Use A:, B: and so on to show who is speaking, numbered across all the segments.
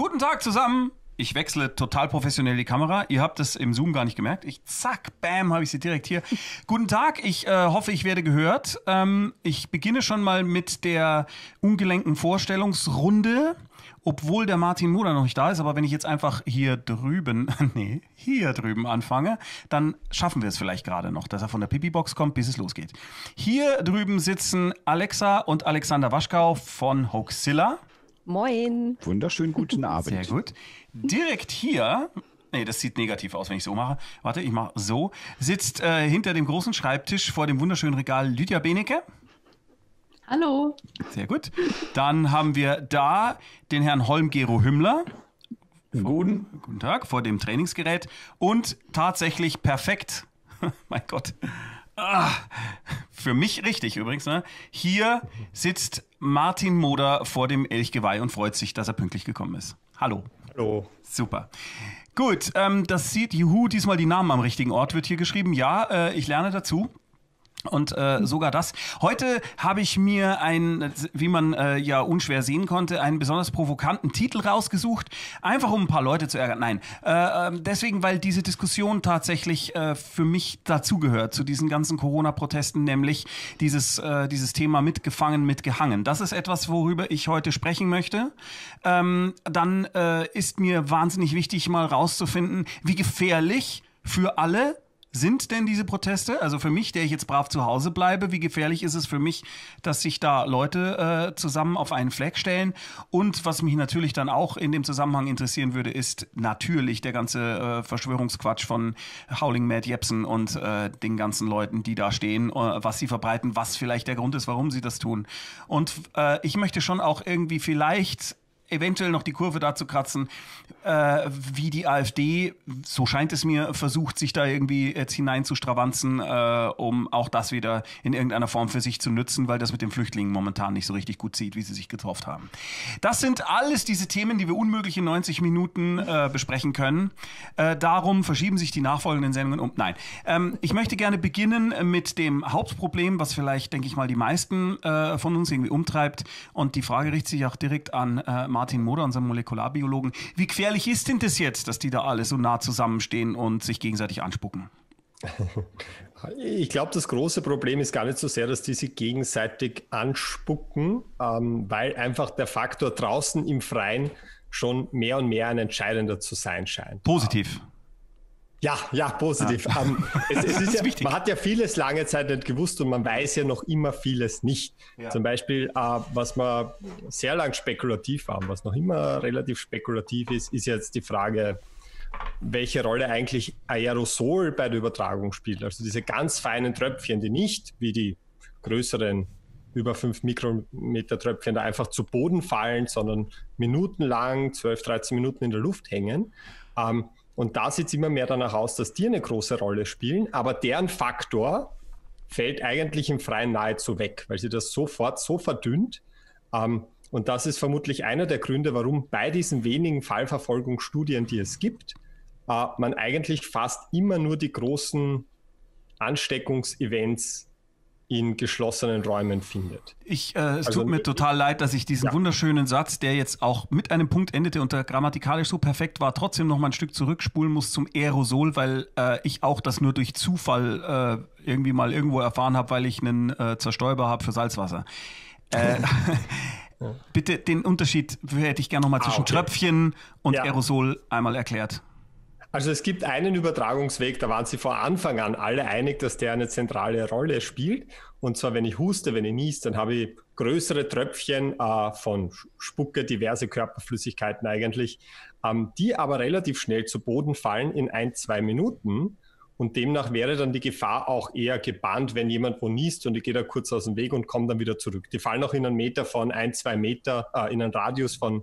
A: Guten Tag zusammen. Ich wechsle total professionell die Kamera. Ihr habt es im Zoom gar nicht gemerkt. Ich zack, bam, habe ich sie direkt hier. Guten Tag. Ich äh, hoffe, ich werde gehört. Ähm, ich beginne schon mal mit der ungelenken Vorstellungsrunde obwohl der Martin Muder noch nicht da ist. Aber wenn ich jetzt einfach hier drüben, nee, hier drüben anfange, dann schaffen wir es vielleicht gerade noch, dass er von der Pipi-Box kommt, bis es losgeht. Hier drüben sitzen Alexa und Alexander Waschkau von Hoaxilla.
B: Moin.
C: Wunderschönen guten Abend.
A: Sehr gut. Direkt hier Nee, das sieht negativ aus, wenn ich so mache. Warte, ich mache so. Sitzt äh, hinter dem großen Schreibtisch vor dem wunderschönen Regal Lydia Benecke.
D: Hallo.
A: Sehr gut. Dann haben wir da den Herrn Holm-Gero Hümmler.
C: Guten.
A: Guten Tag, vor dem Trainingsgerät. Und tatsächlich perfekt, mein Gott, ah, für mich richtig übrigens, ne? hier sitzt Martin Moder vor dem Elchgeweih und freut sich, dass er pünktlich gekommen ist. Hallo.
C: Hallo.
A: Super. Gut, ähm, das sieht, juhu, diesmal die Namen am richtigen Ort wird hier geschrieben. Ja, äh, ich lerne dazu. Und äh, sogar das. Heute habe ich mir ein, wie man äh, ja unschwer sehen konnte, einen besonders provokanten Titel rausgesucht, einfach um ein paar Leute zu ärgern. Nein, äh, ähm, deswegen, weil diese Diskussion tatsächlich äh, für mich dazugehört zu diesen ganzen Corona-Protesten, nämlich dieses äh, dieses Thema mitgefangen, mitgehangen. Das ist etwas, worüber ich heute sprechen möchte. Ähm, dann äh, ist mir wahnsinnig wichtig, mal rauszufinden, wie gefährlich für alle sind denn diese Proteste? Also für mich, der ich jetzt brav zu Hause bleibe, wie gefährlich ist es für mich, dass sich da Leute äh, zusammen auf einen Fleck stellen? Und was mich natürlich dann auch in dem Zusammenhang interessieren würde, ist natürlich der ganze äh, Verschwörungsquatsch von Howling Matt Jepsen und äh, den ganzen Leuten, die da stehen, äh, was sie verbreiten, was vielleicht der Grund ist, warum sie das tun. Und äh, ich möchte schon auch irgendwie vielleicht eventuell noch die Kurve dazu kratzen, äh, wie die AfD, so scheint es mir, versucht, sich da irgendwie jetzt hinein zu stravanzen, äh, um auch das wieder in irgendeiner Form für sich zu nützen, weil das mit den Flüchtlingen momentan nicht so richtig gut sieht, wie sie sich getroffen haben. Das sind alles diese Themen, die wir unmöglich in 90 Minuten äh, besprechen können. Äh, darum verschieben sich die nachfolgenden Sendungen um. Nein, ähm, ich möchte gerne beginnen mit dem Hauptproblem, was vielleicht, denke ich mal, die meisten äh, von uns irgendwie umtreibt. Und die Frage richtet sich auch direkt an äh, Moder, unseren Molekularbiologen. Wie gefährlich ist denn das jetzt, dass die da alle so nah zusammenstehen und sich gegenseitig anspucken?
E: Ich glaube, das große Problem ist gar nicht so sehr, dass die sich gegenseitig anspucken, ähm, weil einfach der Faktor draußen im Freien schon mehr und mehr ein entscheidender zu sein scheint.
A: Positiv.
E: Ja, ja, positiv. Ja. Um, es, es ist ja, man hat ja vieles lange Zeit nicht gewusst und man weiß ja noch immer vieles nicht. Ja. Zum Beispiel, uh, was man sehr lang spekulativ war, was noch immer relativ spekulativ ist, ist jetzt die Frage, welche Rolle eigentlich Aerosol bei der Übertragung spielt. Also diese ganz feinen Tröpfchen, die nicht wie die größeren über 5 Mikrometer Tröpfchen da einfach zu Boden fallen, sondern minutenlang, 12, 13 Minuten in der Luft hängen. Um, und da sieht es immer mehr danach aus, dass die eine große Rolle spielen, aber deren Faktor fällt eigentlich im Freien nahezu weg, weil sie das sofort so verdünnt. Ähm, und das ist vermutlich einer der Gründe, warum bei diesen wenigen Fallverfolgungsstudien, die es gibt, äh, man eigentlich fast immer nur die großen Ansteckungsevents in geschlossenen Räumen findet.
A: Ich, äh, es also, tut mir total leid, dass ich diesen ja. wunderschönen Satz, der jetzt auch mit einem Punkt endete und der grammatikalisch so perfekt war, trotzdem noch mal ein Stück zurückspulen muss zum Aerosol, weil äh, ich auch das nur durch Zufall äh, irgendwie mal irgendwo erfahren habe, weil ich einen äh, Zerstäuber habe für Salzwasser. Äh, bitte den Unterschied hätte ich gerne noch mal ah, zwischen ah, okay. Tröpfchen und ja. Aerosol einmal erklärt.
E: Also es gibt einen Übertragungsweg, da waren sie vor Anfang an alle einig, dass der eine zentrale Rolle spielt. Und zwar, wenn ich huste, wenn ich nies, dann habe ich größere Tröpfchen äh, von Spucke, diverse Körperflüssigkeiten eigentlich, ähm, die aber relativ schnell zu Boden fallen in ein, zwei Minuten. Und demnach wäre dann die Gefahr auch eher gebannt, wenn jemand wo niest und ich gehe da kurz aus dem Weg und komme dann wieder zurück. Die fallen auch in einen Meter von ein, zwei Meter, äh, in einen Radius von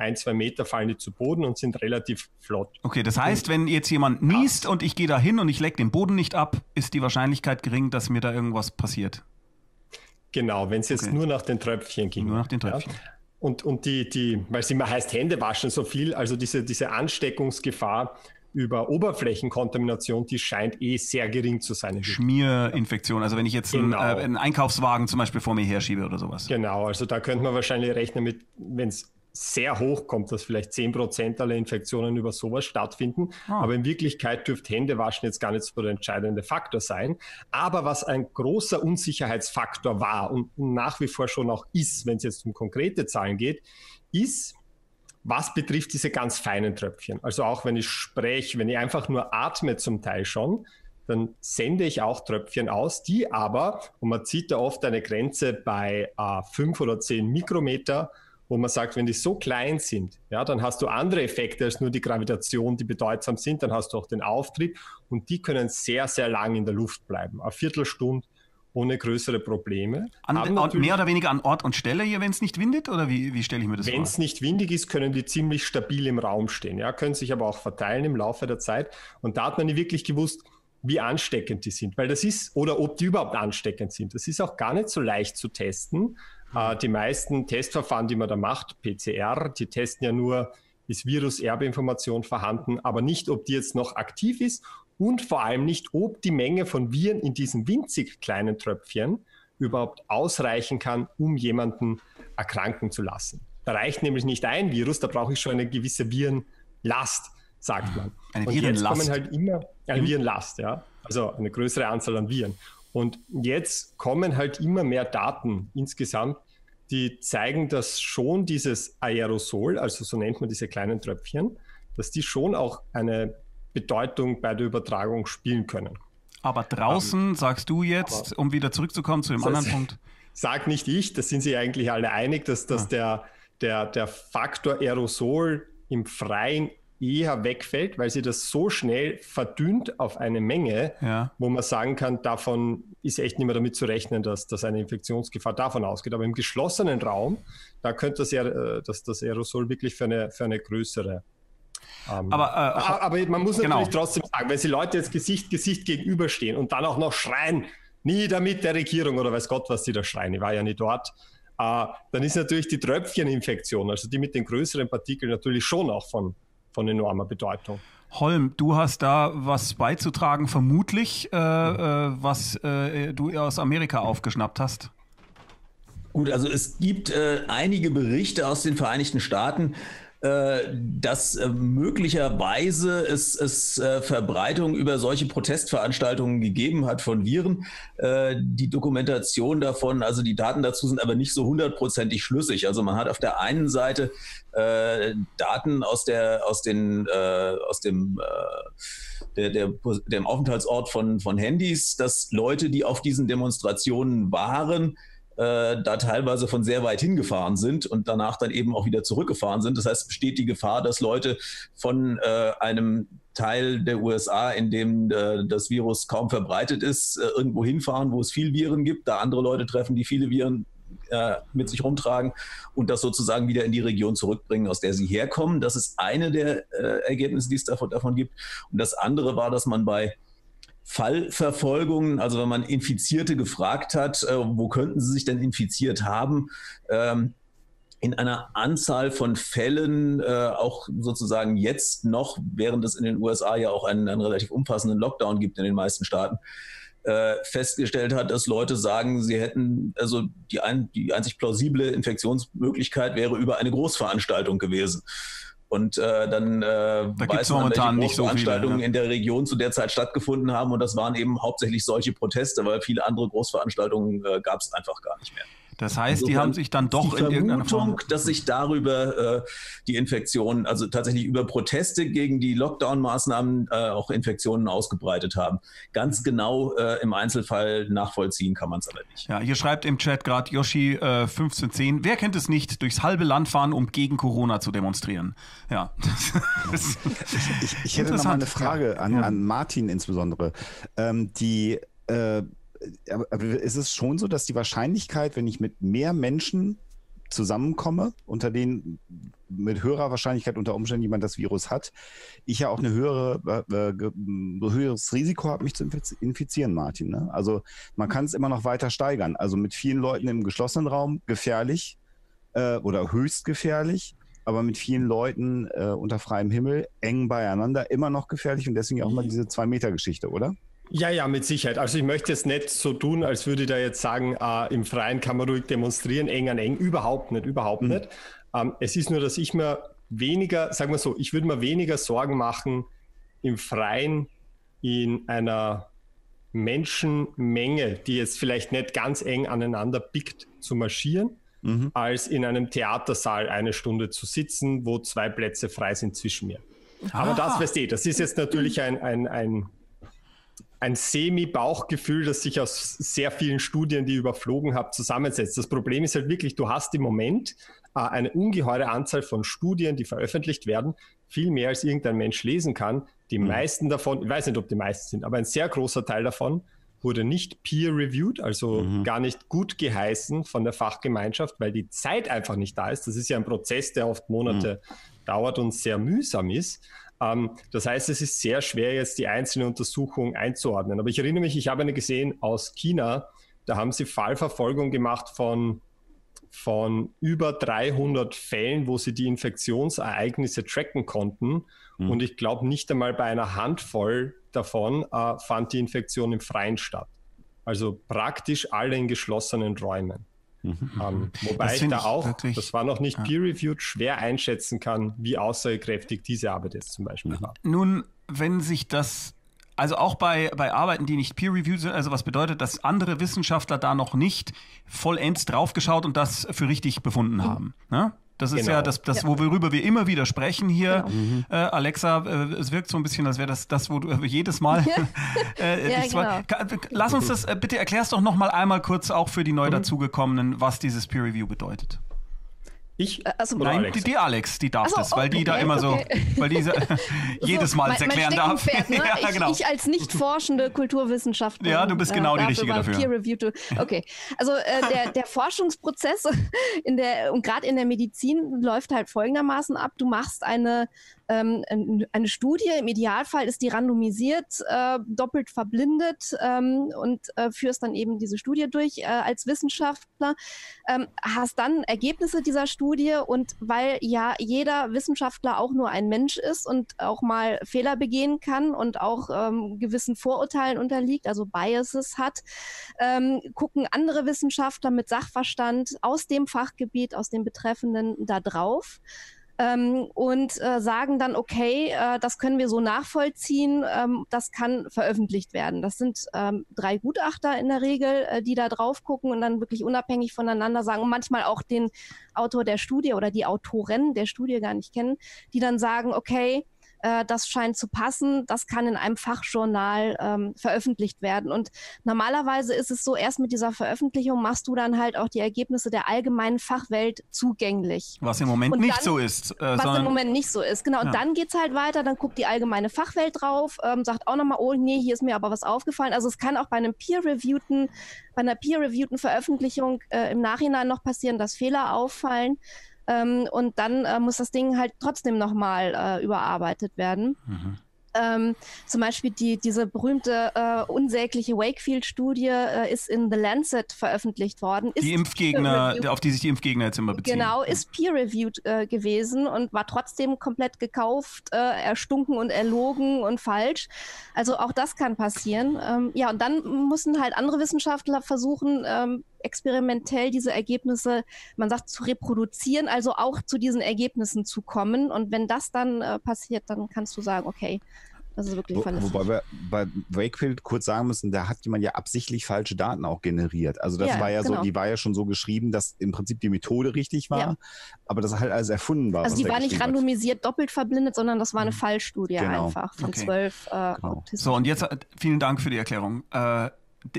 E: ein, zwei Meter fallen die zu Boden und sind relativ flott.
A: Okay, das heißt, wenn jetzt jemand niest und ich gehe da hin und ich lecke den Boden nicht ab, ist die Wahrscheinlichkeit gering, dass mir da irgendwas passiert.
E: Genau, wenn es jetzt okay. nur nach den Tröpfchen ging.
A: Nur nach den Tröpfchen. Ja?
E: Und, und die, die, weil es immer heißt, Hände waschen so viel, also diese, diese Ansteckungsgefahr über Oberflächenkontamination, die scheint eh sehr gering zu sein.
A: Schmierinfektion, also wenn ich jetzt genau. einen, äh, einen, Einkaufswagen zum Beispiel vor mir herschiebe oder sowas.
E: Genau, also da könnte man wahrscheinlich rechnen mit, wenn es sehr hoch kommt, dass vielleicht 10% aller Infektionen über sowas stattfinden. Ah. Aber in Wirklichkeit dürfte Händewaschen jetzt gar nicht so der entscheidende Faktor sein. Aber was ein großer Unsicherheitsfaktor war und nach wie vor schon auch ist, wenn es jetzt um konkrete Zahlen geht, ist, was betrifft diese ganz feinen Tröpfchen. Also auch wenn ich spreche, wenn ich einfach nur atme zum Teil schon, dann sende ich auch Tröpfchen aus, die aber, und man zieht da oft eine Grenze bei äh, 5 oder 10 Mikrometer, wo man sagt, wenn die so klein sind, ja, dann hast du andere Effekte als nur die Gravitation, die bedeutsam sind, dann hast du auch den Auftrieb und die können sehr, sehr lang in der Luft bleiben. Eine Viertelstunde ohne größere Probleme.
A: An, mehr oder weniger an Ort und Stelle hier, wenn es nicht windet? Oder wie, wie stelle ich mir das
E: vor? Wenn es nicht windig ist, können die ziemlich stabil im Raum stehen. Ja, können sich aber auch verteilen im Laufe der Zeit. Und da hat man nicht wirklich gewusst, wie ansteckend die sind. Weil das ist, oder ob die überhaupt ansteckend sind. Das ist auch gar nicht so leicht zu testen. Äh, die meisten Testverfahren, die man da macht, PCR, die testen ja nur, ist Virus-Erbinformation vorhanden, aber nicht, ob die jetzt noch aktiv ist und vor allem nicht, ob die Menge von Viren in diesen winzig kleinen Tröpfchen überhaupt ausreichen kann, um jemanden erkranken zu lassen. Da reicht nämlich nicht ein Virus, da brauche ich schon eine gewisse Virenlast, sagt man.
A: Eine und Virenlast.
E: jetzt kommen halt immer eine Virenlast, ja, also eine größere Anzahl an Viren. Und jetzt kommen halt immer mehr Daten insgesamt, die zeigen, dass schon dieses Aerosol, also so nennt man diese kleinen Tröpfchen, dass die schon auch eine Bedeutung bei der Übertragung spielen können.
A: Aber draußen, ähm, sagst du jetzt, um wieder zurückzukommen zu dem anderen Punkt.
E: Sag nicht ich, da sind sich eigentlich alle einig, dass, dass ah. der, der, der Faktor Aerosol im Freien eher wegfällt, weil sie das so schnell verdünnt auf eine Menge, ja. wo man sagen kann, davon ist echt nicht mehr damit zu rechnen, dass, dass eine Infektionsgefahr davon ausgeht. Aber im geschlossenen Raum, da könnte das, äh, das, das Aerosol wirklich für eine, für eine größere
A: ähm, aber, äh,
E: aber man muss genau. natürlich trotzdem sagen, wenn sie Leute jetzt Gesicht, Gesicht gegenüberstehen und dann auch noch schreien, nie damit der Regierung oder weiß Gott, was die da schreien, ich war ja nie dort, äh, dann ist natürlich die Tröpfcheninfektion, also die mit den größeren Partikeln, natürlich schon auch von, von enormer Bedeutung.
A: Holm, du hast da was beizutragen, vermutlich, äh, äh, was äh, du aus Amerika aufgeschnappt hast.
B: Gut, also es gibt äh, einige Berichte aus den Vereinigten Staaten, äh, dass äh, möglicherweise es, es äh, Verbreitung über solche Protestveranstaltungen gegeben hat von Viren. Die Dokumentation davon, also die Daten dazu sind aber nicht so hundertprozentig schlüssig. Also man hat auf der einen Seite äh, Daten aus der aus den äh, aus dem äh, der, der, dem Aufenthaltsort von von Handys, dass Leute, die auf diesen Demonstrationen waren, äh, da teilweise von sehr weit hingefahren sind und danach dann eben auch wieder zurückgefahren sind. Das heißt, besteht die Gefahr, dass Leute von äh, einem Teil der USA, in dem äh, das Virus kaum verbreitet ist, äh, irgendwo hinfahren, wo es viel Viren gibt, da andere Leute treffen, die viele Viren äh, mit sich rumtragen und das sozusagen wieder in die Region zurückbringen, aus der sie herkommen. Das ist eine der äh, Ergebnisse, die es davon, davon gibt. Und das andere war, dass man bei Fallverfolgungen, also wenn man Infizierte gefragt hat, äh, wo könnten sie sich denn infiziert haben, ähm, in einer Anzahl von Fällen, äh, auch sozusagen jetzt noch, während es in den USA ja auch einen, einen relativ umfassenden Lockdown gibt in den meisten Staaten, äh, festgestellt hat, dass Leute sagen, sie hätten, also die, ein, die einzig plausible Infektionsmöglichkeit wäre über eine Großveranstaltung gewesen. Und äh, dann äh, da weiß man, welche nicht so Veranstaltungen viele, ja. in der Region zu der Zeit stattgefunden haben. Und das waren eben hauptsächlich solche Proteste, weil viele andere Großveranstaltungen äh, gab es einfach gar nicht mehr.
A: Das heißt, die haben sich dann doch die in irgendeiner Form.
B: dass sich darüber äh, die Infektionen, also tatsächlich über Proteste gegen die Lockdown-Maßnahmen äh, auch Infektionen ausgebreitet haben. Ganz genau äh, im Einzelfall nachvollziehen kann man es aber nicht.
A: Ja, hier schreibt im Chat gerade Yoshi äh, 1510, wer kennt es nicht, durchs halbe Land fahren, um gegen Corona zu demonstrieren. Ja.
C: ich, ich, ich hätte noch mal eine Frage an, ja. an Martin insbesondere. Ähm, die aber ist es schon so, dass die Wahrscheinlichkeit, wenn ich mit mehr Menschen zusammenkomme, unter denen mit höherer Wahrscheinlichkeit unter Umständen jemand das Virus hat, ich ja auch eine höhere, äh, äh höheres Risiko habe, mich zu infizieren, Martin. Ne? Also man kann es immer noch weiter steigern. Also mit vielen Leuten im geschlossenen Raum gefährlich äh, oder höchst gefährlich, aber mit vielen Leuten äh, unter freiem Himmel eng beieinander immer noch gefährlich und deswegen auch mal diese Zwei-Meter-Geschichte, oder?
E: Ja, ja, mit Sicherheit. Also ich möchte es nicht so tun, als würde ich da jetzt sagen, äh, im Freien kann man ruhig demonstrieren, eng an eng. Überhaupt nicht, überhaupt mhm. nicht. Ähm, es ist nur, dass ich mir weniger, sagen wir so, ich würde mir weniger Sorgen machen, im Freien in einer Menschenmenge, die jetzt vielleicht nicht ganz eng aneinander pickt, zu marschieren, mhm. als in einem Theatersaal eine Stunde zu sitzen, wo zwei Plätze frei sind zwischen mir. Ah. Aber das, weißt du, das ist jetzt natürlich ein, ein, ein, ein Semi-Bauchgefühl, das sich aus sehr vielen Studien, die ich überflogen habe, zusammensetzt. Das Problem ist halt wirklich, du hast im Moment äh, eine ungeheure Anzahl von Studien, die veröffentlicht werden, viel mehr als irgendein Mensch lesen kann. Die mhm. meisten davon, ich weiß nicht, ob die meisten sind, aber ein sehr großer Teil davon wurde nicht peer-reviewed, also mhm. gar nicht gut geheißen von der Fachgemeinschaft, weil die Zeit einfach nicht da ist. Das ist ja ein Prozess, der oft Monate mhm. dauert und sehr mühsam ist. Ähm, das heißt, es ist sehr schwer, jetzt die einzelne Untersuchung einzuordnen. Aber ich erinnere mich, ich habe eine gesehen aus China, da haben sie Fallverfolgung gemacht von von über 300 Fällen, wo sie die Infektionsereignisse tracken konnten. Mhm. Und ich glaube, nicht einmal bei einer Handvoll davon äh, fand die Infektion im Freien statt. Also praktisch alle in geschlossenen Räumen. Mhm. Ähm, wobei ich da auch, das war noch nicht ja. peer-reviewed, schwer einschätzen kann, wie aussagekräftig diese Arbeit jetzt zum Beispiel war.
A: Nun, wenn sich das also auch bei, bei Arbeiten, die nicht peer-reviewed sind, also was bedeutet, dass andere Wissenschaftler da noch nicht vollends draufgeschaut und das für richtig befunden haben. Ne? Das ist genau. ja das, das ja. worüber wir immer wieder sprechen hier. Genau. Mhm. Äh, Alexa, äh, es wirkt so ein bisschen, als wäre das das, wo du äh, jedes Mal. äh, ja, genau. Lass uns das, äh, bitte erklärst doch noch mal einmal kurz auch für die neu mhm. dazugekommenen, was dieses Peer Review bedeutet.
E: Ich?
A: Also, Nein, Alex? Die, die, Alex, die darf so, das, weil okay, die da immer okay. so, weil diese jedes Mal so, erklären darf.
D: Ne? ja, genau. ich, ich, als nicht forschende Kulturwissenschaftlerin.
A: Ja, du bist genau äh, die Richtige dafür.
D: Peer Review to, okay, also äh, der, der Forschungsprozess in der und gerade in der Medizin läuft halt folgendermaßen ab: Du machst eine ähm, eine Studie, im Idealfall ist die randomisiert, äh, doppelt verblindet ähm, und äh, führst dann eben diese Studie durch äh, als Wissenschaftler, ähm, hast dann Ergebnisse dieser Studie? Und weil ja jeder Wissenschaftler auch nur ein Mensch ist und auch mal Fehler begehen kann und auch ähm, gewissen Vorurteilen unterliegt, also Biases hat, ähm, gucken andere Wissenschaftler mit Sachverstand aus dem Fachgebiet, aus dem Betreffenden da drauf ähm, und äh, sagen dann, okay, äh, das können wir so nachvollziehen, ähm, das kann veröffentlicht werden. Das sind ähm, drei Gutachter in der Regel, äh, die da drauf gucken und dann wirklich unabhängig voneinander sagen und manchmal auch den Autor der Studie oder die Autoren der Studie gar nicht kennen, die dann sagen, okay, äh, das scheint zu passen, das kann in einem Fachjournal ähm, veröffentlicht werden. Und normalerweise ist es so, erst mit dieser Veröffentlichung machst du dann halt auch die Ergebnisse der allgemeinen Fachwelt zugänglich.
A: Was im Moment
D: dann,
A: nicht so ist.
D: Äh, was im Moment nicht so ist, genau. Ja. Und dann geht es halt weiter, dann guckt die allgemeine Fachwelt drauf, ähm, sagt auch nochmal, oh nee, hier ist mir aber was aufgefallen. Also es kann auch bei einem peer-reviewten, bei einer peer-reviewten Veröffentlichung äh, im Nachhinein noch passieren, dass Fehler auffallen. Ähm, und dann äh, muss das Ding halt trotzdem nochmal äh, überarbeitet werden. Mhm. Ähm, zum Beispiel die, diese berühmte äh, unsägliche Wakefield-Studie äh, ist in The Lancet veröffentlicht worden.
A: die Impfgegner, auf die sich die Impfgegner jetzt immer beziehen.
D: Genau, ist peer-reviewed äh, gewesen und war trotzdem komplett gekauft, äh, erstunken und erlogen und falsch. Also auch das kann passieren. Ähm, ja, und dann müssen halt andere Wissenschaftler versuchen, ähm, experimentell diese Ergebnisse, man sagt, zu reproduzieren, also auch zu diesen Ergebnissen zu kommen. Und wenn das dann äh, passiert, dann kannst du sagen, okay, das ist wirklich
C: verlässlich. Wobei wir bei Wakefield kurz sagen müssen, da hat jemand ja absichtlich falsche Daten auch generiert. Also das ja, war ja genau. so, die war ja schon so geschrieben, dass im Prinzip die Methode richtig war, ja. aber das halt alles erfunden war.
D: Also die war nicht randomisiert hat. doppelt verblindet, sondern das war eine mhm. Fallstudie genau. einfach von okay. zwölf äh,
A: genau. So, und jetzt äh, vielen Dank für die Erklärung. Äh,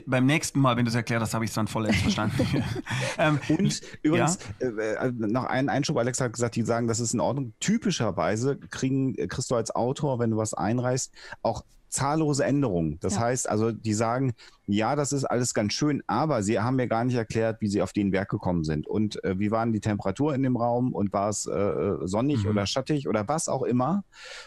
A: beim nächsten Mal, wenn du es erklärt hast, habe ich es dann vollends verstanden.
C: ähm, und übrigens, ja? äh, äh, noch einen Einschub, Alex hat gesagt, die sagen, das ist in Ordnung. Typischerweise kriegen, äh, kriegst du als Autor, wenn du was einreichst, auch zahllose Änderungen. Das ja. heißt also, die sagen, ja, das ist alles ganz schön, aber sie haben mir gar nicht erklärt, wie sie auf den Werk gekommen sind und äh, wie waren die Temperatur in dem Raum und war es äh, sonnig mhm. oder schattig oder was auch immer.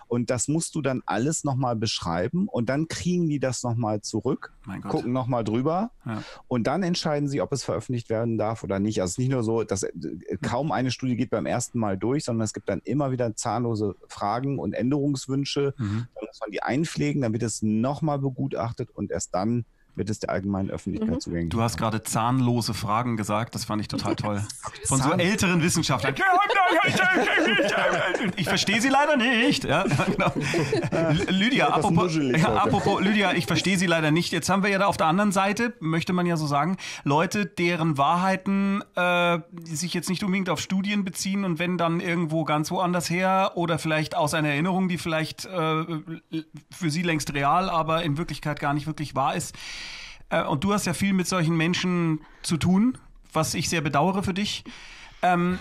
C: Und das musst du dann alles nochmal beschreiben und dann kriegen die das nochmal zurück, gucken nochmal drüber ja. und dann entscheiden sie, ob es veröffentlicht werden darf oder nicht. Also es ist nicht nur so, dass äh, kaum eine Studie geht beim ersten Mal durch, sondern es gibt dann immer wieder zahllose Fragen und Änderungswünsche. Mhm. Dann muss man die einpflegen, dann wird es nochmal begutachtet und erst dann wird es der allgemeinen Öffentlichkeit mhm. zugänglich.
A: Du hast gerade zahnlose Fragen gesagt, das fand ich total toll. Von so älteren Wissenschaftlern. ich verstehe sie leider nicht. Ja, genau. Lydia, apropos, ja, apropos, Lydia, ich verstehe sie leider nicht. Jetzt haben wir ja da auf der anderen Seite, möchte man ja so sagen, Leute, deren Wahrheiten äh, sich jetzt nicht unbedingt auf Studien beziehen und wenn dann irgendwo ganz woanders her oder vielleicht aus einer Erinnerung, die vielleicht äh, für sie längst real, aber in Wirklichkeit gar nicht wirklich wahr ist. Äh, und du hast ja viel mit solchen Menschen zu tun, was ich sehr bedauere für dich. Ähm,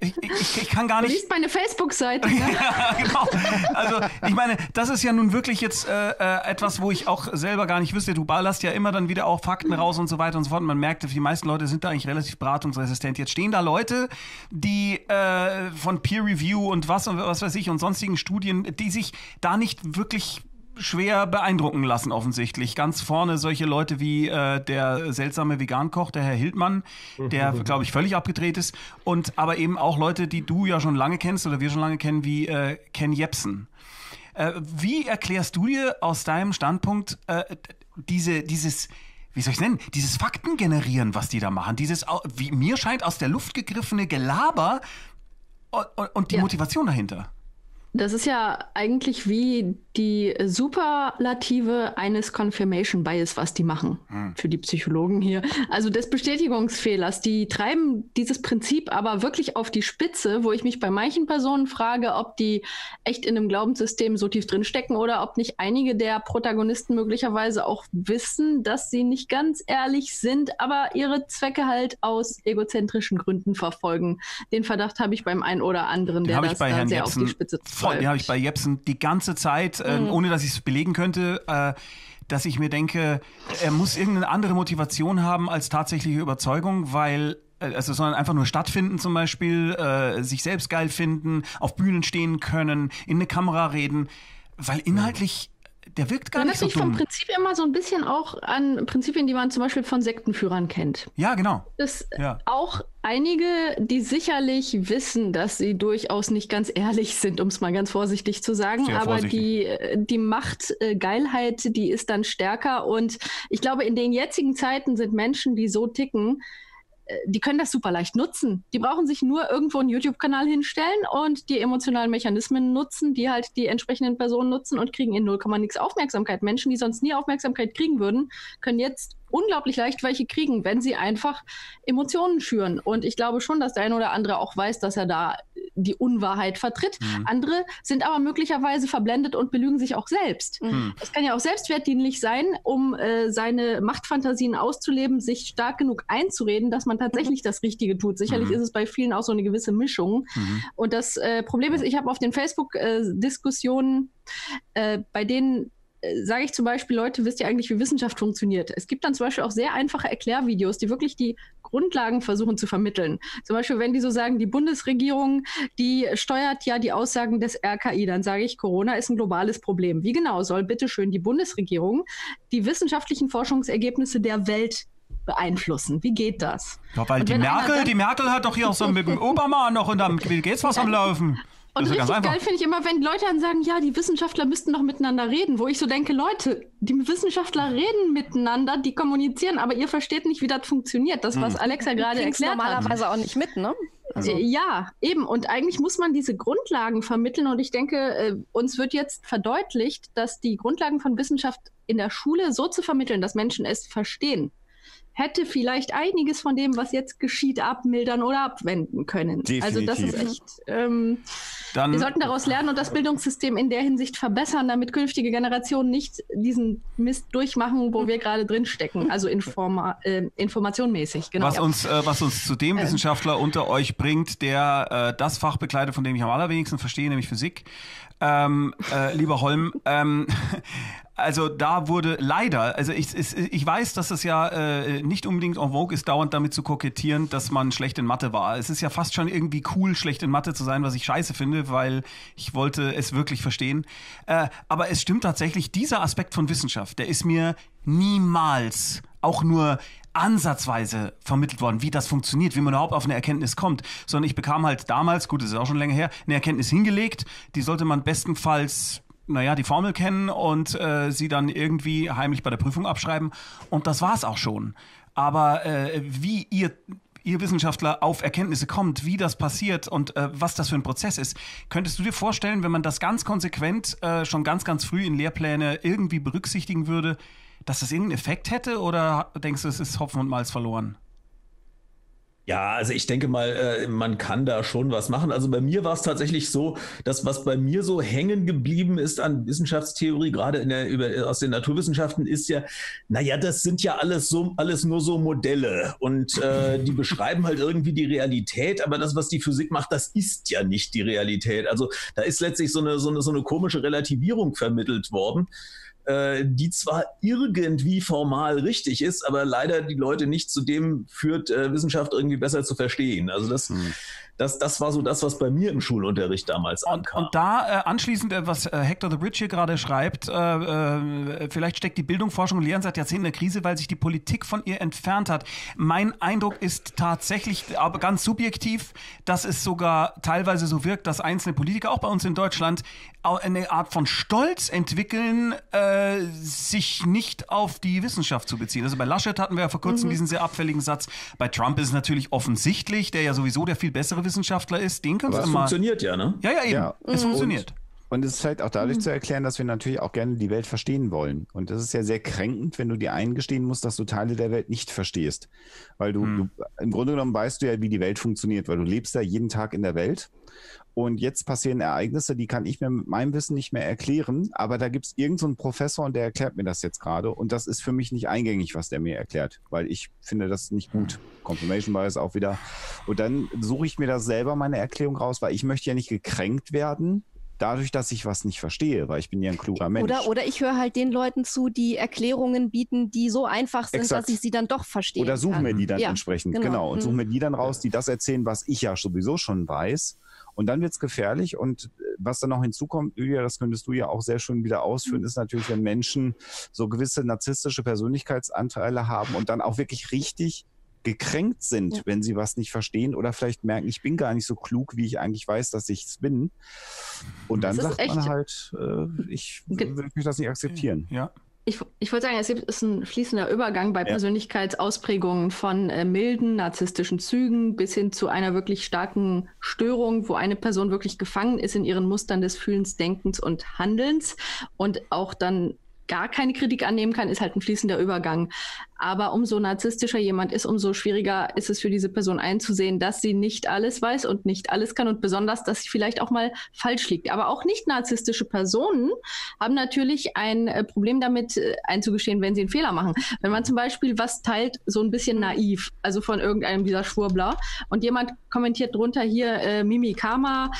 A: ich, ich, ich, kann gar nicht. Du
D: liest meine Facebook-Seite. Ne?
A: ja, genau. Also, ich meine, das ist ja nun wirklich jetzt äh, äh, etwas, wo ich auch selber gar nicht wüsste. Du ballerst ja immer dann wieder auch Fakten raus und so weiter und so fort. Und man merkt, die meisten Leute sind da eigentlich relativ beratungsresistent. Jetzt stehen da Leute, die äh, von Peer Review und was und was weiß ich und sonstigen Studien, die sich da nicht wirklich schwer beeindrucken lassen, offensichtlich. Ganz vorne solche Leute wie äh, der seltsame Vegankoch, der Herr Hildmann, der, glaube ich, völlig abgedreht ist. Und aber eben auch Leute, die du ja schon lange kennst oder wir schon lange kennen, wie äh, Ken Jepsen. Äh, wie erklärst du dir aus deinem Standpunkt äh, diese, dieses, wie soll ich nennen, dieses Fakten generieren, was die da machen, dieses, wie mir scheint, aus der Luft gegriffene Gelaber und, und die ja. Motivation dahinter?
F: Das ist ja eigentlich wie die Superlative eines Confirmation Bias, was die machen hm. für die Psychologen hier. Also des Bestätigungsfehlers. Die treiben dieses Prinzip aber wirklich auf die Spitze, wo ich mich bei manchen Personen frage, ob die echt in einem Glaubenssystem so tief drinstecken oder ob nicht einige der Protagonisten möglicherweise auch wissen, dass sie nicht ganz ehrlich sind, aber ihre Zwecke halt aus egozentrischen Gründen verfolgen. Den Verdacht habe ich beim einen oder anderen,
A: der das da sehr Jepsen auf die Spitze treibt. Den habe ich bei Jepsen die ganze Zeit äh, mhm. ohne dass ich es belegen könnte, äh, dass ich mir denke, er muss irgendeine andere Motivation haben als tatsächliche Überzeugung, weil äh, also sondern einfach nur stattfinden zum Beispiel, äh, sich selbst geil finden, auf Bühnen stehen können, in eine Kamera reden, weil inhaltlich der wirkt gar nicht so dumm.
F: vom Prinzip immer so ein bisschen auch an Prinzipien, die man zum Beispiel von Sektenführern kennt.
A: Ja, genau.
F: Das
A: ja.
F: auch einige, die sicherlich wissen, dass sie durchaus nicht ganz ehrlich sind, um es mal ganz vorsichtig zu sagen, Sehr aber die, die Machtgeilheit, die ist dann stärker und ich glaube, in den jetzigen Zeiten sind Menschen, die so ticken, die können das super leicht nutzen. Die brauchen sich nur irgendwo einen YouTube-Kanal hinstellen und die emotionalen Mechanismen nutzen, die halt die entsprechenden Personen nutzen und kriegen in 0, nix Aufmerksamkeit. Menschen, die sonst nie Aufmerksamkeit kriegen würden, können jetzt unglaublich leicht welche kriegen, wenn sie einfach Emotionen schüren. Und ich glaube schon, dass der eine oder andere auch weiß, dass er da die Unwahrheit vertritt. Mhm. Andere sind aber möglicherweise verblendet und belügen sich auch selbst. Mhm. Es kann ja auch selbstwertdienlich sein, um äh, seine Machtfantasien auszuleben, sich stark genug einzureden, dass man tatsächlich mhm. das Richtige tut. Sicherlich mhm. ist es bei vielen auch so eine gewisse Mischung. Mhm. Und das äh, Problem ist, ich habe auf den Facebook-Diskussionen, äh, bei denen äh, sage ich zum Beispiel, Leute, wisst ihr eigentlich, wie Wissenschaft funktioniert? Es gibt dann zum Beispiel auch sehr einfache Erklärvideos, die wirklich die Grundlagen versuchen zu vermitteln. Zum Beispiel, wenn die so sagen, die Bundesregierung, die steuert ja die Aussagen des RKI, dann sage ich, Corona ist ein globales Problem. Wie genau soll bitte schön die Bundesregierung die wissenschaftlichen Forschungsergebnisse der Welt beeinflussen. Wie geht das?
A: Ja, weil die Merkel, die Merkel hat doch hier auch so mit dem Obama noch und dann geht's was am Laufen.
F: Und richtig geil finde ich immer, wenn Leute dann sagen, ja, die Wissenschaftler müssten doch miteinander reden, wo ich so denke, Leute, die Wissenschaftler reden miteinander, die kommunizieren, aber ihr versteht nicht, wie das funktioniert. Das, was hm. Alexa gerade erklärt
D: normalerweise auch nicht mit, ne?
F: Also. Äh, ja, eben. Und eigentlich muss man diese Grundlagen vermitteln. Und ich denke, äh, uns wird jetzt verdeutlicht, dass die Grundlagen von Wissenschaft in der Schule so zu vermitteln, dass Menschen es verstehen hätte vielleicht einiges von dem, was jetzt geschieht, abmildern oder abwenden können. Definitiv. Also das ist echt. Ähm, Dann, wir sollten daraus lernen und das Bildungssystem in der Hinsicht verbessern, damit künftige Generationen nicht diesen Mist durchmachen, wo wir gerade drin stecken. Also informa äh, informationmäßig.
A: Genau. Was uns, äh, was uns zu dem äh. Wissenschaftler unter euch bringt, der äh, das Fach begleitet, von dem ich am allerwenigsten verstehe, nämlich Physik. Ähm, äh, lieber Holm, ähm, also da wurde leider, also ich, ich, weiß, dass es ja äh, nicht unbedingt en vogue ist, dauernd damit zu kokettieren, dass man schlecht in Mathe war. Es ist ja fast schon irgendwie cool, schlecht in Mathe zu sein, was ich scheiße finde, weil ich wollte es wirklich verstehen. Äh, aber es stimmt tatsächlich, dieser Aspekt von Wissenschaft, der ist mir niemals auch nur ansatzweise vermittelt worden, wie das funktioniert, wie man überhaupt auf eine Erkenntnis kommt, sondern ich bekam halt damals, gut, das ist auch schon länger her, eine Erkenntnis hingelegt, die sollte man bestenfalls naja, die Formel kennen und äh, sie dann irgendwie heimlich bei der Prüfung abschreiben. Und das war's auch schon. Aber äh, wie ihr ihr Wissenschaftler auf Erkenntnisse kommt, wie das passiert und äh, was das für ein Prozess ist. Könntest du dir vorstellen, wenn man das ganz konsequent äh, schon ganz, ganz früh in Lehrpläne irgendwie berücksichtigen würde, dass das irgendeinen Effekt hätte oder denkst du, es ist Hopfen und Malz verloren?
B: Ja, also ich denke mal, äh, man kann da schon was machen. Also bei mir war es tatsächlich so, dass was bei mir so hängen geblieben ist an Wissenschaftstheorie, gerade in der, über, aus den Naturwissenschaften, ist ja, naja, das sind ja alles so, alles nur so Modelle und äh, die beschreiben halt irgendwie die Realität, aber das, was die Physik macht, das ist ja nicht die Realität. Also da ist letztlich so eine, so eine, so eine komische Relativierung vermittelt worden. Äh, die zwar irgendwie formal richtig ist, aber leider die Leute nicht zu dem führt, äh, Wissenschaft irgendwie besser zu verstehen. Also das, hm das, das war so das, was bei mir im Schulunterricht damals
A: ankam. Und da äh, anschließend, äh, was äh, Hector the Bridge hier gerade schreibt, äh, vielleicht steckt die Bildung, Forschung und Lehren seit Jahrzehnten in der Krise, weil sich die Politik von ihr entfernt hat. Mein Eindruck ist tatsächlich, aber ganz subjektiv, dass es sogar teilweise so wirkt, dass einzelne Politiker, auch bei uns in Deutschland, eine Art von Stolz entwickeln, äh, sich nicht auf die Wissenschaft zu beziehen. Also bei Laschet hatten wir ja vor kurzem mhm. diesen sehr abfälligen Satz. Bei Trump ist es natürlich offensichtlich, der ja sowieso der viel bessere Wissenschaftler ist, den kannst
B: Aber
A: du
B: mal. funktioniert ja, ne?
A: Ja, ja, eben. Ja. Es mhm. funktioniert.
C: Und es ist halt auch dadurch mhm. zu erklären, dass wir natürlich auch gerne die Welt verstehen wollen. Und das ist ja sehr kränkend, wenn du dir eingestehen musst, dass du Teile der Welt nicht verstehst. Weil du, mhm. du im Grunde genommen weißt du ja, wie die Welt funktioniert, weil du lebst ja jeden Tag in der Welt. Und jetzt passieren Ereignisse, die kann ich mir mit meinem Wissen nicht mehr erklären. Aber da gibt es irgendeinen so Professor und der erklärt mir das jetzt gerade. Und das ist für mich nicht eingängig, was der mir erklärt, weil ich finde das nicht gut. Confirmation Bias auch wieder. Und dann suche ich mir da selber meine Erklärung raus, weil ich möchte ja nicht gekränkt werden dadurch, dass ich was nicht verstehe, weil ich bin ja ein kluger Mensch.
D: Oder, oder ich höre halt den Leuten zu, die Erklärungen bieten, die so einfach sind, Exakt. dass ich sie dann doch verstehe.
C: Oder suche mir die dann ja, entsprechend, genau. genau. Und mhm. suche mir die dann raus, die das erzählen, was ich ja sowieso schon weiß. Und dann wird es gefährlich. Und äh, was dann noch hinzukommt, Julia, das könntest du ja auch sehr schön wieder ausführen, mhm. ist natürlich, wenn Menschen so gewisse narzisstische Persönlichkeitsanteile haben und dann auch wirklich richtig gekränkt sind, ja. wenn sie was nicht verstehen oder vielleicht merken, ich bin gar nicht so klug, wie ich eigentlich weiß, dass ich es bin. Und dann sagt man halt, äh, ich will das nicht akzeptieren.
F: Ja. Ich, ich wollte sagen, es ist ein fließender Übergang bei ja. Persönlichkeitsausprägungen von äh, milden narzisstischen Zügen bis hin zu einer wirklich starken Störung, wo eine Person wirklich gefangen ist in ihren Mustern des Fühlens, Denkens und Handelns und auch dann gar keine Kritik annehmen kann, ist halt ein fließender Übergang. Aber umso narzisstischer jemand ist, umso schwieriger ist es für diese Person einzusehen, dass sie nicht alles weiß und nicht alles kann und besonders, dass sie vielleicht auch mal falsch liegt. Aber auch nicht narzisstische Personen haben natürlich ein äh, Problem damit äh, einzugestehen, wenn sie einen Fehler machen. Wenn man zum Beispiel was teilt, so ein bisschen naiv, also von irgendeinem dieser Schwurbler und jemand kommentiert drunter hier äh, Mimikama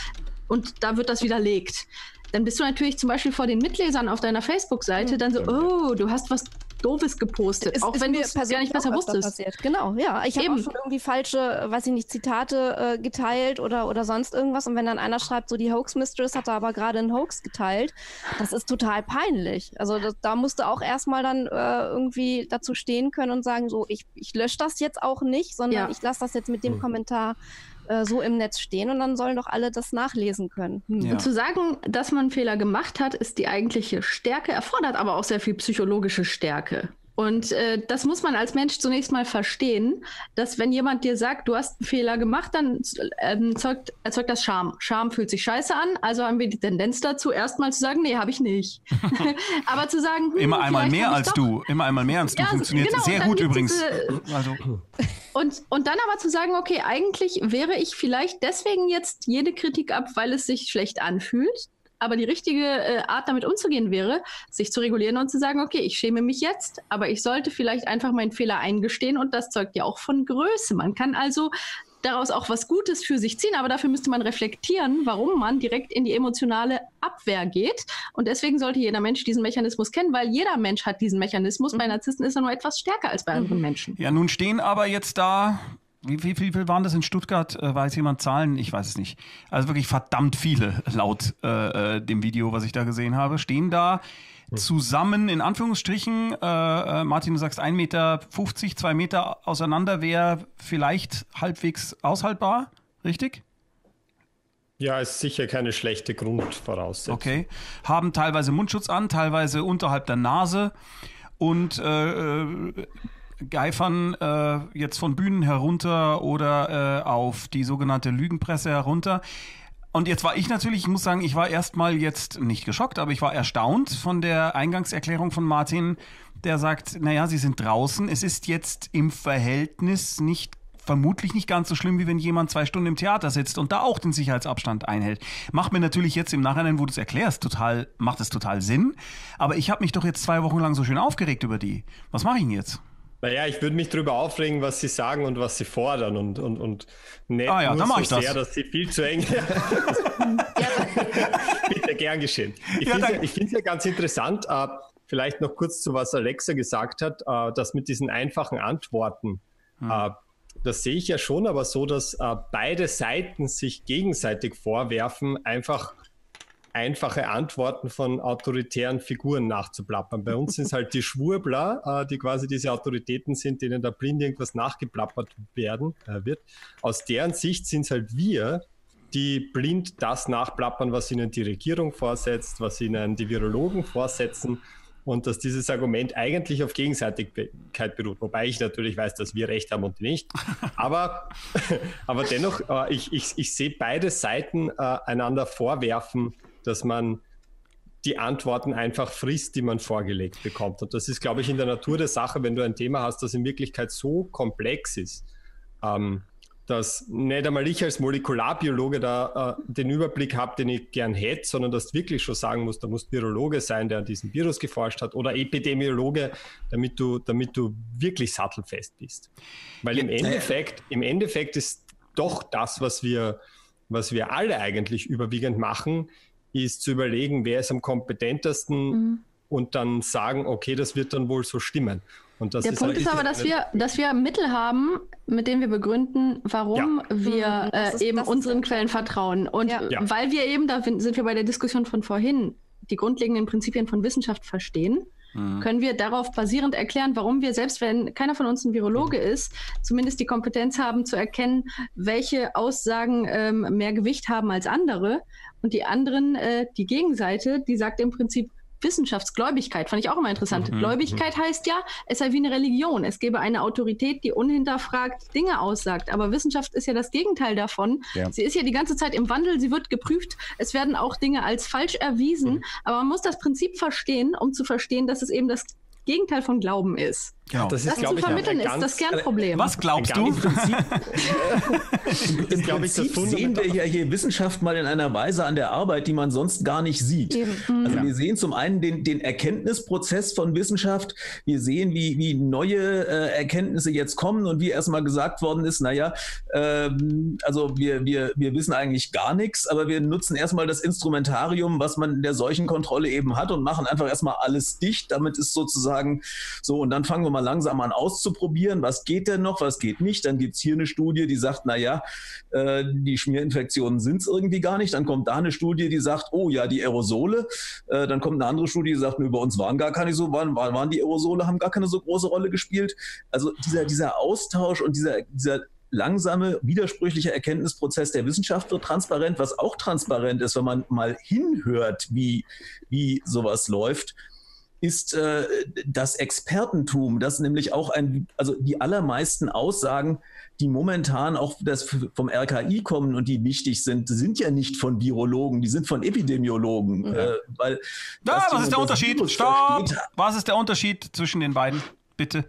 F: und da wird das widerlegt dann bist du natürlich zum Beispiel vor den Mitlesern auf deiner Facebook-Seite dann so, oh, du hast was Doofes gepostet,
D: ist, auch ist wenn du es gar nicht besser wusstest. Genau, ja. Ich habe auch schon irgendwie falsche, weiß ich nicht, Zitate äh, geteilt oder, oder sonst irgendwas. Und wenn dann einer schreibt, so die Hoax Mistress hat da aber gerade einen Hoax geteilt, das ist total peinlich. Also das, da musst du auch erstmal dann äh, irgendwie dazu stehen können und sagen, so, ich, ich lösche das jetzt auch nicht, sondern ja. ich lasse das jetzt mit dem mhm. Kommentar äh, so im Netz stehen und dann sollen doch alle das nachlesen können.
F: Hm. Ja. Und zu sagen, dass man Fehler gemacht hat, ist die eigentliche Stärke, erfordert aber auch sehr viel psychologische Stärke. Und äh, das muss man als Mensch zunächst mal verstehen, dass wenn jemand dir sagt, du hast einen Fehler gemacht, dann ähm, zeugt, erzeugt das Scham. Scham fühlt sich scheiße an, also haben wir die Tendenz dazu, erstmal zu sagen, nee, habe ich nicht. Aber zu sagen, hm,
A: immer einmal mehr als doch. du, immer einmal mehr als du ja, funktioniert genau, sehr gut übrigens. Diese, also.
F: und, und dann aber zu sagen, okay, eigentlich wäre ich vielleicht deswegen jetzt jede Kritik ab, weil es sich schlecht anfühlt aber die richtige äh, Art, damit umzugehen wäre, sich zu regulieren und zu sagen, okay, ich schäme mich jetzt, aber ich sollte vielleicht einfach meinen Fehler eingestehen und das zeugt ja auch von Größe. Man kann also daraus auch was Gutes für sich ziehen, aber dafür müsste man reflektieren, warum man direkt in die emotionale Abwehr geht. Und deswegen sollte jeder Mensch diesen Mechanismus kennen, weil jeder Mensch hat diesen Mechanismus. Mhm. Bei Narzissten ist er nur etwas stärker als bei anderen mhm. Menschen.
A: Ja, nun stehen aber jetzt da wie, wie, wie viel waren das in Stuttgart? Äh, weiß jemand Zahlen? Ich weiß es nicht. Also wirklich verdammt viele laut äh, äh dem Video, was ich da gesehen habe, stehen da hm. zusammen, in Anführungsstrichen, äh, äh Martin, du sagst 1,50 Meter, 2 Meter auseinander wäre vielleicht halbwegs aushaltbar, richtig?
E: Ja, ist sicher keine schlechte Grundvoraussetzung.
A: Okay. Haben teilweise Mundschutz an, teilweise unterhalb der Nase und äh, äh, geifern äh, jetzt von Bühnen herunter oder äh, auf die sogenannte Lügenpresse herunter. Und jetzt war ich natürlich, ich muss sagen, ich war erstmal jetzt nicht geschockt, aber ich war erstaunt von der Eingangserklärung von Martin, der sagt, naja, sie sind draußen. Es ist jetzt im Verhältnis nicht vermutlich nicht ganz so schlimm, wie wenn jemand zwei Stunden im Theater sitzt und da auch den Sicherheitsabstand einhält. Macht mir natürlich jetzt im Nachhinein, wo du es erklärst, total, macht es total Sinn. Aber ich habe mich doch jetzt zwei Wochen lang so schön aufgeregt über die. Was mache ich denn jetzt?
E: Naja, ich würde mich darüber aufregen, was sie sagen und was sie fordern und, und, und
A: nicht ah ja, nur so sehr,
E: das. dass sie viel zu eng. Bitte gern geschehen. Ich ja, finde es ja, ja, ganz interessant, uh, vielleicht noch kurz zu was Alexa gesagt hat, uh, dass mit diesen einfachen Antworten, hm. uh, das sehe ich ja schon, aber so, dass äh, beide Seiten sich gegenseitig vorwerfen, einfach einfache Antworten von autoritären Figuren nachzuplappern. Bei uns sind es halt die Schwurbler, äh, die quasi diese Autoritäten sind, denen da blind irgendwas nachgeplappert werden äh, wird. Aus deren Sicht sind es halt wir, die blind das nachplappern, was ihnen die Regierung vorsetzt, was ihnen die Virologen vorsetzen und dass dieses Argument eigentlich auf Gegenseitigkeit beruht. Wobei ich natürlich weiß, dass wir recht haben und nicht. Aber, aber dennoch, äh, ich, ich, ich sehe beide Seiten äh, einander vorwerfen, dass man die Antworten einfach frisst, die man vorgelegt bekommt. Und das ist, glaube ich, in der Natur der Sache, wenn du ein Thema hast, das in Wirklichkeit so komplex ist, ähm, dass nicht einmal ich als Molekularbiologe da äh, den Überblick habe, den ich gern hätte, sondern dass du wirklich schon sagen musst, da muss Virologe sein, der an diesem Virus geforscht hat oder Epidemiologe, damit du, damit du wirklich sattelfest bist. Weil im Endeffekt, im Endeffekt ist doch das, was wir, was wir alle eigentlich überwiegend machen, ist zu überlegen, wer ist am kompetentesten mhm. und dann sagen, okay, das wird dann wohl so stimmen.
F: Und das Der ist Punkt halt ist aber, dass wir, dass wir Mittel haben, mit denen wir begründen, warum ja. wir mhm. äh, ist, eben unseren Quellen vertrauen. Und ja. weil wir eben, da sind wir bei der Diskussion von vorhin, die grundlegenden Prinzipien von Wissenschaft verstehen, mhm. können wir darauf basierend erklären, warum wir, selbst wenn keiner von uns ein Virologe mhm. ist, zumindest die Kompetenz haben zu erkennen, welche Aussagen ähm, mehr Gewicht haben als andere. Und die anderen, äh, die Gegenseite, die sagt im Prinzip, Wissenschaftsgläubigkeit fand ich auch immer interessant. Mhm. Gläubigkeit mhm. heißt ja, es sei wie eine Religion. Es gäbe eine Autorität, die unhinterfragt Dinge aussagt. Aber Wissenschaft ist ja das Gegenteil davon. Ja. Sie ist ja die ganze Zeit im Wandel, sie wird geprüft. Es werden auch Dinge als falsch erwiesen. Mhm. Aber man muss das Prinzip verstehen, um zu verstehen, dass es eben das Gegenteil von Glauben ist.
A: Genau.
F: Das, ist, das zu vermitteln ich, ist das Kernproblem.
A: Was glaubst du? Im Prinzip,
B: Im Prinzip sehen wir ja hier Wissenschaft mal in einer Weise an der Arbeit, die man sonst gar nicht sieht. Mhm. Also ja. wir sehen zum einen den, den, Erkenntnisprozess von Wissenschaft. Wir sehen, wie, wie neue äh, Erkenntnisse jetzt kommen und wie erstmal gesagt worden ist, naja, ähm, also wir, wir, wir wissen eigentlich gar nichts, aber wir nutzen erstmal das Instrumentarium, was man in der Seuchenkontrolle eben hat und machen einfach erstmal alles dicht. Damit ist sozusagen so, und dann fangen wir mal langsam an auszuprobieren, was geht denn noch, was geht nicht. Dann gibt es hier eine Studie, die sagt, naja, äh, die Schmierinfektionen sind es irgendwie gar nicht. Dann kommt da eine Studie, die sagt, oh ja, die Aerosole. Äh, dann kommt eine andere Studie, die sagt, nö, bei uns waren gar keine so, waren, waren die Aerosole, haben gar keine so große Rolle gespielt. Also dieser, dieser Austausch und dieser, dieser langsame, widersprüchliche Erkenntnisprozess der Wissenschaft wird transparent, was auch transparent ist, wenn man mal hinhört, wie, wie sowas läuft ist äh, das Expertentum, das nämlich auch ein, also die allermeisten Aussagen, die momentan auch das vom RKI kommen und die wichtig sind, sind ja nicht von Virologen, die sind von Epidemiologen. Ja. Äh, weil
A: da, was ist der Unterschied? Stopp! Was ist der Unterschied zwischen den beiden? Bitte.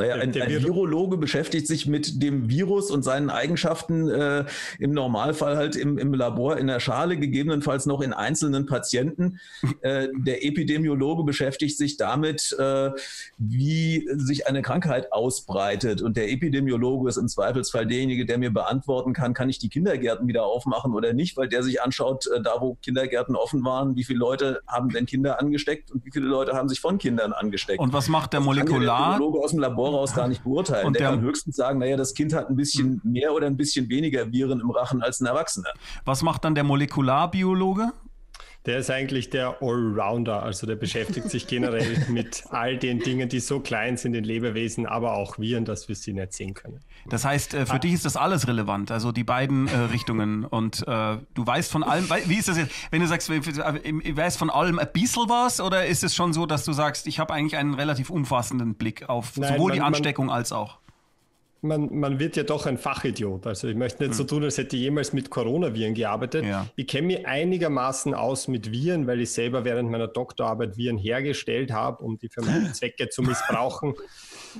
B: Naja, ein, ein Virologe beschäftigt sich mit dem Virus und seinen Eigenschaften äh, im Normalfall halt im, im Labor in der Schale, gegebenenfalls noch in einzelnen Patienten. Äh, der Epidemiologe beschäftigt sich damit, äh, wie sich eine Krankheit ausbreitet. Und der Epidemiologe ist im Zweifelsfall derjenige, der mir beantworten kann, kann ich die Kindergärten wieder aufmachen oder nicht, weil der sich anschaut, äh, da wo Kindergärten offen waren, wie viele Leute haben denn Kinder angesteckt und wie viele Leute haben sich von Kindern angesteckt.
A: Und was macht der Molekular?
B: Der aus dem Labor voraus gar nicht beurteilen. Und der, der kann höchstens sagen, naja, das Kind hat ein bisschen mehr oder ein bisschen weniger Viren im Rachen als ein Erwachsener.
A: Was macht dann der Molekularbiologe?
E: Der ist eigentlich der Allrounder, also der beschäftigt sich generell mit all den Dingen, die so klein sind in Lebewesen, aber auch Viren, dass wir sie nicht sehen können.
A: Das heißt, äh, für ah. dich ist das alles relevant, also die beiden äh, Richtungen. Und äh, du weißt von allem, wie ist das jetzt, wenn du sagst, ich weiß von allem ein bisschen was, oder ist es schon so, dass du sagst, ich habe eigentlich einen relativ umfassenden Blick auf Nein, sowohl man, die Ansteckung man, als auch?
E: Man, man wird ja doch ein Fachidiot. Also ich möchte nicht hm. so tun, als hätte ich jemals mit Coronaviren gearbeitet. Ja. Ich kenne mich einigermaßen aus mit Viren, weil ich selber während meiner Doktorarbeit Viren hergestellt habe, um die für meine Zwecke zu missbrauchen.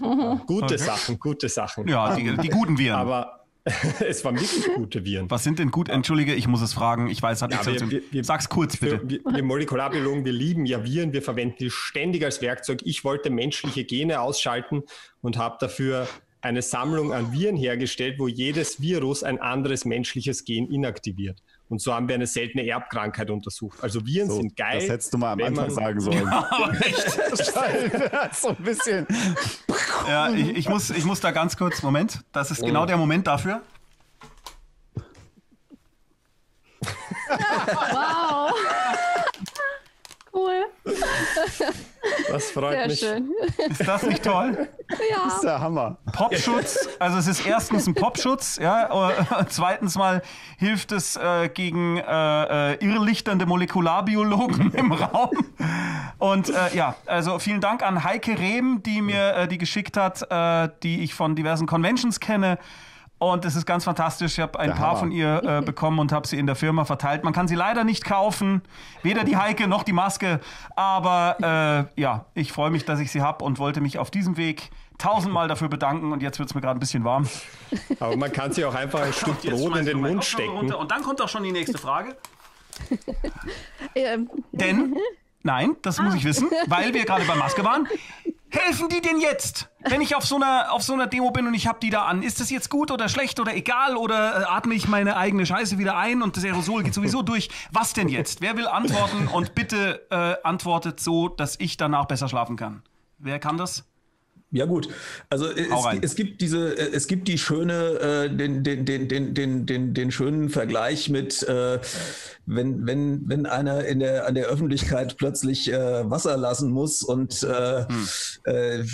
E: gute okay. Sachen, gute Sachen.
A: Ja, die, die guten Viren.
E: Aber es waren wirklich gute Viren.
A: Was sind denn gut? Entschuldige, ich muss es fragen. Ich weiß, hat ja, nichts wir, wir, Sag's kurz, bitte.
E: Wir, wir Molekularbiologen, wir lieben ja Viren. Wir verwenden die ständig als Werkzeug. Ich wollte menschliche Gene ausschalten und habe dafür eine Sammlung an Viren hergestellt, wo jedes Virus ein anderes menschliches Gen inaktiviert. Und so haben wir eine seltene Erbkrankheit untersucht. Also Viren so, sind geil.
C: Das hättest du mal am Anfang sagen sollen. Ja, aber echt.
A: so ein bisschen. Ja, ich, ich, muss, ich muss da ganz kurz, Moment, das ist genau der Moment dafür.
F: wow.
E: Das freut Sehr mich. Schön.
A: Ist das nicht toll?
C: Ja. Das ist der Hammer.
A: Popschutz, also es ist erstens ein Popschutz, ja, zweitens mal hilft es äh, gegen äh, äh, irrlichternde Molekularbiologen im Raum. Und äh, ja, also vielen Dank an Heike Rehm, die mir äh, die geschickt hat, äh, die ich von diversen Conventions kenne. Und es ist ganz fantastisch. Ich habe ein Der paar Hammer. von ihr äh, bekommen und habe sie in der Firma verteilt. Man kann sie leider nicht kaufen, weder die Heike noch die Maske. Aber äh, ja, ich freue mich, dass ich sie habe und wollte mich auf diesem Weg tausendmal dafür bedanken. Und jetzt wird es mir gerade ein bisschen warm.
E: Aber man kann sie auch einfach ein Stück Brot in den Mund stecken.
A: Und dann kommt auch schon die nächste Frage. Ähm. Denn, nein, das muss ich wissen, weil wir gerade bei Maske waren helfen die denn jetzt? Wenn ich auf so einer, auf so einer Demo bin und ich habe die da an, ist das jetzt gut oder schlecht oder egal oder äh, atme ich meine eigene Scheiße wieder ein und das Aerosol geht sowieso durch? Was denn jetzt? Wer will antworten und bitte äh, antwortet so, dass ich danach besser schlafen kann? Wer kann das?
B: Ja gut, also es, es, gibt diese, äh, es gibt die schöne, äh, den, den, den, den, den, den, den schönen Vergleich mit, äh, wenn, wenn, wenn einer in der, an der Öffentlichkeit plötzlich äh, Wasser lassen muss und äh, hm. äh,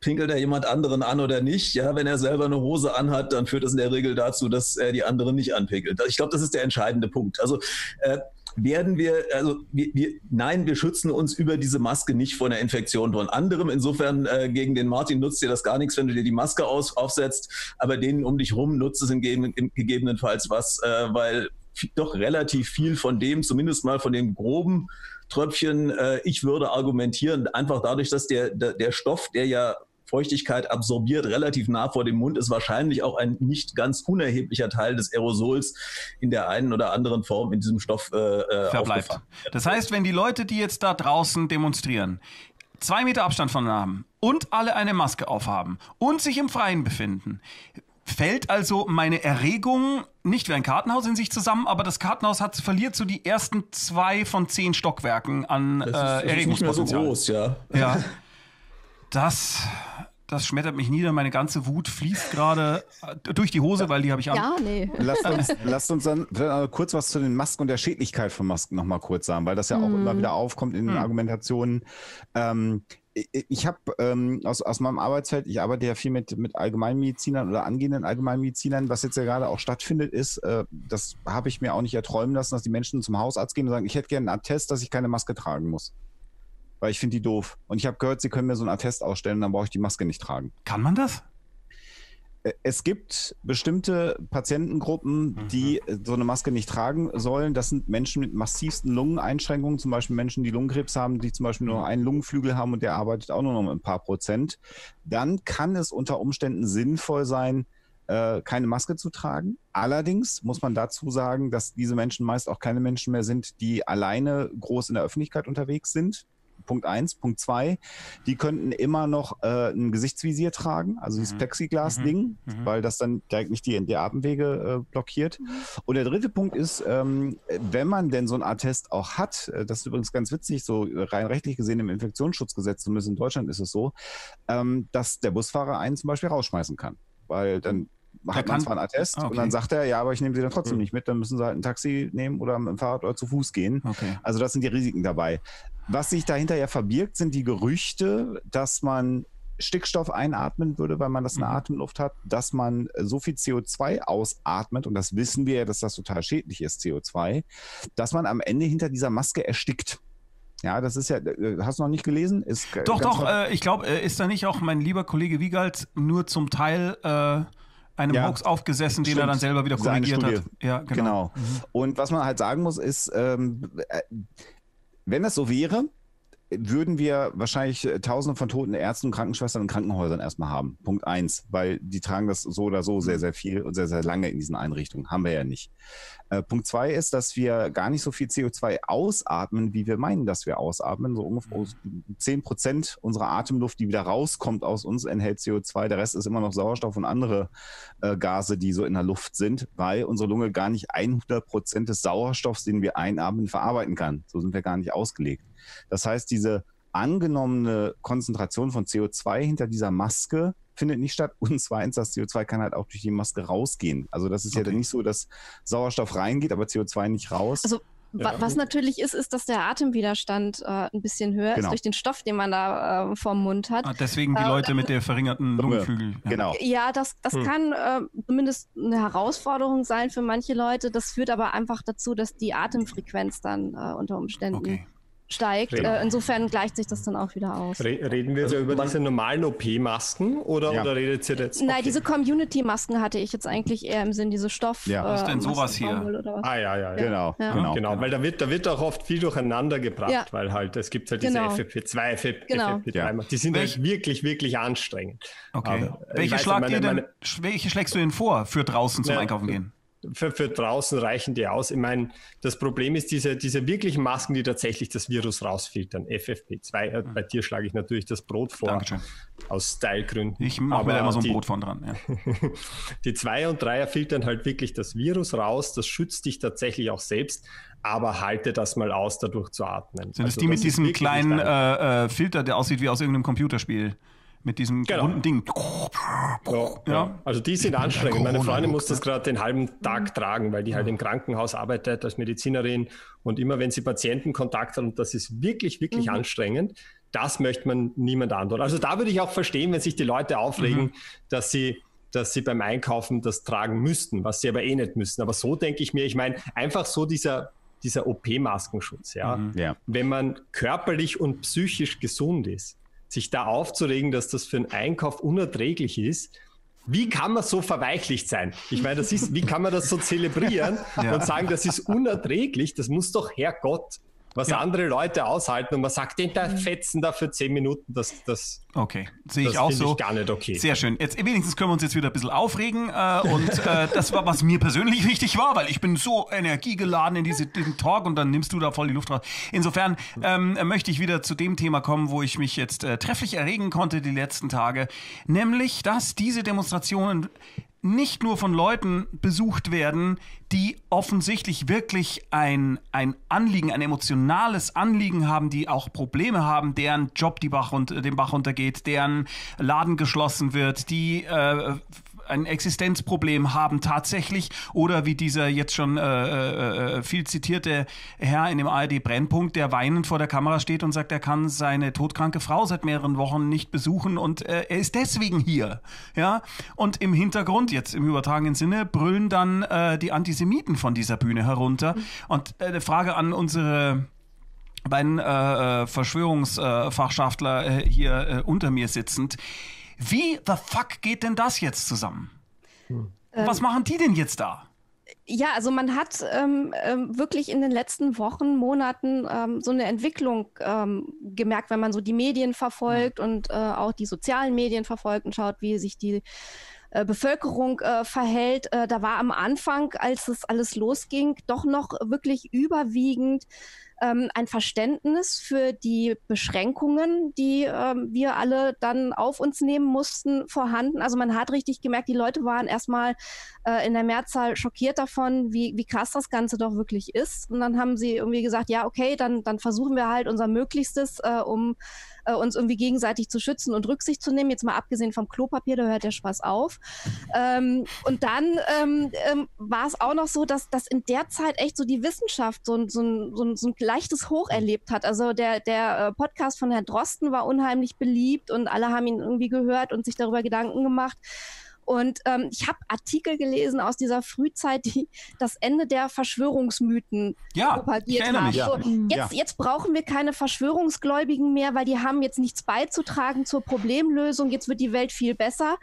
B: pinkelt er jemand anderen an oder nicht, ja, wenn er selber eine Hose anhat, dann führt das in der Regel dazu, dass er die anderen nicht anpinkelt. Ich glaube, das ist der entscheidende Punkt. Also äh, werden wir, also wir, wir, nein, wir schützen uns über diese Maske nicht vor einer Infektion von anderem. Insofern äh, gegen den Martin nutzt dir das gar nichts, wenn du dir die Maske aus, aufsetzt, aber denen um dich rum nutzt es in, in, gegebenenfalls was, äh, weil doch relativ viel von dem, zumindest mal von dem groben Tröpfchen, äh, ich würde argumentieren, einfach dadurch, dass der, der, der Stoff, der ja Feuchtigkeit absorbiert, relativ nah vor dem Mund, ist wahrscheinlich auch ein nicht ganz unerheblicher Teil des Aerosols in der einen oder anderen Form in diesem Stoff äh, äh verbleibt.
A: Das heißt, wenn die Leute, die jetzt da draußen demonstrieren, zwei Meter Abstand von haben und alle eine Maske aufhaben und sich im Freien befinden, fällt also meine Erregung nicht wie ein Kartenhaus in sich zusammen, aber das Kartenhaus hat verliert so die ersten zwei von zehn Stockwerken an das ist, äh, Erregungspotenzial.
B: Das ist nicht mehr so
A: groß, ja. Ja. Das, das schmettert mich nieder. Meine ganze Wut fließt gerade durch die Hose, weil die habe ich an.
C: Ja, nee. Lasst uns, lasst uns dann kurz was zu den Masken und der Schädlichkeit von Masken nochmal kurz sagen, weil das ja auch mm. immer wieder aufkommt in den mm. Argumentationen. Ähm, ich habe ähm, aus, aus meinem Arbeitsfeld, ich arbeite ja viel mit, mit Allgemeinmedizinern oder angehenden Allgemeinmedizinern, was jetzt ja gerade auch stattfindet, ist, äh, das habe ich mir auch nicht erträumen lassen, dass die Menschen zum Hausarzt gehen und sagen, ich hätte gerne einen Attest, dass ich keine Maske tragen muss weil ich finde die doof. Und ich habe gehört, sie können mir so einen Attest ausstellen, dann brauche ich die Maske nicht tragen.
A: Kann man das?
C: Es gibt bestimmte Patientengruppen, mhm. die mhm. so eine Maske nicht tragen sollen. Das sind Menschen mit massivsten Lungeneinschränkungen, zum Beispiel Menschen, die Lungenkrebs haben, die zum Beispiel nur mhm. einen Lungenflügel haben und der arbeitet auch nur noch ein paar Prozent. Dann kann es unter Umständen sinnvoll sein, äh, keine Maske zu tragen. Allerdings muss man dazu sagen, dass diese Menschen meist auch keine Menschen mehr sind, die alleine groß in der Öffentlichkeit unterwegs sind. Punkt eins. Punkt zwei, die könnten immer noch äh, ein Gesichtsvisier tragen, also dieses mhm. Plexiglas-Ding, mhm. mhm. weil das dann direkt nicht die, die Atemwege äh, blockiert. Mhm. Und der dritte Punkt ist, ähm, wenn man denn so einen Attest auch hat, äh, das ist übrigens ganz witzig, so rein rechtlich gesehen im Infektionsschutzgesetz, zumindest in Deutschland ist es so, ähm, dass der Busfahrer einen zum Beispiel rausschmeißen kann. Weil dann hat man zwar einen Attest okay. und dann sagt er, ja, aber ich nehme sie dann trotzdem nicht mit, dann müssen sie halt ein Taxi nehmen oder mit dem Fahrrad oder zu Fuß gehen. Okay. Also das sind die Risiken dabei. Was sich dahinter ja verbirgt, sind die Gerüchte, dass man Stickstoff einatmen würde, weil man das in der mhm. Atemluft hat, dass man so viel CO2 ausatmet, und das wissen wir ja, dass das total schädlich ist, CO2, dass man am Ende hinter dieser Maske erstickt. Ja, das ist ja, äh, hast du noch nicht gelesen? Ist
A: doch, doch, äh, ich glaube, äh, ist da nicht auch mein lieber Kollege Wiegald nur zum Teil äh, einem ja, Hoax aufgesessen, den er dann selber wieder korrigiert hat.
C: Ja, genau. genau. Mhm. Und was man halt sagen muss, ist, ähm, äh, wenn das so wäre, würden wir wahrscheinlich äh, Tausende von toten Ärzten, Krankenschwestern und Krankenhäusern erstmal haben. Punkt eins, weil die tragen das so oder so sehr, sehr viel und sehr, sehr lange in diesen Einrichtungen. Haben wir ja nicht. Äh, Punkt zwei ist, dass wir gar nicht so viel CO2 ausatmen, wie wir meinen, dass wir ausatmen. So ungefähr zehn Prozent unserer Atemluft, die wieder rauskommt aus uns, enthält CO2. Der Rest ist immer noch Sauerstoff und andere äh, Gase, die so in der Luft sind, weil unsere Lunge gar nicht 100 Prozent des Sauerstoffs, den wir einatmen, verarbeiten kann. So sind wir gar nicht ausgelegt. Das heißt, diese angenommene Konzentration von CO2 hinter dieser Maske findet nicht statt. Und zweitens, das CO2 kann halt auch durch die Maske rausgehen. Also das ist okay. ja nicht so, dass Sauerstoff reingeht, aber CO2 nicht raus.
D: Also ja. Was natürlich ist, ist, dass der Atemwiderstand äh, ein bisschen höher genau. ist durch den Stoff, den man da äh, vorm Mund hat.
A: Ah, deswegen die äh, Leute mit der verringerten Lungenflügel.
D: Ja. Genau. Ja, das, das hm. kann äh, zumindest eine Herausforderung sein für manche Leute. Das führt aber einfach dazu, dass die Atemfrequenz dann äh, unter Umständen okay steigt. Äh, insofern gleicht sich das dann auch wieder aus.
E: Reden wir jetzt über diese normalen OP-Masken oder, ja. oder redet ihr jetzt?
D: Nein, diese Community-Masken hatte ich jetzt eigentlich eher im Sinn, diese Stoff.
A: Ja, was ist denn sowas hier?
E: Ah, ja, ja, ja. Genau, ja. genau. genau. Weil da wird, da wird auch oft viel durcheinander gebracht, ja. weil halt, es gibt halt diese genau. FFP2, FFP3, genau. FFP3 die sind Welch? halt wirklich, wirklich anstrengend.
A: Okay. Aber, welche, weiß, meine, denn, meine, welche schlägst du denn vor für draußen zum Einkaufen gehen?
E: Für, für draußen reichen die aus. Ich meine, das Problem ist diese, diese wirklichen Masken, die tatsächlich das Virus rausfiltern. FFP2, äh, bei dir schlage ich natürlich das Brot vor.
A: Dankeschön.
E: Aus Stylegründen.
A: Ich mache mir da immer so ein die, Brot von dran. Ja.
E: die 2 und 3er filtern halt wirklich das Virus raus. Das schützt dich tatsächlich auch selbst aber halte das mal aus, dadurch zu atmen.
A: Sind also das die mit diesem kleinen äh, äh, Filter, der aussieht wie aus irgendeinem Computerspiel? Mit diesem genau. runden Ding.
E: Ja, ja. Also die sind anstrengend. Meine Freundin muss das gerade den halben Tag tragen, weil die halt im Krankenhaus arbeitet als Medizinerin und immer wenn sie Patientenkontakt hat und das ist wirklich, wirklich mhm. anstrengend, das möchte man niemand antun. Also da würde ich auch verstehen, wenn sich die Leute aufregen, mhm. dass sie dass sie beim Einkaufen das tragen müssten, was sie aber eh nicht müssen. Aber so denke ich mir, ich meine, einfach so dieser, dieser OP-Maskenschutz, ja? Mhm. ja. Wenn man körperlich und psychisch gesund ist, sich da aufzuregen, dass das für einen Einkauf unerträglich ist. Wie kann man so verweichlicht sein? Ich meine, das ist, wie kann man das so zelebrieren ja. und sagen, das ist unerträglich? Das muss doch Herrgott was ja. andere Leute aushalten und man sagt, den da mhm. fetzen da für zehn Minuten, das, das,
A: okay. Sehe ich auch so.
E: Ich gar nicht okay.
A: Sehr schön. Jetzt wenigstens können wir uns jetzt wieder ein bisschen aufregen äh, und äh, das war, was mir persönlich wichtig war, weil ich bin so energiegeladen in diese, diesen Talk und dann nimmst du da voll die Luft raus. Insofern ähm, möchte ich wieder zu dem Thema kommen, wo ich mich jetzt äh, trefflich erregen konnte die letzten Tage, nämlich, dass diese Demonstrationen nicht nur von Leuten besucht werden, die offensichtlich wirklich ein, ein Anliegen, ein emotionales Anliegen haben, die auch Probleme haben, deren Job die Bach und, den Bach runtergeht, deren Laden geschlossen wird, die äh, ein Existenzproblem haben tatsächlich oder wie dieser jetzt schon äh, äh, äh viel zitierte Herr in dem ARD Brennpunkt, der weinend vor der Kamera steht und sagt, er kann seine todkranke Frau seit mehreren Wochen nicht besuchen und äh, er ist deswegen hier. Ja, und im Hintergrund jetzt im übertragenen Sinne brüllen dann äh, die Antisemiten von dieser Bühne herunter und äh, Frage an unsere beiden Verschwörungsfachschaftler hier unter mir sitzend. Wie the fuck geht denn das jetzt zusammen? Hm. Was machen die denn jetzt da?
D: Ja, also man hat ähm, ähm, wirklich in den letzten Wochen, Monaten ähm, so eine Entwicklung ähm, gemerkt, wenn man so die Medien verfolgt mhm. und äh, auch die sozialen Medien verfolgt und schaut, wie sich die äh, Bevölkerung äh, verhält. Äh, da war am Anfang, als es alles losging, doch noch wirklich überwiegend ähm, ein Verständnis für die Beschränkungen, die ähm, wir alle dann auf uns nehmen mussten, vorhanden. Also man hat richtig gemerkt, die Leute waren erstmal äh, in der Mehrzahl schockiert davon, wie, wie krass das Ganze doch wirklich ist. Und dann haben sie irgendwie gesagt, ja, okay, dann, dann versuchen wir halt unser Möglichstes, äh, um äh, uns irgendwie gegenseitig zu schützen und Rücksicht zu nehmen. Jetzt mal abgesehen vom Klopapier, da hört der Spaß auf. Ähm, und dann ähm, ähm, war es auch noch so, dass, dass in der Zeit echt so die Wissenschaft so, so, so, so ein leichtes Hoch erlebt hat. Also der, der äh, Podcast von Herrn Drosten war unheimlich beliebt und alle haben ihn irgendwie gehört und sich darüber Gedanken gemacht. Und ähm, ich habe Artikel gelesen aus dieser Frühzeit, die das Ende der Verschwörungsmythen
A: ja, propagiert haben. Mich, ja.
D: So, jetzt, jetzt brauchen wir keine Verschwörungsgläubigen mehr, weil die haben jetzt nichts beizutragen zur Problemlösung. Jetzt wird die Welt viel besser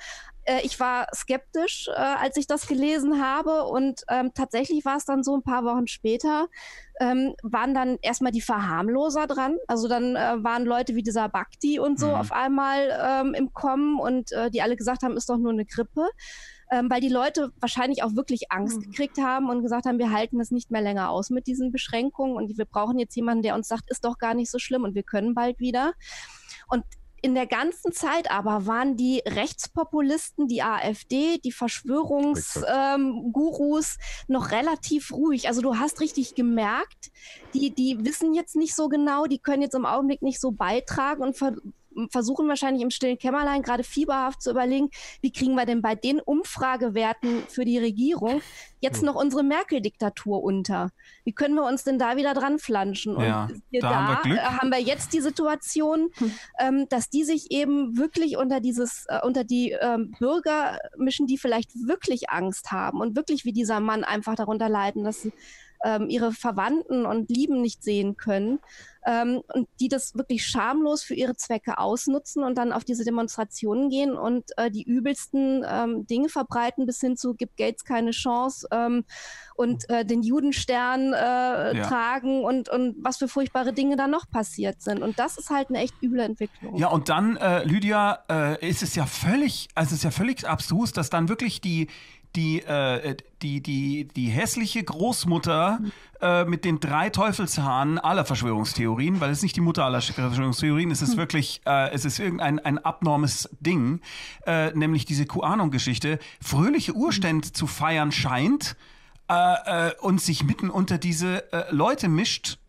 D: äh, ich war skeptisch, äh, als ich das gelesen habe. Und ähm, tatsächlich war es dann so ein paar Wochen später, ähm, waren dann erstmal die Verharmloser dran. Also dann äh, waren Leute wie dieser Bhakti und so mhm. auf einmal ähm, im Kommen und äh, die alle gesagt haben, ist doch nur eine Grippe. Ähm, weil die Leute wahrscheinlich auch wirklich Angst mhm. gekriegt haben und gesagt haben, wir halten das nicht mehr länger aus mit diesen Beschränkungen und wir brauchen jetzt jemanden, der uns sagt, ist doch gar nicht so schlimm und wir können bald wieder. Und in der ganzen Zeit aber waren die Rechtspopulisten, die AfD, die Verschwörungsgurus ähm, noch relativ ruhig. Also du hast richtig gemerkt, die, die wissen jetzt nicht so genau, die können jetzt im Augenblick nicht so beitragen und ver versuchen wahrscheinlich im stillen Kämmerlein gerade fieberhaft zu überlegen, wie kriegen wir denn bei den Umfragewerten für die Regierung jetzt hm. noch unsere Merkel-Diktatur unter? Wie können wir uns denn da wieder dran flanschen? Und
A: ja,
D: da,
A: da haben, wir
D: äh, haben, wir jetzt die Situation, hm. ähm, dass die sich eben wirklich unter dieses, äh, unter die ähm, Bürger mischen, die vielleicht wirklich Angst haben und wirklich wie dieser Mann einfach darunter leiden, dass sie ähm, ihre Verwandten und Lieben nicht sehen können ähm, und die das wirklich schamlos für ihre Zwecke ausnutzen und dann auf diese Demonstrationen gehen und äh, die übelsten ähm, Dinge verbreiten bis hin zu gibt Gates keine Chance ähm, und äh, den Judenstern äh, ja. tragen und, und was für furchtbare Dinge da noch passiert sind. Und das ist halt eine echt üble Entwicklung.
A: Ja, und dann, äh, Lydia, äh, ist es ja völlig, also es ist ja völlig abstrus, dass dann wirklich die die, äh, die, die, die hässliche Großmutter äh, mit den drei Teufelshaaren aller Verschwörungstheorien, weil es nicht die Mutter aller Verschwörungstheorien, es ist hm. wirklich, äh, es ist irgendein ein abnormes Ding, äh, nämlich diese QAnon-Geschichte, fröhliche Urstände zu feiern scheint äh, äh, und sich mitten unter diese äh, Leute mischt.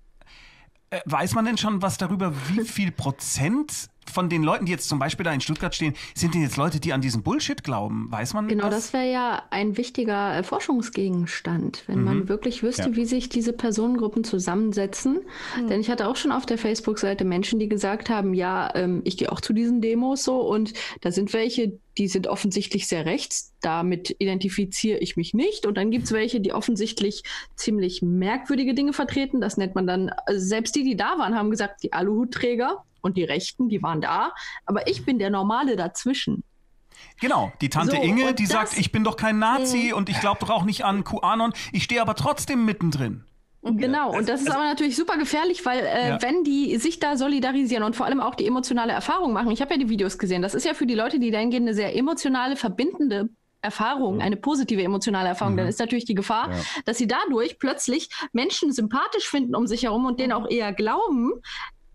A: Äh, weiß man denn schon was darüber, wie viel Prozent von den Leuten, die jetzt zum Beispiel da in Stuttgart stehen, sind denn jetzt Leute, die an diesen Bullshit glauben? Weiß man
F: Genau, das, das wäre ja ein wichtiger äh, Forschungsgegenstand, wenn mhm. man wirklich wüsste, ja. wie sich diese Personengruppen zusammensetzen. Mhm. Denn ich hatte auch schon auf der Facebook-Seite Menschen, die gesagt haben, ja, ähm, ich gehe auch zu diesen Demos so und da sind welche, die sind offensichtlich sehr rechts, damit identifiziere ich mich nicht. Und dann gibt es welche, die offensichtlich ziemlich merkwürdige Dinge vertreten. Das nennt man dann, also selbst die, die da waren, haben gesagt, die Aluhutträger und die Rechten, die waren da, aber ich bin der Normale dazwischen.
A: Genau, die Tante so, Inge, die sagt, ich bin doch kein Nazi mhm. und ich glaube doch auch nicht an QAnon, ich stehe aber trotzdem mittendrin.
F: Genau, und das ist aber natürlich super gefährlich, weil äh, ja. wenn die sich da solidarisieren und vor allem auch die emotionale Erfahrung machen, ich habe ja die Videos gesehen, das ist ja für die Leute, die dahin gehen, eine sehr emotionale, verbindende Erfahrung, mhm. eine positive emotionale Erfahrung, mhm. dann ist natürlich die Gefahr, ja. dass sie dadurch plötzlich Menschen sympathisch finden um sich herum und denen auch eher glauben,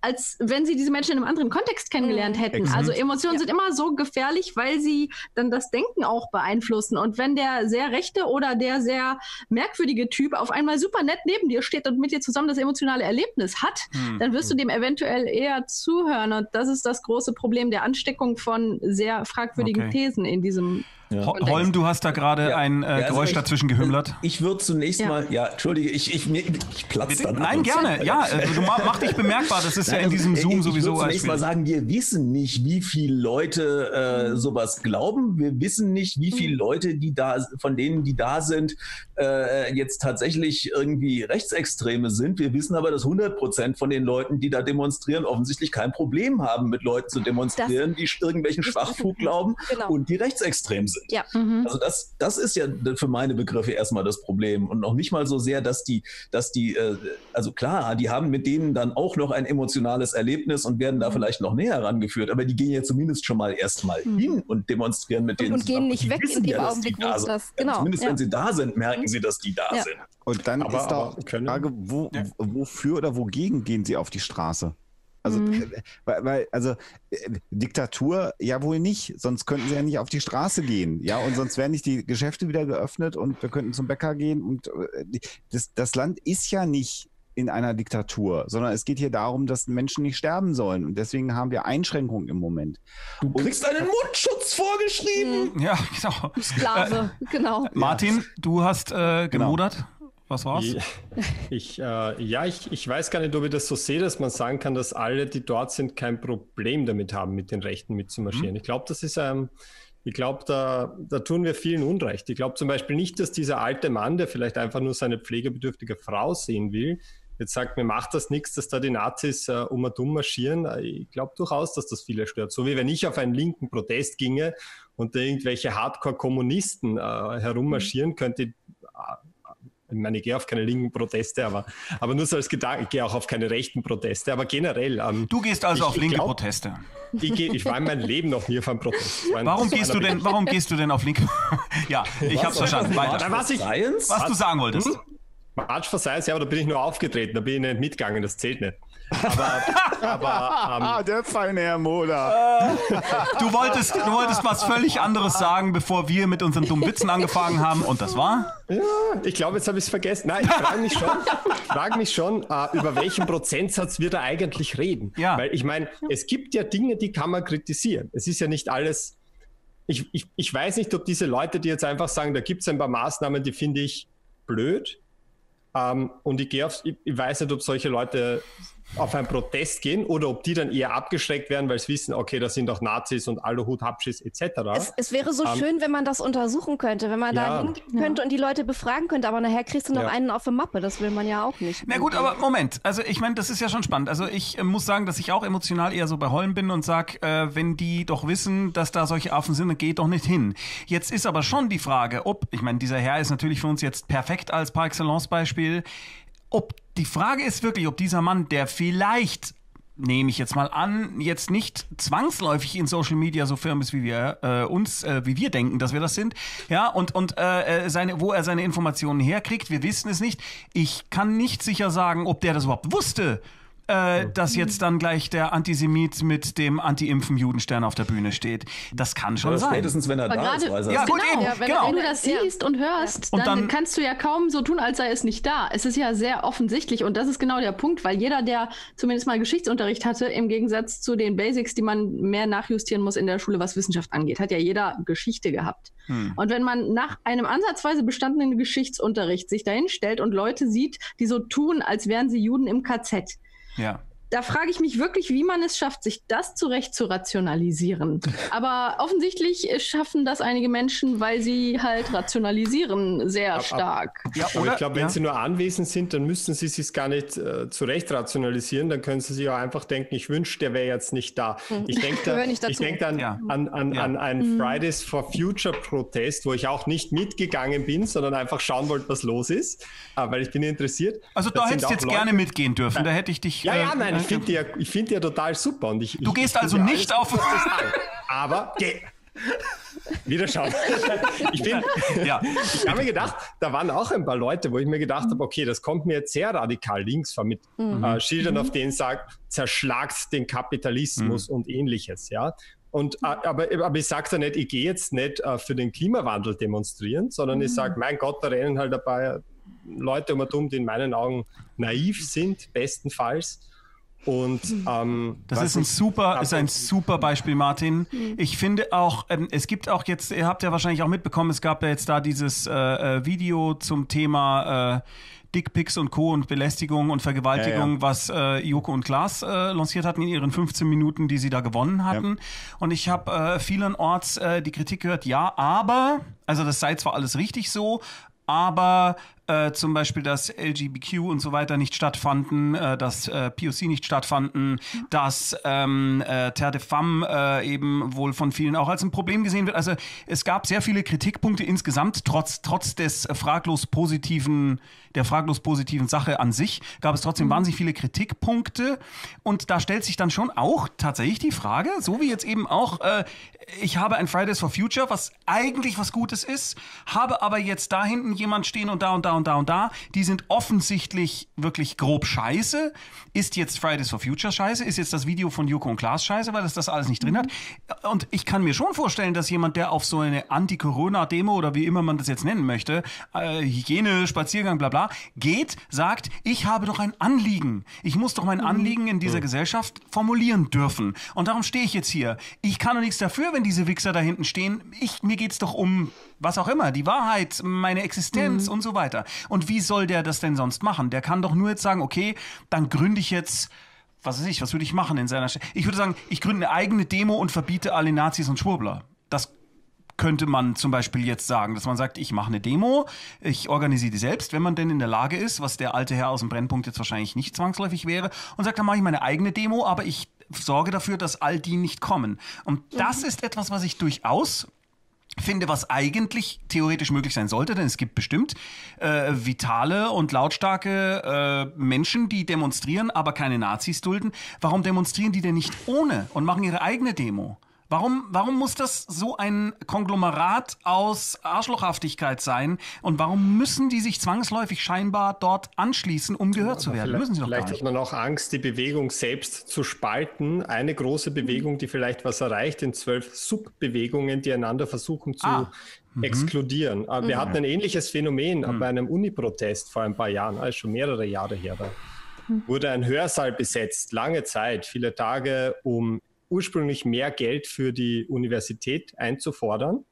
F: als wenn sie diese Menschen in einem anderen Kontext kennengelernt mhm. hätten. Exakt. Also Emotionen ja. sind immer so gefährlich, weil sie dann das Denken auch beeinflussen. Und wenn der sehr rechte oder der sehr merkwürdige Typ auf einmal super nett neben dir steht und mit dir zusammen das emotionale Erlebnis hat, mhm. dann wirst du dem eventuell eher zuhören. Und das ist das große Problem der Ansteckung von sehr fragwürdigen okay. Thesen in diesem
A: ja. Holm, du hast da gerade ja. ein äh, ja, Geräusch ich, dazwischen gehümmert.
B: Ich würde zunächst mal, ja, entschuldige, ich, ich, ich platze dann.
A: Nein, gerne, ja, äh, du mach dich bemerkbar, das ist Nein, ja in diesem also, Zoom
B: ich,
A: sowieso.
B: Ich würde zunächst mal sagen, wir wissen nicht, wie viele Leute äh, sowas glauben. Wir wissen nicht, wie viele mhm. Leute, die da, von denen, die da sind, äh, jetzt tatsächlich irgendwie Rechtsextreme sind. Wir wissen aber, dass 100 Prozent von den Leuten, die da demonstrieren, offensichtlich kein Problem haben, mit Leuten zu demonstrieren, das, die irgendwelchen Schwachfug glauben genau. und die rechtsextrem sind. Ja. Mhm. Also das, das ist ja für meine Begriffe erstmal das Problem und noch nicht mal so sehr, dass die, dass die, äh, also klar, die haben mit denen dann auch noch ein emotionales Erlebnis und werden da mhm. vielleicht noch näher rangeführt, aber die gehen ja zumindest schon mal erstmal mhm. hin und demonstrieren mit denen.
D: Und, und gehen nicht weg in dem ja, Augenblick,
B: wo das, genau. Zumindest ja. wenn sie da sind, merken sie, dass die da ja. sind.
C: Und dann aber, ist doch die Frage, wo, wofür oder wogegen gehen sie auf die Straße? Also, mhm. weil, weil, also äh, Diktatur ja wohl nicht, sonst könnten sie ja nicht auf die Straße gehen, ja, und sonst wären nicht die Geschäfte wieder geöffnet und wir könnten zum Bäcker gehen und äh, das, das Land ist ja nicht in einer Diktatur, sondern es geht hier darum, dass Menschen nicht sterben sollen. Und deswegen haben wir Einschränkungen im Moment.
B: Du kriegst einen Mundschutz vorgeschrieben.
A: Mhm. Ja, genau.
D: Sklave, äh, genau.
A: Martin, du hast äh, genau. gemodert. Genau. Was war's?
E: Ich, äh, ja, ich, ich weiß gar nicht, ob ich das so sehe, dass man sagen kann, dass alle, die dort sind, kein Problem damit haben, mit den Rechten mitzumarschieren. Mhm. Ich glaube, das ist ein. Ähm, ich glaube, da, da tun wir vielen Unrecht. Ich glaube zum Beispiel nicht, dass dieser alte Mann, der vielleicht einfach nur seine pflegebedürftige Frau sehen will, jetzt sagt, mir macht das nichts, dass da die Nazis äh, um und um marschieren. Ich glaube durchaus, dass das viele stört. So wie wenn ich auf einen linken Protest ginge und da irgendwelche Hardcore-Kommunisten äh, herummarschieren, könnte ich meine, ich gehe auf keine linken Proteste, aber, aber nur so als Gedanke, ich gehe auch auf keine rechten Proteste, aber generell.
A: Ähm, du gehst also ich, auf linke glaub, Proteste.
E: Ich, geh, ich war in meinem Leben noch nie auf einem Protest.
A: Warum gehst du denn, warum gehst du denn auf linke? ja, ich hab's verstanden.
E: Weiter.
A: Was, ich, was du sagen wolltest. Hm?
E: March for Science, ja, aber da bin ich nur aufgetreten, da bin ich nicht mitgegangen, das zählt nicht. Aber,
C: aber ähm, der feine Herr Moder.
A: du wolltest, du wolltest was völlig anderes sagen, bevor wir mit unseren dummen Witzen angefangen haben. Und das war?
E: Ja, ich glaube, jetzt habe ich es vergessen. Nein, ich frage mich schon, frag mich schon äh, über welchen Prozentsatz wir da eigentlich reden. Ja. Weil ich meine, es gibt ja Dinge, die kann man kritisieren. Es ist ja nicht alles. Ich, ich, ich weiß nicht, ob diese Leute, die jetzt einfach sagen, da gibt es ein paar Maßnahmen, die finde ich blöd. Ähm, und ich gehe auf, ich, ich weiß nicht, ob solche Leute auf einen Protest gehen oder ob die dann eher abgeschreckt werden, weil sie wissen, okay, da sind auch Nazis und Aluhut, Hapschis etc.
D: Es, es wäre so um, schön, wenn man das untersuchen könnte, wenn man ja. da hingehen könnte ja. und die Leute befragen könnte, aber nachher kriegst du noch ja. einen auf der Mappe, das will man ja auch nicht.
A: Na gut, aber Moment, also ich meine, das ist ja schon spannend. Also ich äh, muss sagen, dass ich auch emotional eher so bei Holm bin und sag, äh, wenn die doch wissen, dass da solche Affen sind, dann geht doch nicht hin. Jetzt ist aber schon die Frage, ob, ich meine, dieser Herr ist natürlich für uns jetzt perfekt als Par Excellence Beispiel, ob die Frage ist wirklich, ob dieser Mann, der vielleicht nehme ich jetzt mal an, jetzt nicht zwangsläufig in Social Media so firm ist, wie wir äh, uns, äh, wie wir denken, dass wir das sind, ja, und, und äh, äh seine, wo er seine Informationen herkriegt, wir wissen es nicht. Ich kann nicht sicher sagen, ob der das überhaupt wusste äh, dass jetzt dann gleich der Antisemit mit dem Anti-Impfen-Judenstern auf der Bühne steht. Das kann schon ja, sein.
B: Spätestens, wenn er Aber da ist,
F: weiß er ja, gut, genau, ja, wenn, genau. wenn, du das siehst und hörst, und dann, dann, kannst du ja kaum so tun, als sei es nicht da. Es ist ja sehr offensichtlich und das ist genau der Punkt, weil jeder, der zumindest mal Geschichtsunterricht hatte, im Gegensatz zu den Basics, die man mehr nachjustieren muss in der Schule, was Wissenschaft angeht, hat ja jeder Geschichte gehabt. Hm. Und wenn man nach einem ansatzweise bestandenen Geschichtsunterricht sich dahin stellt und Leute sieht, die so tun, als wären sie Juden im KZ,
A: ja
F: da frage ich mich wirklich, wie man es schafft, sich das zurecht zu rationalisieren. Aber offensichtlich schaffen das einige Menschen, weil sie halt rationalisieren sehr ab, stark.
E: Ab, ja, oder? ich glaube, wenn ja. sie nur anwesend sind, dann müssen sie sich gar nicht äh, zurecht rationalisieren. Dann können sie sich auch einfach denken, ich wünsche, der wäre jetzt nicht da. Hm. Ich denke da, ich denk ja. an, an, ja. an einen mhm. Fridays for Future Protest, wo ich auch nicht mitgegangen bin, sondern einfach schauen wollte, was los ist, äh, weil ich bin interessiert.
A: Also da hättest du jetzt Leute, gerne mitgehen dürfen. Da hätte ich dich.
E: Ja, ja, äh, nein, ich finde die, ja, find die ja total super. Und ich,
A: du
E: ich,
A: gehst also nicht auf.
E: Aber geh. Wieder schauen. Ich, bin, ja. ich habe mir gedacht, da waren auch ein paar Leute, wo ich mir gedacht habe, okay, das kommt mir jetzt sehr radikal links vor mit mhm. äh, Schildern, auf denen sagt, zerschlagt den Kapitalismus mhm. und ähnliches, ja. Und, äh, aber, aber ich sage da nicht, ich gehe jetzt nicht äh, für den Klimawandel demonstrieren, sondern mhm. ich sage, mein Gott, da rennen halt dabei Leute um und um, die in meinen Augen naiv sind, bestenfalls und ähm,
A: das ist ein super, ist ein super Beispiel, Martin. Mhm. Ich finde auch, ähm, es gibt auch jetzt, ihr habt ja wahrscheinlich auch mitbekommen, es gab ja jetzt da dieses äh, äh Video zum Thema äh, Dickpics und Co. und Belästigung und Vergewaltigung, ja, ja. was äh, Joko und Klaas äh, lanciert hatten in ihren 15 Minuten, die sie da gewonnen hatten. Ja. Und ich habe äh, vielenorts äh, die Kritik gehört, ja, aber, also das sei zwar alles richtig so, aber äh, zum Beispiel, dass LGBTQ und so weiter nicht stattfanden, äh, dass äh, POC nicht stattfanden, dass ähm, äh, Terre de Femme äh, eben wohl von vielen auch als ein Problem gesehen wird. Also es gab sehr viele Kritikpunkte insgesamt, trotz, trotz des fraglos positiven, der fraglos positiven Sache an sich, gab es trotzdem mhm. wahnsinnig viele Kritikpunkte. Und da stellt sich dann schon auch tatsächlich die Frage, so wie jetzt eben auch, äh, ich habe ein Fridays for Future, was eigentlich was Gutes ist, habe aber jetzt da hinten jemand stehen und da und da und da und da, die sind offensichtlich wirklich grob scheiße. Ist jetzt Fridays for Future scheiße? Ist jetzt das Video von Joko und Klaas scheiße, weil es das alles nicht drin hat? Und ich kann mir schon vorstellen, dass jemand, der auf so eine Anti-Corona-Demo oder wie immer man das jetzt nennen möchte, äh, Hygiene, Spaziergang, bla bla, geht, sagt, ich habe doch ein Anliegen. Ich muss doch mein mhm. Anliegen in dieser Gesellschaft formulieren dürfen. Und darum stehe ich jetzt hier. Ich kann doch nichts dafür, wenn diese Wichser da hinten stehen. Ich, mir geht's doch um was auch immer, die Wahrheit, meine Existenz mhm. und so weiter. Und wie soll der das denn sonst machen? Der kann doch nur jetzt sagen, okay, dann gründe ich jetzt was weiß ich, was würde ich machen in seiner Stadt? Ich würde sagen, ich gründe eine eigene Demo und verbiete alle Nazis und Schwurbler. Das könnte man zum Beispiel jetzt sagen, dass man sagt, ich mache eine Demo, ich organisiere die selbst, wenn man denn in der Lage ist, was der alte Herr aus dem Brennpunkt jetzt wahrscheinlich nicht zwangsläufig wäre, und sagt, dann mache ich meine eigene Demo, aber ich sorge dafür, dass all die nicht kommen. Und das mhm. ist etwas, was ich durchaus finde, was eigentlich theoretisch möglich sein sollte, denn es gibt bestimmt äh, vitale und lautstarke äh, Menschen, die demonstrieren, aber keine Nazis dulden. Warum demonstrieren die denn nicht ohne und machen ihre eigene Demo? Warum, warum muss das so ein Konglomerat aus Arschlochhaftigkeit sein? Und warum müssen die sich zwangsläufig scheinbar dort anschließen, um gehört zu werden?
E: Müssen
A: sie
E: doch vielleicht hat man auch Angst, die Bewegung selbst zu spalten. Eine große Bewegung, die vielleicht was erreicht, in zwölf Subbewegungen, die einander versuchen zu ah. Mhm. exkludieren. Mhm. Wir hatten ein ähnliches Phänomen mhm. bei einem Uni-Protest vor ein paar Jahren, also schon mehrere Jahre her. Da mhm. wurde ein Hörsaal besetzt, lange Zeit, viele Tage, um ursprünglich mehr Geld für die Universität einzufordern.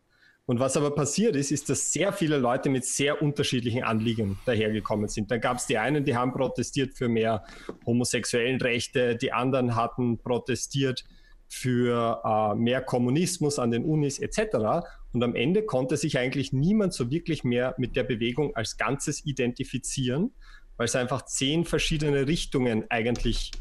E: Und was aber passiert ist, ist, dass sehr viele Leute mit sehr unterschiedlichen Anliegen dahergekommen sind. Dann gab es die einen, die haben protestiert für mehr homosexuellen Rechte, die anderen hatten protestiert für äh, mehr Kommunismus an den Unis etc. Und am Ende konnte sich eigentlich niemand so wirklich mehr mit der Bewegung als Ganzes identifizieren, weil es einfach zehn verschiedene Richtungen eigentlich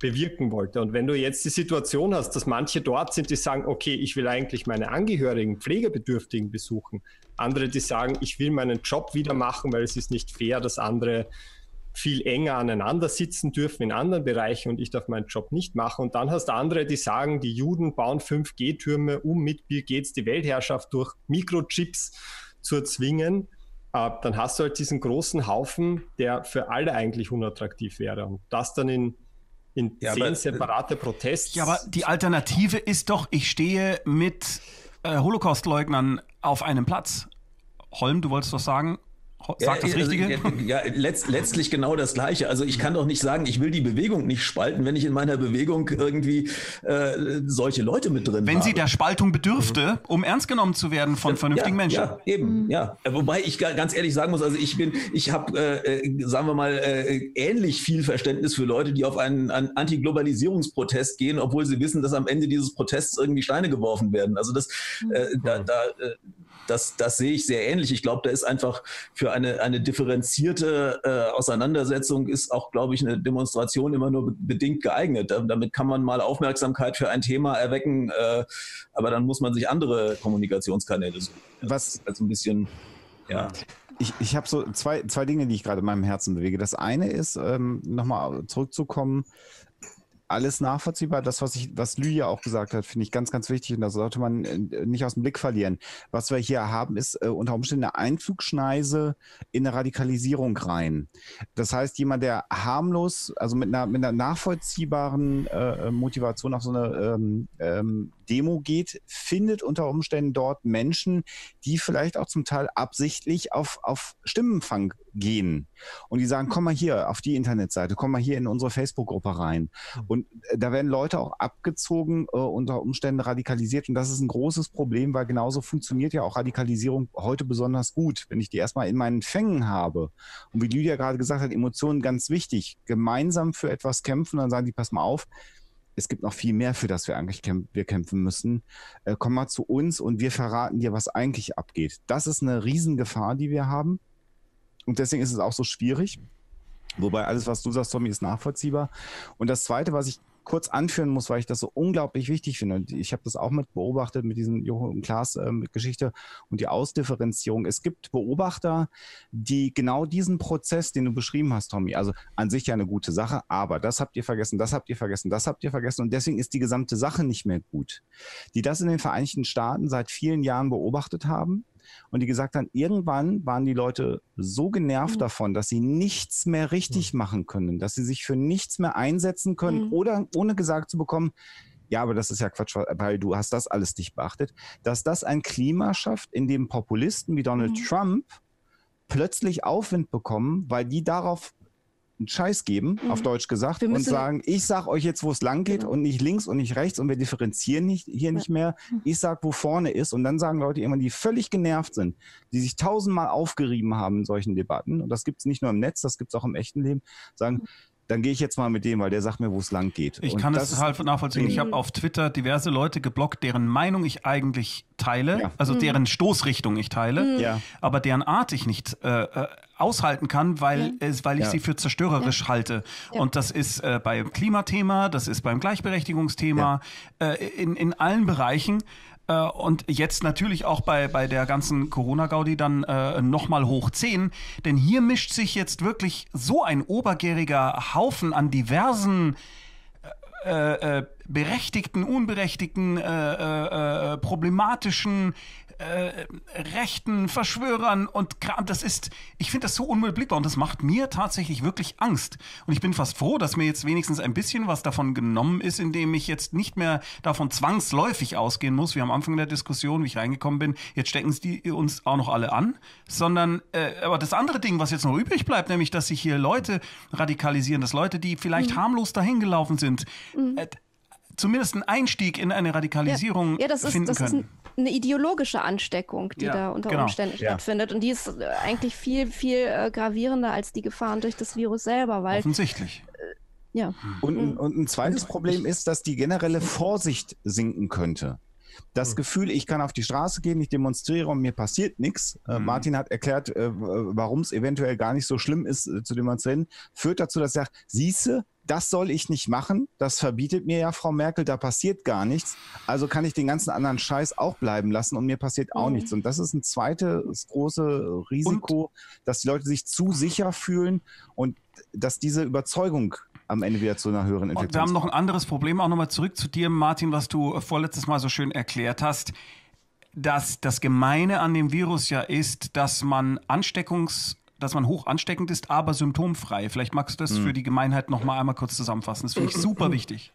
E: bewirken wollte. Und wenn du jetzt die Situation hast, dass manche dort sind, die sagen, okay, ich will eigentlich meine Angehörigen, Pflegebedürftigen besuchen. Andere, die sagen, ich will meinen Job wieder machen, weil es ist nicht fair, dass andere viel enger aneinander sitzen dürfen in anderen Bereichen und ich darf meinen Job nicht machen. Und dann hast du andere, die sagen, die Juden bauen 5G-Türme, um mit Bill Gates die Weltherrschaft durch Mikrochips zu erzwingen. Äh, dann hast du halt diesen großen Haufen, der für alle eigentlich unattraktiv wäre. Und das dann in in ja, zehn aber, separate Protests.
A: Ja, aber die Alternative ist doch, ich stehe mit äh, Holocaust-Leugnern auf einem Platz. Holm, du wolltest was sagen? Sagt das
B: also,
A: Richtige?
B: ja, letzt, letztlich genau das Gleiche. Also ich kann doch nicht sagen, ich will die Bewegung nicht spalten, wenn ich in meiner Bewegung irgendwie äh, solche Leute mit drin
A: Wenn
B: habe.
A: sie der Spaltung bedürfte, um ernst genommen zu werden von vernünftigen
B: ja,
A: Menschen.
B: Ja, eben, mhm. ja. Wobei ich ganz ehrlich sagen muss, also ich bin, ich habe, äh, äh, sagen wir mal, äh, ähnlich viel Verständnis für Leute, die auf einen, einen Anti-Globalisierungsprotest gehen, obwohl sie wissen, dass am Ende dieses Protests irgendwie Steine geworfen werden. Also das, äh, da, da äh, das, das sehe ich sehr ähnlich. Ich glaube, da ist einfach für eine, eine differenzierte äh, Auseinandersetzung ist auch, glaube ich, eine Demonstration immer nur bedingt geeignet. damit kann man mal Aufmerksamkeit für ein Thema erwecken, äh, aber dann muss man sich andere Kommunikationskanäle suchen.
C: Was also ein bisschen, ja. Ich, ich habe so zwei, zwei Dinge, die ich gerade in meinem Herzen bewege. Das eine ist, ähm, nochmal zurückzukommen, alles nachvollziehbar. Das, was ich, was Lydia auch gesagt hat, finde ich ganz, ganz wichtig und das sollte man äh, nicht aus dem Blick verlieren. Was wir hier haben, ist äh, unter Umständen eine Einflugschneise in eine Radikalisierung rein. Das heißt, jemand, der harmlos, also mit einer, mit einer nachvollziehbaren äh, Motivation auf so eine ähm, ähm, Demo geht, findet unter Umständen dort Menschen, die vielleicht auch zum Teil absichtlich auf, auf Stimmenfang gehen. Und die sagen, komm mal hier auf die Internetseite, komm mal hier in unsere Facebook-Gruppe rein. Mhm. Und da werden Leute auch abgezogen, äh, unter Umständen radikalisiert. Und das ist ein großes Problem, weil genauso funktioniert ja auch Radikalisierung heute besonders gut. Wenn ich die erstmal in meinen Fängen habe und wie Lydia gerade gesagt hat, Emotionen ganz wichtig, gemeinsam für etwas kämpfen, dann sagen die, pass mal auf, es gibt noch viel mehr, für das wir eigentlich kämp wir kämpfen müssen. Äh, komm mal zu uns und wir verraten dir, was eigentlich abgeht. Das ist eine Riesengefahr, die wir haben. Und deswegen ist es auch so schwierig. Wobei alles, was du sagst, Tommy, ist nachvollziehbar. Und das Zweite, was ich kurz anführen muss, weil ich das so unglaublich wichtig finde. Und ich habe das auch mit beobachtet mit diesem Jochen und Klaas äh, Geschichte und die Ausdifferenzierung. Es gibt Beobachter, die genau diesen Prozess, den du beschrieben hast, Tommy, also an sich ja eine gute Sache, aber das habt ihr vergessen, das habt ihr vergessen, das habt ihr vergessen und deswegen ist die gesamte Sache nicht mehr gut. Die das in den Vereinigten Staaten seit vielen Jahren beobachtet haben und die gesagt haben, irgendwann waren die Leute so genervt mhm. davon, dass sie nichts mehr richtig mhm. machen können, dass sie sich für nichts mehr einsetzen können mhm. oder ohne gesagt zu bekommen, ja, aber das ist ja Quatsch, weil du hast das alles nicht beachtet, dass das ein Klima schafft, in dem Populisten wie Donald mhm. Trump plötzlich Aufwind bekommen, weil die darauf einen Scheiß geben, mhm. auf Deutsch gesagt, und sagen, ich sag euch jetzt, wo es lang geht genau. und nicht links und nicht rechts und wir differenzieren nicht, hier ja. nicht mehr. Mhm. Ich sag, wo vorne ist und dann sagen Leute immer, die völlig genervt sind, die sich tausendmal aufgerieben haben in solchen Debatten und das gibt es nicht nur im Netz, das gibt es auch im echten Leben, sagen, mhm dann gehe ich jetzt mal mit dem, weil der sagt mir, wo es lang geht.
A: Ich und kann es halt nachvollziehen. Ich habe auf Twitter diverse Leute geblockt, deren Meinung ich eigentlich teile, ja. also mhm. deren Stoßrichtung ich teile, mhm. ja. aber deren Art ich nicht äh, äh aushalten kann, weil, ja. es, weil ich sie für zerstörerisch halte. Und das ist äh, beim Klimathema, das ist beim Gleichberechtigungsthema, äh, in, in allen Bereichen. Äh, und jetzt natürlich auch bei, bei der ganzen Corona-Gaudi dann äh, nochmal hoch 10. Denn hier mischt sich jetzt wirklich so ein obergäriger Haufen an diversen äh, äh, berechtigten, unberechtigten, äh, äh, äh problematischen äh, rechten Verschwörern und Kram. Das ist, ich finde das so unüberblickbar und das macht mir tatsächlich wirklich Angst. Und ich bin fast froh, dass mir jetzt wenigstens ein bisschen was davon genommen ist, indem ich jetzt nicht mehr davon zwangsläufig ausgehen muss, wie am Anfang der Diskussion, wie ich reingekommen bin, jetzt stecken sie uns auch noch alle an, sondern, äh, aber das andere Ding, was jetzt noch übrig bleibt, nämlich, dass sich hier Leute radikalisieren, dass Leute, die vielleicht mhm. harmlos dahingelaufen sind, mhm. äh, zumindest einen Einstieg in eine Radikalisierung ja, ja, das ist, finden das können.
D: Ist ein eine ideologische Ansteckung, die ja, da unter genau. Umständen ja. stattfindet. Und die ist äh, eigentlich viel, viel äh, gravierender als die Gefahren durch das Virus selber, weil.
A: Offensichtlich.
C: Äh, ja. Und, mhm. und ein zweites Problem ist, dass die generelle Vorsicht sinken könnte. Das mhm. Gefühl, ich kann auf die Straße gehen, ich demonstriere und mir passiert nichts. Äh, mhm. Martin hat erklärt, äh, warum es eventuell gar nicht so schlimm ist äh, zu demonstrieren, führt dazu, dass er sagt, siehste, das soll ich nicht machen, das verbietet mir ja Frau Merkel, da passiert gar nichts. Also kann ich den ganzen anderen Scheiß auch bleiben lassen und mir passiert auch mhm. nichts. Und das ist ein zweites große Risiko, und? dass die Leute sich zu sicher fühlen und dass diese Überzeugung am Ende wieder zu einer höheren Infektion.
A: Und wir haben noch ein anderes Problem, auch nochmal zurück zu dir, Martin, was du vorletztes Mal so schön erklärt hast dass das Gemeine an dem Virus ja ist, dass man Ansteckungs- dass man hoch ansteckend ist, aber symptomfrei. Vielleicht magst du das mhm. für die Gemeinheit noch mal einmal kurz zusammenfassen. Das finde ich super wichtig.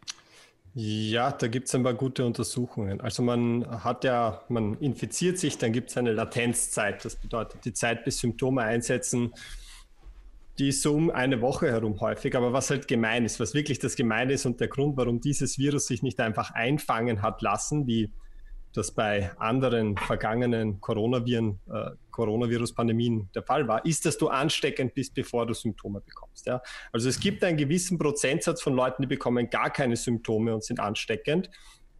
E: Ja, da gibt es ein paar gute Untersuchungen. Also man hat ja, man infiziert sich, dann gibt es eine Latenzzeit. Das bedeutet, die Zeit, bis Symptome einsetzen, die ist so um eine Woche herum häufig. Aber was halt gemein ist, was wirklich das Gemeine ist und der Grund, warum dieses Virus sich nicht einfach einfangen hat lassen, wie das bei anderen vergangenen Coronaviren, äh, Coronavirus-Pandemien der Fall war, ist, dass du ansteckend bist, bevor du Symptome bekommst. Ja? Also es gibt einen gewissen Prozentsatz von Leuten, die bekommen gar keine Symptome und sind ansteckend.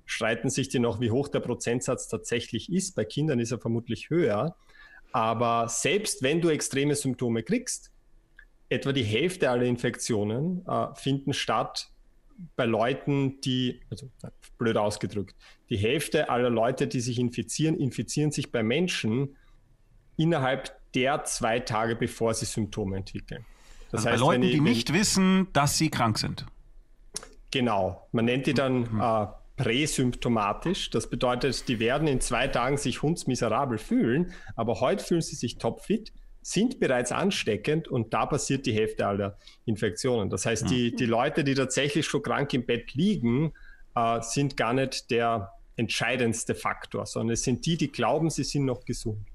E: Streiten sich die noch, wie hoch der Prozentsatz tatsächlich ist. Bei Kindern ist er vermutlich höher. Aber selbst wenn du extreme Symptome kriegst, etwa die Hälfte aller Infektionen äh, finden statt bei Leuten, die, also blöd ausgedrückt, die Hälfte aller Leute, die sich infizieren, infizieren sich bei Menschen innerhalb der zwei Tage, bevor sie Symptome entwickeln.
A: Das also heißt, bei Leuten, ich, die nicht wissen, dass sie krank sind.
E: Genau. Man nennt die dann mhm. äh, präsymptomatisch. Das bedeutet, die werden in zwei Tagen sich hundsmiserabel fühlen, aber heute fühlen sie sich topfit sind bereits ansteckend und da passiert die Hälfte aller Infektionen. Das heißt, die, die Leute, die tatsächlich schon krank im Bett liegen, äh, sind gar nicht der entscheidendste Faktor, sondern es sind die, die glauben, sie sind noch gesund.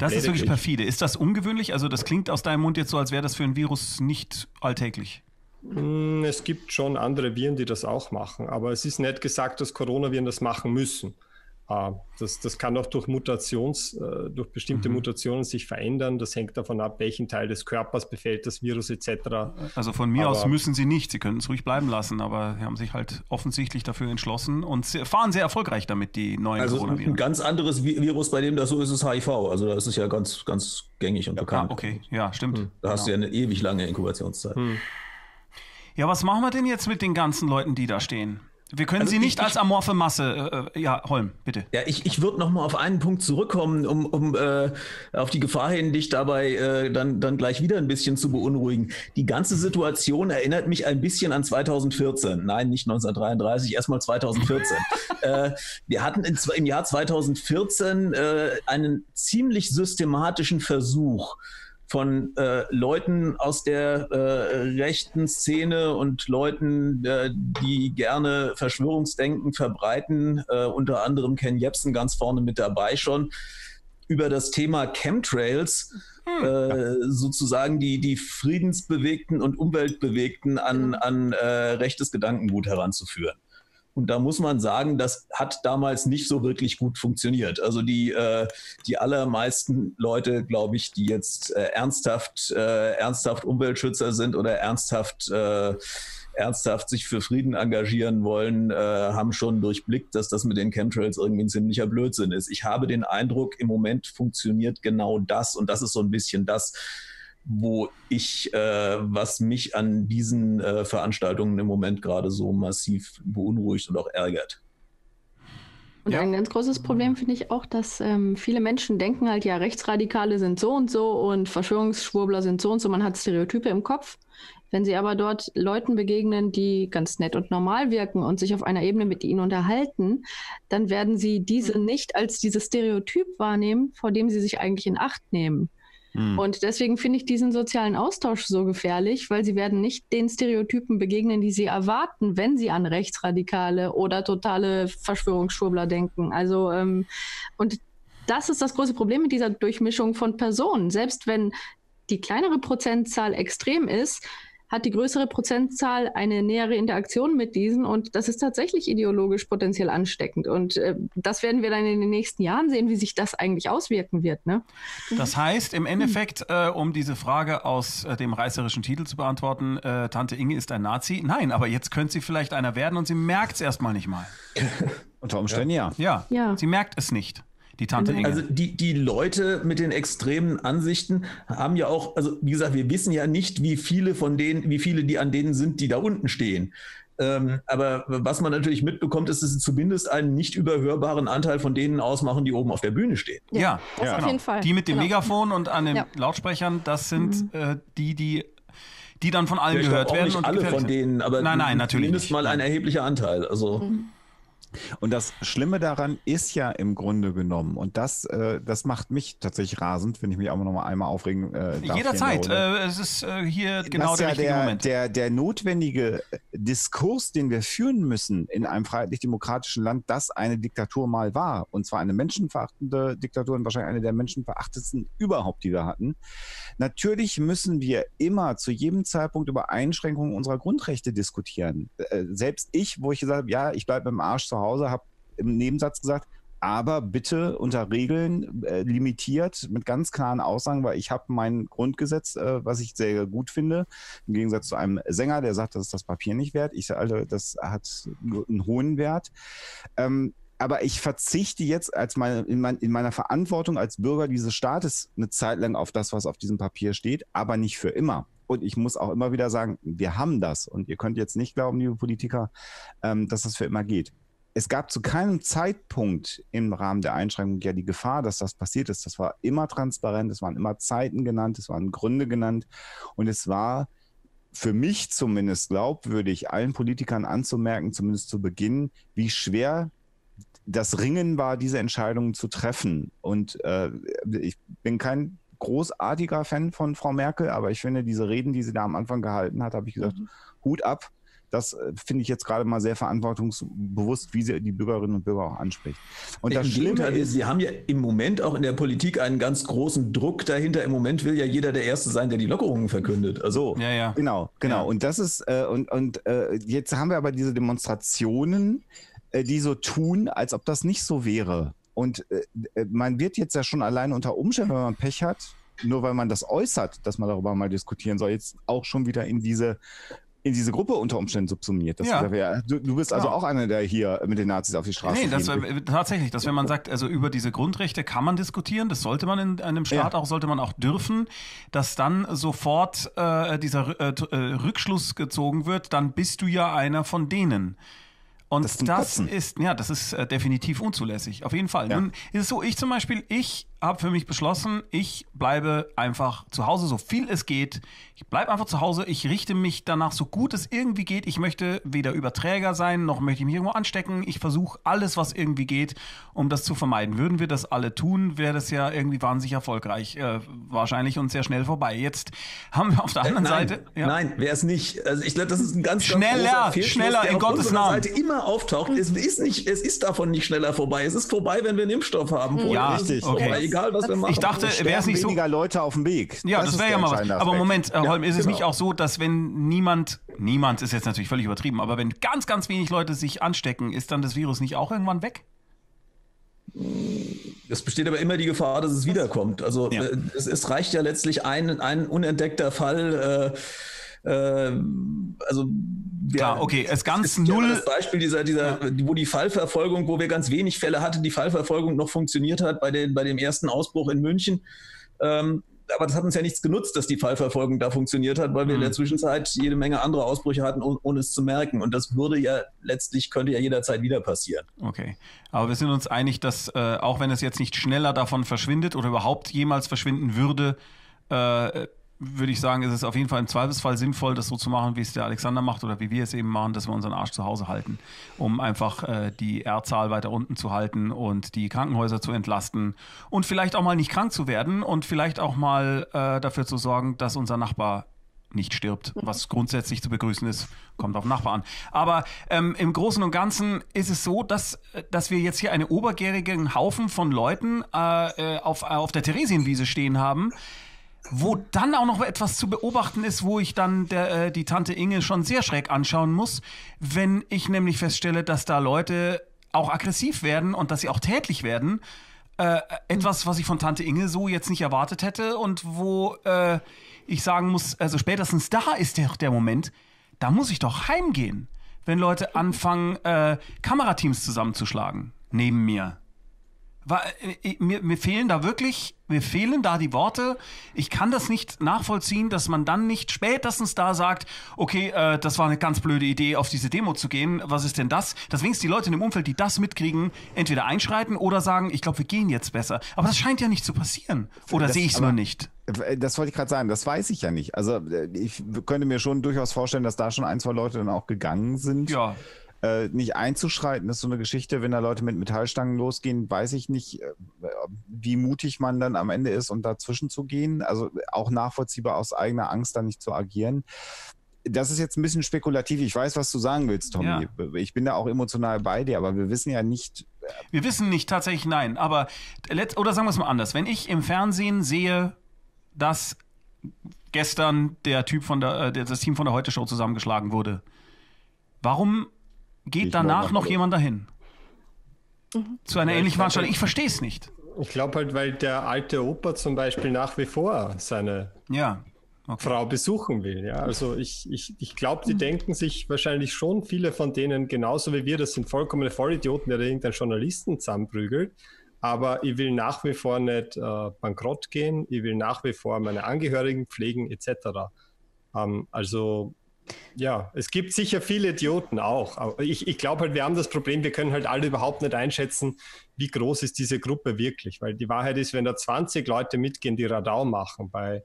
A: Das ist wirklich perfide. Ist das ungewöhnlich? Also das klingt aus deinem Mund jetzt so, als wäre das für ein Virus nicht alltäglich.
E: Hm, es gibt schon andere Viren, die das auch machen, aber es ist nicht gesagt, dass Coronaviren das machen müssen. Äh, das, das kann auch durch Mutations, äh, durch bestimmte mhm. Mutationen sich verändern. Das hängt davon ab, welchen Teil des Körpers befällt das Virus etc.
A: Also von mir aber aus müssen sie nicht. Sie können es ruhig bleiben lassen, aber sie haben sich halt offensichtlich dafür entschlossen und fahren sehr erfolgreich damit, die neuen
B: Also ein ganz anderes Virus, bei dem das so ist, ist HIV. Also das ist ja ganz, ganz gängig und ja, bekannt.
A: Ah, okay, ja, stimmt.
B: Hm. Da hast genau. du ja eine ewig lange Inkubationszeit. Hm.
A: Ja, was machen wir denn jetzt mit den ganzen Leuten, die da stehen? Wir können also sie nicht ich, als amorphe Masse. Äh, äh, ja, Holm, bitte.
B: Ja, ich, ich würde noch mal auf einen Punkt zurückkommen, um, um äh, auf die Gefahr hin, dich dabei äh, dann, dann gleich wieder ein bisschen zu beunruhigen. Die ganze Situation erinnert mich ein bisschen an 2014. Nein, nicht 1933, erstmal 2014. äh, wir hatten in, im Jahr 2014 äh, einen ziemlich systematischen Versuch, von äh, Leuten aus der äh, rechten Szene und Leuten, äh, die gerne Verschwörungsdenken verbreiten, äh, unter anderem Ken Jebsen ganz vorne mit dabei schon, über das Thema Chemtrails hm. äh, sozusagen die, die Friedensbewegten und Umweltbewegten an, an äh, rechtes Gedankengut heranzuführen. Und da muss man sagen, das hat damals nicht so wirklich gut funktioniert. Also die, äh, die allermeisten Leute, glaube ich, die jetzt äh, ernsthaft, äh, ernsthaft Umweltschützer sind oder ernsthaft äh, ernsthaft sich für Frieden engagieren wollen, äh, haben schon durchblickt, dass das mit den Chemtrails irgendwie ein ziemlicher Blödsinn ist. Ich habe den Eindruck, im Moment funktioniert genau das und das ist so ein bisschen das, wo ich, äh, was mich an diesen äh, Veranstaltungen im Moment gerade so massiv beunruhigt und auch ärgert.
F: Und ja. ein ganz großes Problem finde ich auch, dass ähm, viele Menschen denken halt, ja, Rechtsradikale sind so und so und Verschwörungsschwurbler sind so und so. Man hat Stereotype im Kopf. Wenn sie aber dort Leuten begegnen, die ganz nett und normal wirken und sich auf einer Ebene mit ihnen unterhalten, dann werden sie diese nicht als dieses Stereotyp wahrnehmen, vor dem sie sich eigentlich in Acht nehmen. Mhm. Und deswegen finde ich diesen sozialen Austausch so gefährlich, weil sie werden nicht den Stereotypen begegnen, die sie erwarten, wenn sie an Rechtsradikale oder totale Verschwörungsschwurbler denken. Also, ähm, und das ist das große Problem mit dieser Durchmischung von Personen. Selbst wenn die kleinere Prozentzahl extrem ist, hat die größere Prozentzahl eine nähere Interaktion mit diesen und das ist tatsächlich ideologisch potenziell ansteckend. Und äh, das werden wir dann in den nächsten Jahren sehen, wie sich das eigentlich auswirken wird. Ne?
A: Das heißt, im Endeffekt, äh, um diese Frage aus äh, dem reißerischen Titel zu beantworten, äh, Tante Inge ist ein Nazi. Nein, aber jetzt könnte sie vielleicht einer werden und sie merkt es erstmal nicht mal.
C: Unter Umständen ja.
A: ja. Ja, sie merkt es nicht die Tante Inge.
B: Also die, die Leute mit den extremen Ansichten haben ja auch, also wie gesagt, wir wissen ja nicht, wie viele von denen, wie viele die an denen sind, die da unten stehen. Ähm, aber was man natürlich mitbekommt, ist, dass sie zumindest einen nicht überhörbaren Anteil von denen ausmachen, die oben auf der Bühne stehen.
A: Ja, ja, das ja. auf genau. jeden Fall. Die mit dem genau. Megafon und an den ja. Lautsprechern, das sind mhm. äh, die, die die dann von allen ja, gehört werden.
B: Nicht alle von denen, aber
A: nein, nein, natürlich
B: zumindest mal ein erheblicher Anteil. Also mhm.
C: Und das Schlimme daran ist ja im Grunde genommen, und das, äh, das macht mich tatsächlich rasend, wenn ich mich auch noch mal einmal aufregen äh,
A: darf. Jederzeit. Äh, es ist äh, hier genau der ja
C: der,
A: Moment.
C: Der, der notwendige Diskurs, den wir führen müssen in einem freiheitlich-demokratischen Land, das eine Diktatur mal war, und zwar eine menschenverachtende Diktatur und wahrscheinlich eine der menschenverachtetsten überhaupt, die wir hatten. Natürlich müssen wir immer zu jedem Zeitpunkt über Einschränkungen unserer Grundrechte diskutieren. Äh, selbst ich, wo ich gesagt habe, ja, ich bleibe im Arsch zu Hause, habe im Nebensatz gesagt, aber bitte unter Regeln äh, limitiert mit ganz klaren Aussagen, weil ich habe mein Grundgesetz, äh, was ich sehr gut finde, im Gegensatz zu einem Sänger, der sagt, das ist das Papier nicht wert. Ich sage, also, das hat einen hohen Wert. Ähm, aber ich verzichte jetzt als meine, in, mein, in, meiner Verantwortung als Bürger dieses Staates eine Zeit lang auf das, was auf diesem Papier steht, aber nicht für immer. Und ich muss auch immer wieder sagen, wir haben das. Und ihr könnt jetzt nicht glauben, liebe Politiker, ähm, dass das für immer geht es gab zu keinem Zeitpunkt im Rahmen der Einschränkung ja die Gefahr, dass das passiert ist. Das war immer transparent, es waren immer Zeiten genannt, es waren Gründe genannt und es war für mich zumindest glaubwürdig, allen Politikern anzumerken, zumindest zu Beginn, wie schwer das Ringen war, diese Entscheidungen zu treffen. Und äh, ich bin kein großartiger Fan von Frau Merkel, aber ich finde, diese Reden, die sie da am Anfang gehalten hat, habe ich gesagt, mhm. Hut ab. Das äh, finde ich jetzt gerade mal sehr verantwortungsbewusst, wie sie die Bürgerinnen und Bürger auch anspricht.
B: Und das Schlimme ist, Sie haben ja im Moment auch in der Politik einen ganz großen Druck dahinter. Im Moment will ja jeder der Erste sein, der die Lockerungen verkündet. Also
C: ja, ja. Genau, genau. Ja. Und das ist äh, und und äh, jetzt haben wir aber diese Demonstrationen äh, die so tun, als ob das nicht so wäre. Und äh, äh, man wird jetzt ja schon allein unter Umständen, wenn man Pech hat, nur weil man das äußert, dass man darüber mal diskutieren soll, jetzt auch schon wieder in diese in diese Gruppe unter Umständen subsumiert. Ja. Wär, du, du, bist also ja. auch einer, der hier mit den Nazis auf die Straße
A: Nee, das, tatsächlich, dass wenn man sagt, also über diese Grundrechte kann man diskutieren, das sollte man in einem Staat ja. auch, sollte man auch dürfen, dass dann sofort äh, dieser äh, äh Rückschluss gezogen wird, dann bist du ja einer von denen. Und das, das ist, ja, das ist äh, definitiv unzulässig. Auf jeden Fall. Ja. Nun ist es so, ich zum Beispiel, ich habe für mich beschlossen, ich bleibe einfach zu Hause, so viel es geht. Ich bleibe einfach zu Hause. Ich richte mich danach so gut es irgendwie geht. Ich möchte weder Überträger sein, noch möchte ich mich irgendwo anstecken. Ich versuche alles, was irgendwie geht, um das zu vermeiden. Würden wir das alle tun, wäre das ja irgendwie wahnsinnig erfolgreich. Äh, wahrscheinlich und sehr schnell vorbei. Jetzt haben wir auf der anderen
B: äh, nein,
A: Seite.
B: Ja. Nein, wäre es nicht. Also ich glaube, das ist ein ganz,
A: schneller,
B: ganz
A: schneller in Gottes Namen. Seite
B: immer auftaucht. Es ist nicht, es ist davon nicht schneller vorbei. Es ist vorbei, wenn wir einen Impfstoff haben.
A: Ja, richtig. Okay.
B: Egal was wir machen.
A: Ich dachte, wäre es nicht so.
C: weniger Leute auf dem Weg.
A: Ja, das, das wäre ja mal was. Aber Moment, Herr Holm, ist genau. es nicht auch so, dass wenn niemand, niemand ist jetzt natürlich völlig übertrieben, aber wenn ganz, ganz wenig Leute sich anstecken, ist dann das Virus nicht auch irgendwann weg?
B: Es besteht aber immer die Gefahr, dass es wiederkommt. Also ja. äh, es, es, reicht ja letztlich ein, ein unentdeckter Fall. Äh, äh, also
A: Klar, okay, es ganz es null.
B: Ja das Beispiel dieser, dieser, ja. wo die Fallverfolgung, wo wir ganz wenig Fälle hatten, die Fallverfolgung noch funktioniert hat bei, den, bei dem ersten Ausbruch in München. Ähm, aber das hat uns ja nichts genutzt, dass die Fallverfolgung da funktioniert hat, weil wir mhm. in der mhm. Zwischenzeit jede Menge andere Ausbrüche hatten, ohne, ohne es zu merken. Und das würde ja letztlich, könnte ja jederzeit wieder passieren.
A: Okay. Aber wir sind uns einig, dass äh, auch wenn es jetzt nicht schneller davon verschwindet oder überhaupt jemals verschwinden würde, äh, würde ich sagen, ist es auf jeden Fall im Zweifelsfall sinnvoll, das so zu machen, wie es der Alexander macht oder wie wir es eben machen, dass wir unseren Arsch zu Hause halten, um einfach äh, die R-Zahl weiter unten zu halten und die Krankenhäuser zu entlasten und vielleicht auch mal nicht krank zu werden und vielleicht auch mal äh, dafür zu sorgen, dass unser Nachbar nicht stirbt, was grundsätzlich zu begrüßen ist, kommt auf Nachbar an. Aber ähm, im Großen und Ganzen ist es so, dass, dass wir jetzt hier einen obergärigen Haufen von Leuten äh, äh auf, auf der Theresienwiese stehen haben, wo dann auch noch etwas zu beobachten ist, wo ich dann der, äh, die Tante Inge schon sehr schräg anschauen muss, wenn ich nämlich feststelle, dass da Leute auch aggressiv werden und dass sie auch tätlich werden. Äh, etwas, was ich von Tante Inge so jetzt nicht erwartet hätte und wo äh, ich sagen muss, also spätestens da ist der, der Moment, da muss ich doch heimgehen, wenn Leute anfangen, äh, Kamerateams zusammenzuschlagen neben mir. Äh, mir, mir fehlen da wirklich, mir fehlen da die Worte. Ich kann das nicht nachvollziehen, dass man dann nicht spätestens da sagt, okay, äh, das war eine ganz blöde Idee, auf diese Demo zu gehen. Was ist denn das? Dass wenigstens die Leute in dem Umfeld, die das mitkriegen, entweder einschreiten oder sagen, ich glaube, wir gehen jetzt besser. Aber das scheint ja nicht zu passieren. Oder sehe ich es nur nicht?
C: Das wollte ich gerade sagen, das weiß ich ja nicht. Also äh, ich könnte mir schon durchaus vorstellen, dass da schon ein, zwei Leute dann auch gegangen sind.
A: Ja
C: äh, nicht einzuschreiten, ist so eine Geschichte, wenn da Leute mit Metallstangen losgehen, weiß ich nicht, äh, wie mutig man dann am Ende ist, um dazwischen zu gehen. Also auch nachvollziehbar aus eigener Angst da nicht zu agieren. Das ist jetzt ein bisschen spekulativ. Ich weiß, was du sagen willst, Tommy. Ja. Ich bin da auch emotional bei dir, aber wir wissen ja nicht.
A: Äh, wir wissen nicht tatsächlich, nein. Aber, oder sagen wir es mal anders. Wenn ich im Fernsehen sehe, dass gestern der Typ von der, das Team von der Heute Show zusammengeschlagen wurde, warum geht danach noch jemand dahin? Mhm. Zu einer ja, ähnlichen Veranstaltung. Ich verstehe es nicht.
E: Ich glaube halt, weil der alte Opa zum Beispiel nach wie vor seine
A: ja,
E: okay. Frau besuchen will. Ja, also ich, ich, ich glaube, die mhm. denken sich wahrscheinlich schon viele von denen genauso wie wir. Das sind vollkommene Vollidioten, der irgendeinen Journalisten zusammenprügelt. Aber ich will nach wie vor nicht äh, bankrott gehen. Ich will nach wie vor meine Angehörigen pflegen etc. Ähm, also ja, es gibt sicher viele Idioten auch. Ich, ich glaube halt, wir haben das Problem, wir können halt alle überhaupt nicht einschätzen, wie groß ist diese Gruppe wirklich. Weil die Wahrheit ist, wenn da 20 Leute mitgehen, die Radau machen bei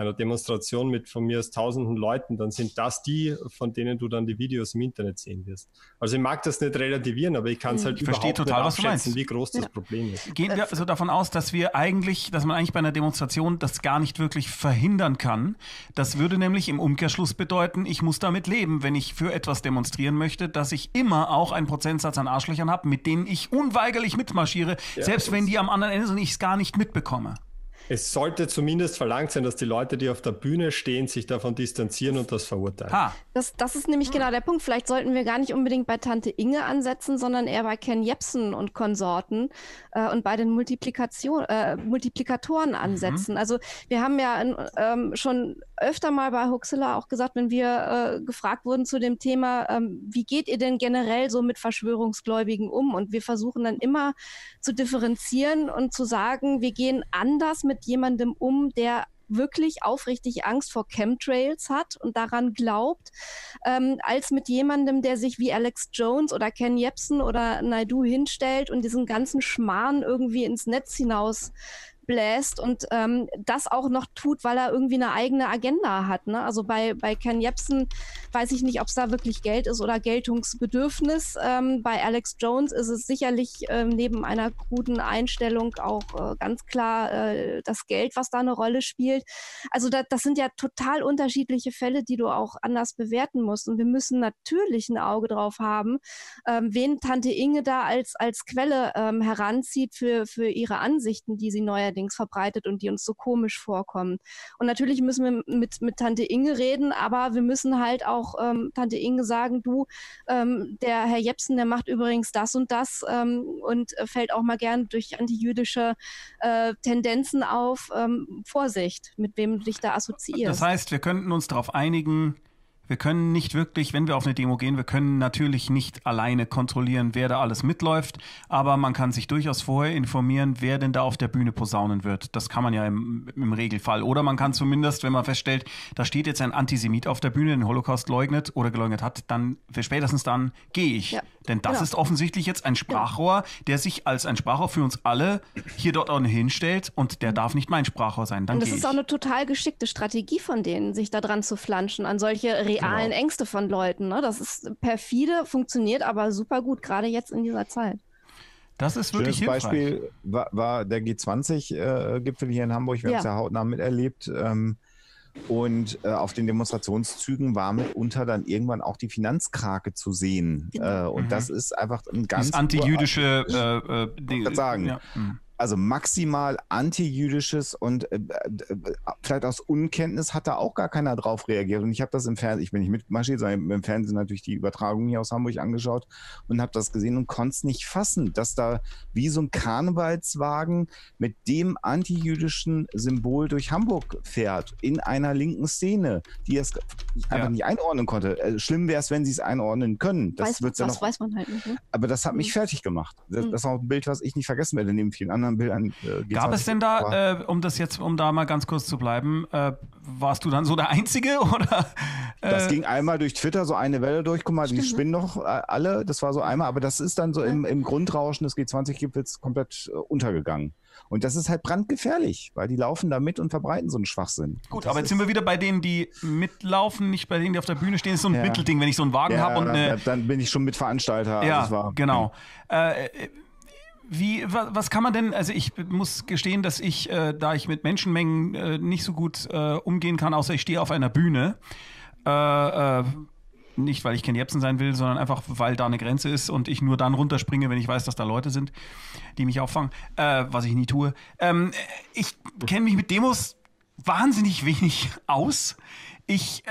E: einer Demonstration mit von mir aus tausenden Leuten, dann sind das die, von denen du dann die Videos im Internet sehen wirst. Also ich mag das nicht relativieren, aber ich kann es hm. halt ich überhaupt
A: total, nicht abschätzen,
E: wie groß das ja. Problem ist.
A: Gehen wir also davon aus, dass wir eigentlich, dass man eigentlich bei einer Demonstration das gar nicht wirklich verhindern kann. Das würde nämlich im Umkehrschluss bedeuten, ich muss damit leben, wenn ich für etwas demonstrieren möchte, dass ich immer auch einen Prozentsatz an Arschlöchern habe, mit denen ich unweigerlich mitmarschiere, ja, selbst wenn die am anderen Ende sind und ich es gar nicht mitbekomme.
E: Es sollte zumindest verlangt sein, dass die Leute, die auf der Bühne stehen, sich davon distanzieren und das verurteilen.
D: Ha. Das, das ist nämlich genau der Punkt. Vielleicht sollten wir gar nicht unbedingt bei Tante Inge ansetzen, sondern eher bei Ken Jepsen und Konsorten äh, und bei den Multiplikation, äh, Multiplikatoren ansetzen. Mhm. Also wir haben ja ähm, schon öfter mal bei Huxilla auch gesagt, wenn wir äh, gefragt wurden zu dem Thema, ähm, wie geht ihr denn generell so mit Verschwörungsgläubigen um? Und wir versuchen dann immer zu differenzieren und zu sagen, wir gehen anders mit jemandem um, der wirklich aufrichtig Angst vor Chemtrails hat und daran glaubt, ähm, als mit jemandem, der sich wie Alex Jones oder Ken Jebsen oder Naidu hinstellt und diesen ganzen Schmarrn irgendwie ins Netz hinaus bläst und ähm, das auch noch tut, weil er irgendwie eine eigene Agenda hat. Ne? Also bei, bei Ken Jebsen weiß ich nicht, ob es da wirklich Geld ist oder Geltungsbedürfnis. Ähm, bei Alex Jones ist es sicherlich ähm, neben einer guten Einstellung auch äh, ganz klar äh, das Geld, was da eine Rolle spielt. Also da, das sind ja total unterschiedliche Fälle, die du auch anders bewerten musst. Und wir müssen natürlich ein Auge drauf haben, ähm, wen Tante Inge da als, als Quelle ähm, heranzieht für, für ihre Ansichten, die sie neuerdings verbreitet und die uns so komisch vorkommen. Und natürlich müssen wir mit, mit Tante Inge reden, aber wir müssen halt auch ähm, Tante Inge sagen, du, ähm, der Herr Jepsen, der macht übrigens das und das ähm, und fällt auch mal gern durch antijüdische äh, Tendenzen auf. Ähm, Vorsicht, mit wem du dich da assoziierst.
A: Das heißt, wir könnten uns darauf einigen, wir können nicht wirklich, wenn wir auf eine Demo gehen, wir können natürlich nicht alleine kontrollieren, wer da alles mitläuft, aber man kann sich durchaus vorher informieren, wer denn da auf der Bühne posaunen wird. Das kann man ja im, im Regelfall. Oder man kann zumindest, wenn man feststellt, da steht jetzt ein Antisemit auf der Bühne, den Holocaust leugnet oder geleugnet hat, dann spätestens dann gehe ich. Ja. Denn das genau. ist offensichtlich jetzt ein Sprachrohr, der sich als ein Sprachrohr für uns alle hier dort auch hinstellt und der darf nicht mein Sprachrohr sein. Dann
D: und das ist
A: ich.
D: auch eine total geschickte Strategie von denen, sich da dran zu flanschen, an solche realen genau. Ängste von Leuten. Ne? Das ist perfide, funktioniert aber super gut, gerade jetzt in dieser Zeit.
C: Das ist wirklich Schönes hilfreich. Beispiel war, war der G20-Gipfel äh, hier in Hamburg. Wir ja. haben es ja hautnah miterlebt. Ähm, und äh, auf den Demonstrationszügen war mitunter dann irgendwann auch die Finanzkrake zu sehen. Genau. Äh, und mhm. das ist einfach ein ganz.
A: Das antijüdische äh, äh,
C: Ding. sagen. Ja. Mhm also maximal antijüdisches und äh, äh, vielleicht aus Unkenntnis hat da auch gar keiner drauf reagiert. Und ich habe das im Fernsehen, ich bin nicht mitmarschiert, sondern im Fernsehen natürlich die Übertragung hier aus Hamburg angeschaut und habe das gesehen und konnte es nicht fassen, dass da wie so ein Karnevalswagen mit dem antijüdischen Symbol durch Hamburg fährt, in einer linken Szene, die es einfach ja. nicht einordnen konnte. Äh, schlimm wäre es, wenn sie es einordnen können. Das, weiß, ja noch, weiß man halt nicht. Ne? Aber das hat mich mhm. fertig gemacht. Das, mhm. das ist auch ein Bild, was ich nicht vergessen werde, neben vielen anderen anderen
A: Bildern. Äh, Gab es denn da, äh, um das jetzt, um da mal ganz kurz zu bleiben, äh, warst du dann so der Einzige oder?
C: das ging einmal durch Twitter so eine Welle durch. Guck mal, die spinnen doch äh, alle. Das war so einmal, aber das ist dann so im, im Grundrauschen des G20-Gipfels komplett äh, untergegangen. Und das ist halt brandgefährlich, weil die laufen da mit und verbreiten so einen Schwachsinn.
A: Gut, aber jetzt sind wir wieder bei denen, die mitlaufen, nicht bei denen, die auf der Bühne stehen. Das ist so ein ja. Mittelding, wenn ich so einen Wagen ja, habe und
C: eine. Dann bin ich schon Mitveranstalter.
A: Ja, also genau. Äh, wie, was, kann man denn, also ich muss gestehen, dass ich, äh, da ich mit Menschenmengen äh, nicht so gut äh, umgehen kann, außer ich stehe auf einer Bühne, äh, äh, nicht weil ich Ken Jebsen sein will, sondern einfach weil da eine Grenze ist und ich nur dann runterspringe, wenn ich weiß, dass da Leute sind, die mich auffangen, äh, was ich nie tue. Ähm, ich kenne mich mit Demos wahnsinnig wenig aus. Ich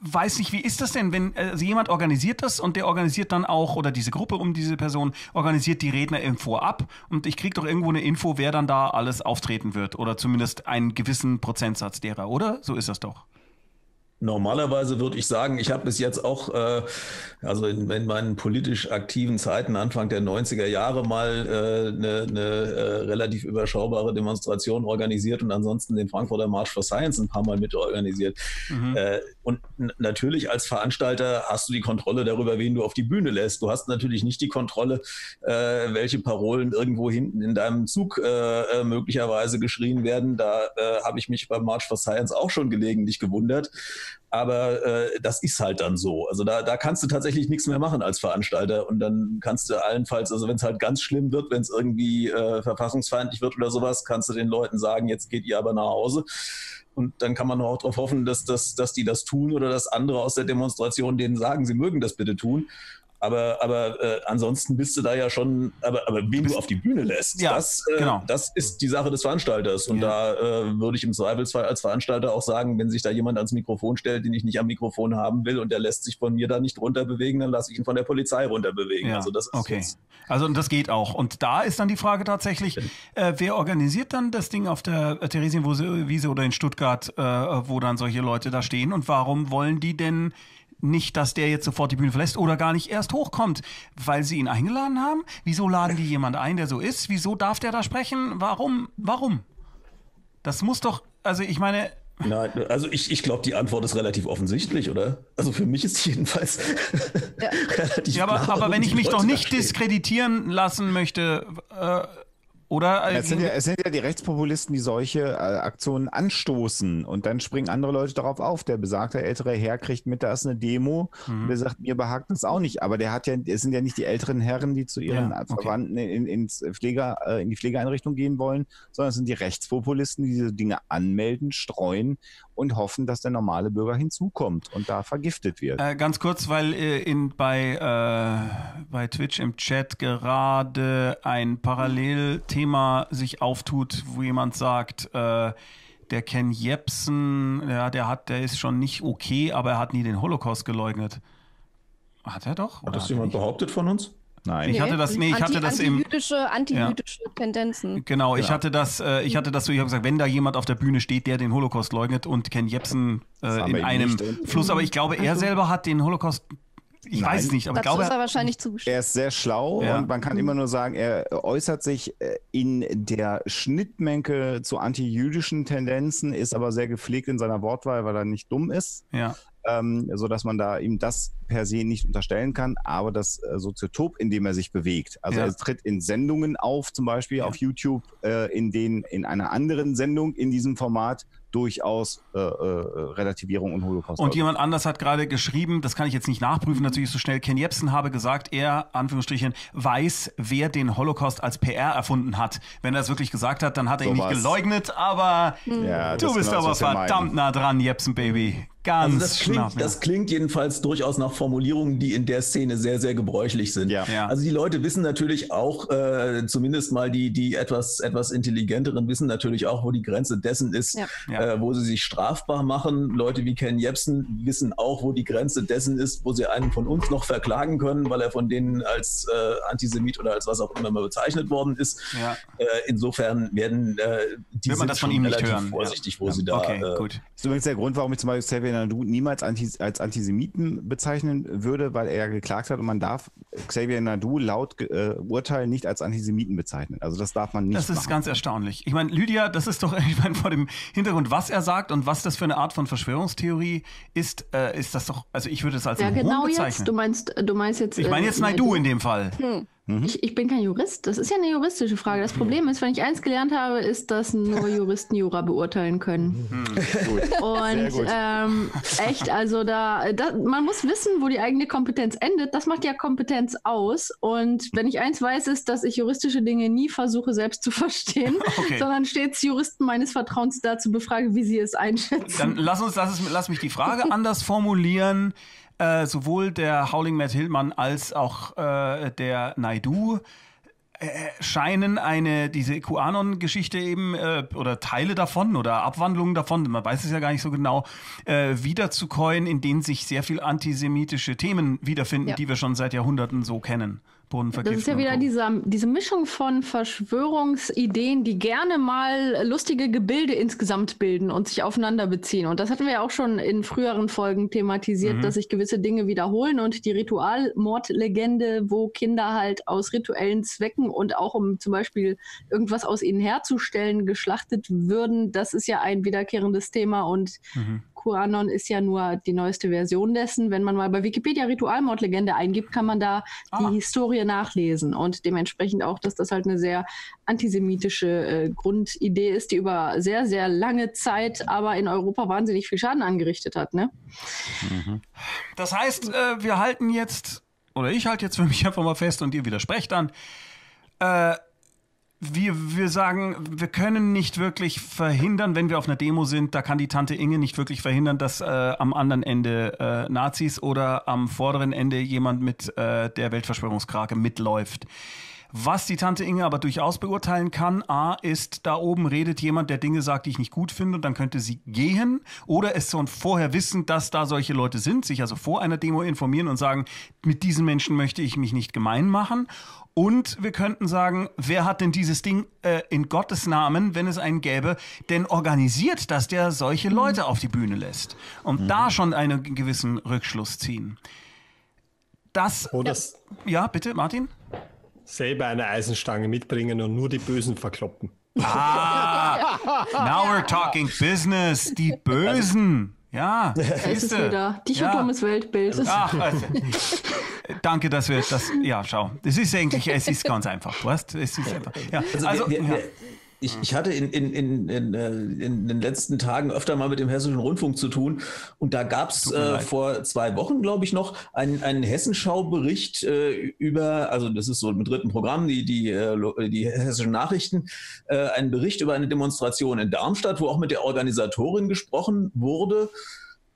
A: weiß nicht, wie ist das denn, wenn also jemand organisiert das und der organisiert dann auch, oder diese Gruppe um diese Person organisiert die Redner irgendwo ab und ich kriege doch irgendwo eine Info, wer dann da alles auftreten wird oder zumindest einen gewissen Prozentsatz derer, oder? So ist das doch.
B: Normalerweise würde ich sagen, ich habe bis jetzt auch, äh, also in, in, meinen politisch aktiven Zeiten, Anfang der 90er Jahre, mal äh, eine, eine äh, relativ überschaubare Demonstration organisiert und ansonsten den Frankfurter March for Science ein paar Mal mitorganisiert. Mhm. Äh, und natürlich als Veranstalter hast du die Kontrolle darüber, wen du auf die Bühne lässt. Du hast natürlich nicht die Kontrolle, äh, welche Parolen irgendwo hinten in deinem Zug äh, möglicherweise geschrien werden. Da habe ich mich beim March for Science auch schon gelegentlich gewundert. Aber äh, das ist halt dann so. Also da, da kannst du tatsächlich nichts mehr machen als Veranstalter. Und dann kannst du allenfalls, also wenn es halt ganz schlimm wird, wenn es irgendwie äh, verfassungsfeindlich wird oder sowas, kannst du den Leuten sagen, jetzt geht ihr aber nach Hause. Und dann kann man auch darauf hoffen, dass, dass, dass die das tun oder dass andere aus der Demonstration denen sagen, sie mögen das bitte tun. Aber, aber äh, ansonsten bist du da ja schon, aber, aber wen du auf die Bühne lässt, ja, das, äh, genau. das ist die Sache des Veranstalters. Und ja. da äh, würde ich im Zweifelsfall als Veranstalter auch sagen, wenn sich da jemand ans Mikrofon stellt, den ich nicht am Mikrofon haben will und der lässt sich von mir da nicht runterbewegen, dann lasse ich ihn von der Polizei runterbewegen.
A: Ja. Also das ist okay. Jetzt, also das geht auch. Und da ist dann die Frage tatsächlich, äh, wer organisiert dann das Ding auf der Theresienwiese oder in Stuttgart, äh, wo dann solche Leute da stehen und warum wollen die denn nicht, dass der jetzt sofort die Bühne verlässt oder gar nicht erst hochkommt, weil sie ihn eingeladen haben? Wieso laden die jemand ein, der so ist? Wieso darf der da sprechen? Warum? Warum? Das muss doch, also ich meine.
B: Nein, also ich, ich glaube, die Antwort ist relativ offensichtlich, oder? Also für mich ist jedenfalls
A: ja. relativ Ja, aber, klar, aber wenn ich mich doch nicht diskreditieren lassen möchte, äh, oder
C: es sind, ja, es sind ja die Rechtspopulisten, die solche äh, Aktionen anstoßen und dann springen andere Leute darauf auf. Der besagte ältere Herr kriegt mit, da ist eine Demo mhm. und der sagt, mir behagt das auch nicht. Aber der hat ja, es sind ja nicht die älteren Herren, die zu ihren ja, okay. Verwandten in, ins Pfleger, äh, in die Pflegeeinrichtung gehen wollen, sondern es sind die Rechtspopulisten, die diese Dinge anmelden, streuen und hoffen, dass der normale Bürger hinzukommt und da vergiftet wird.
A: Äh, ganz kurz, weil äh, in, bei, äh, bei Twitch im Chat gerade ein Parallelthema sich auftut, wo jemand sagt, äh, der Ken Jebsen, ja, der hat, der ist schon nicht okay, aber er hat nie den Holocaust geleugnet. Hat er doch?
B: Hat das jemand behauptet von uns?
A: Nein. Ich hatte das, nee, ich hatte das
D: im. Antijüdische, antijüdische ja. Tendenzen.
A: Genau, ich ja. hatte das, äh, ich hatte das so, ich habe gesagt, wenn da jemand auf der Bühne steht, der den Holocaust leugnet und Ken Jebsen äh, in einem Fluss, aber ich glaube, er selber hat den Holocaust ich Nein. weiß es nicht, aber
D: Dazu
A: ich glaube,
D: ist er wahrscheinlich zugestimmt.
C: Er ist sehr schlau ja. und man kann immer nur sagen, er äußert sich äh, in der Schnittmenge zu antijüdischen Tendenzen, ist aber sehr gepflegt in seiner Wortwahl, weil er nicht dumm ist.
A: Ja
C: ähm, sodass man da ihm das per se nicht unterstellen kann, aber das äh, Soziotop, in dem er sich bewegt. Also ja. er tritt in Sendungen auf, zum Beispiel ja. auf YouTube, äh, in denen in einer anderen Sendung in diesem Format durchaus äh, äh, Relativierung und Holocaust.
A: Und jemand anders hat gerade geschrieben, das kann ich jetzt nicht nachprüfen, natürlich so schnell, Ken Jebsen habe gesagt, er, Anführungsstrichen, weiß, wer den Holocaust als PR erfunden hat. Wenn er es wirklich gesagt hat, dann hat er so ihn nicht was. geleugnet, aber ja, du bist genau aber verdammt nah dran, Jebsen Baby. Ganz
B: also das, klingt, knapp, ja. das klingt jedenfalls durchaus nach Formulierungen, die in der Szene sehr, sehr gebräuchlich sind. Ja. Ja. Also die Leute wissen natürlich auch, äh, zumindest mal die, die etwas, etwas intelligenteren wissen natürlich auch, wo die Grenze dessen ist, äh, wo sie sich strafbar machen. Leute wie Ken Jebsen wissen auch, wo die Grenze dessen ist, wo sie einen von uns noch verklagen können, weil er von denen als äh, Antisemit oder als was auch immer mal bezeichnet worden ist. Äh, insofern werden äh, die
A: Will man das von ihm nicht
B: hören. vorsichtig, wo sie da. Okay,
C: äh, gut. Das ist übrigens der Grund, warum ich zum Beispiel Xavier Nadu niemals Antis als Antisemiten bezeichnen würde, weil er geklagt hat und man darf Xavier Nadu laut äh, Urteil nicht als Antisemiten bezeichnen. Also das darf man nicht.
A: Das ist
C: machen.
A: ganz erstaunlich. Ich meine, Lydia, das ist doch, ich meine, vor dem Hintergrund, was er sagt und was das für eine Art von Verschwörungstheorie ist, äh, ist das doch, also ich würde es als
F: ja, genau bezeichnen. jetzt. Du meinst, du meinst jetzt.
A: Ich meine jetzt äh, Naidu in dem Fall. Hm.
F: Mhm. Ich, ich, bin kein Jurist. Das ist ja eine juristische Frage. Das Problem ist, wenn ich eins gelernt habe, ist, dass nur Juristen Jura beurteilen können. Mhm. Und ähm, echt, also da, da, man muss wissen, wo die eigene Kompetenz endet. Das macht ja Kompetenz aus. Und wenn ich eins weiß, ist, dass ich juristische Dinge nie versuche selbst zu verstehen, okay. sondern stets Juristen meines Vertrauens dazu befrage, wie sie es einschätzen.
A: Dann lass uns, lass, es, lass mich die Frage anders formulieren. Äh, sowohl der Howling Matt Hillman als auch äh, der Naidu äh, scheinen eine diese QAnon-Geschichte eben äh, oder Teile davon oder Abwandlungen davon, man weiß es ja gar nicht so genau, äh, wiederzukäuen, in denen sich sehr viel antisemitische Themen wiederfinden, ja. die wir schon seit Jahrhunderten so kennen.
F: Das ist ja wieder diese, diese Mischung von Verschwörungsideen, die gerne mal lustige Gebilde insgesamt bilden und sich aufeinander beziehen. Und das hatten wir ja auch schon in früheren Folgen thematisiert, mhm. dass sich gewisse Dinge wiederholen und die Ritualmordlegende, wo Kinder halt aus rituellen Zwecken und auch um zum Beispiel irgendwas aus ihnen herzustellen, geschlachtet würden, das ist ja ein wiederkehrendes Thema und mhm. QAnon ist ja nur die neueste Version dessen. Wenn man mal bei Wikipedia Ritualmordlegende eingibt, kann man da ah. die Historie nachlesen und dementsprechend auch, dass das halt eine sehr antisemitische äh, Grundidee ist, die über sehr, sehr lange Zeit aber in Europa wahnsinnig viel Schaden angerichtet hat. Ne?
A: Mhm. Das heißt, äh, wir halten jetzt, oder ich halte jetzt für mich einfach mal fest und ihr widersprecht dann, äh, wir, wir sagen, wir können nicht wirklich verhindern, wenn wir auf einer Demo sind, da kann die Tante Inge nicht wirklich verhindern, dass äh, am anderen Ende äh, Nazis oder am vorderen Ende jemand mit äh, der Weltverschwörungskrake mitläuft. Was die Tante Inge aber durchaus beurteilen kann, A, ist, da oben redet jemand, der Dinge sagt, die ich nicht gut finde, und dann könnte sie gehen. Oder es schon vorher wissen, dass da solche Leute sind, sich also vor einer Demo informieren und sagen, mit diesen Menschen möchte ich mich nicht gemein machen. Und wir könnten sagen, wer hat denn dieses Ding äh, in Gottes Namen, wenn es einen gäbe, denn organisiert, dass der solche Leute auf die Bühne lässt? Und mhm. da schon einen gewissen Rückschluss ziehen. Das.
E: Oder
A: ja, bitte, Martin?
E: Selber eine Eisenstange mitbringen und nur die Bösen verkloppen.
A: Ah, now we're talking business. Die Bösen. Ja,
F: es ist wieder. Dichotomes ja. Weltbild. Ach, also,
A: danke, dass wir das. Ja, schau. Es ist eigentlich, es ist ganz einfach. Weißt? Es ist einfach. Ja. Also,
B: also wir, wir, ja. Ich, ich, hatte in, in, in, in, äh, in den letzten Tagen öfter mal mit dem Hessischen Rundfunk zu tun. Und da gab es äh, vor zwei Wochen, glaube ich, noch einen, einen Hessenschau-Bericht äh, über, also das ist so im dritten Programm, die, die, äh, die hessischen Nachrichten, äh, einen Bericht über eine Demonstration in Darmstadt, wo auch mit der Organisatorin gesprochen wurde.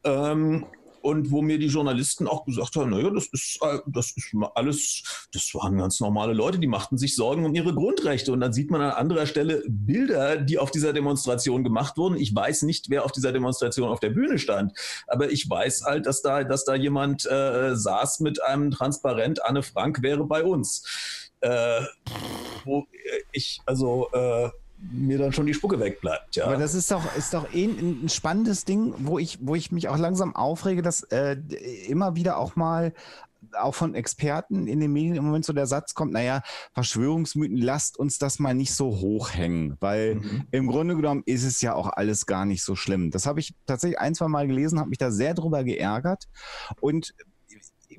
B: Ähm, und wo mir die Journalisten auch gesagt haben, naja, das ist, äh, das ist alles, das waren ganz normale Leute, die machten sich Sorgen um ihre Grundrechte. Und dann sieht man an anderer Stelle Bilder, die auf dieser Demonstration gemacht wurden. Ich weiß nicht, wer auf dieser Demonstration auf der Bühne stand, aber ich weiß halt, dass da, dass da jemand äh, saß mit einem Transparent, Anne Frank wäre bei uns. Äh, wo ich, also, äh, mir dann schon die Spucke wegbleibt. Ja.
C: Aber das ist doch, ist doch eh ein, ein spannendes Ding, wo ich, wo ich mich auch langsam aufrege, dass äh, immer wieder auch mal auch von Experten in den Medien im Moment so der Satz kommt, naja, Verschwörungsmythen, lasst uns das mal nicht so hochhängen, weil mhm. im Grunde genommen ist es ja auch alles gar nicht so schlimm. Das habe ich tatsächlich ein, zwei Mal gelesen, habe mich da sehr drüber geärgert und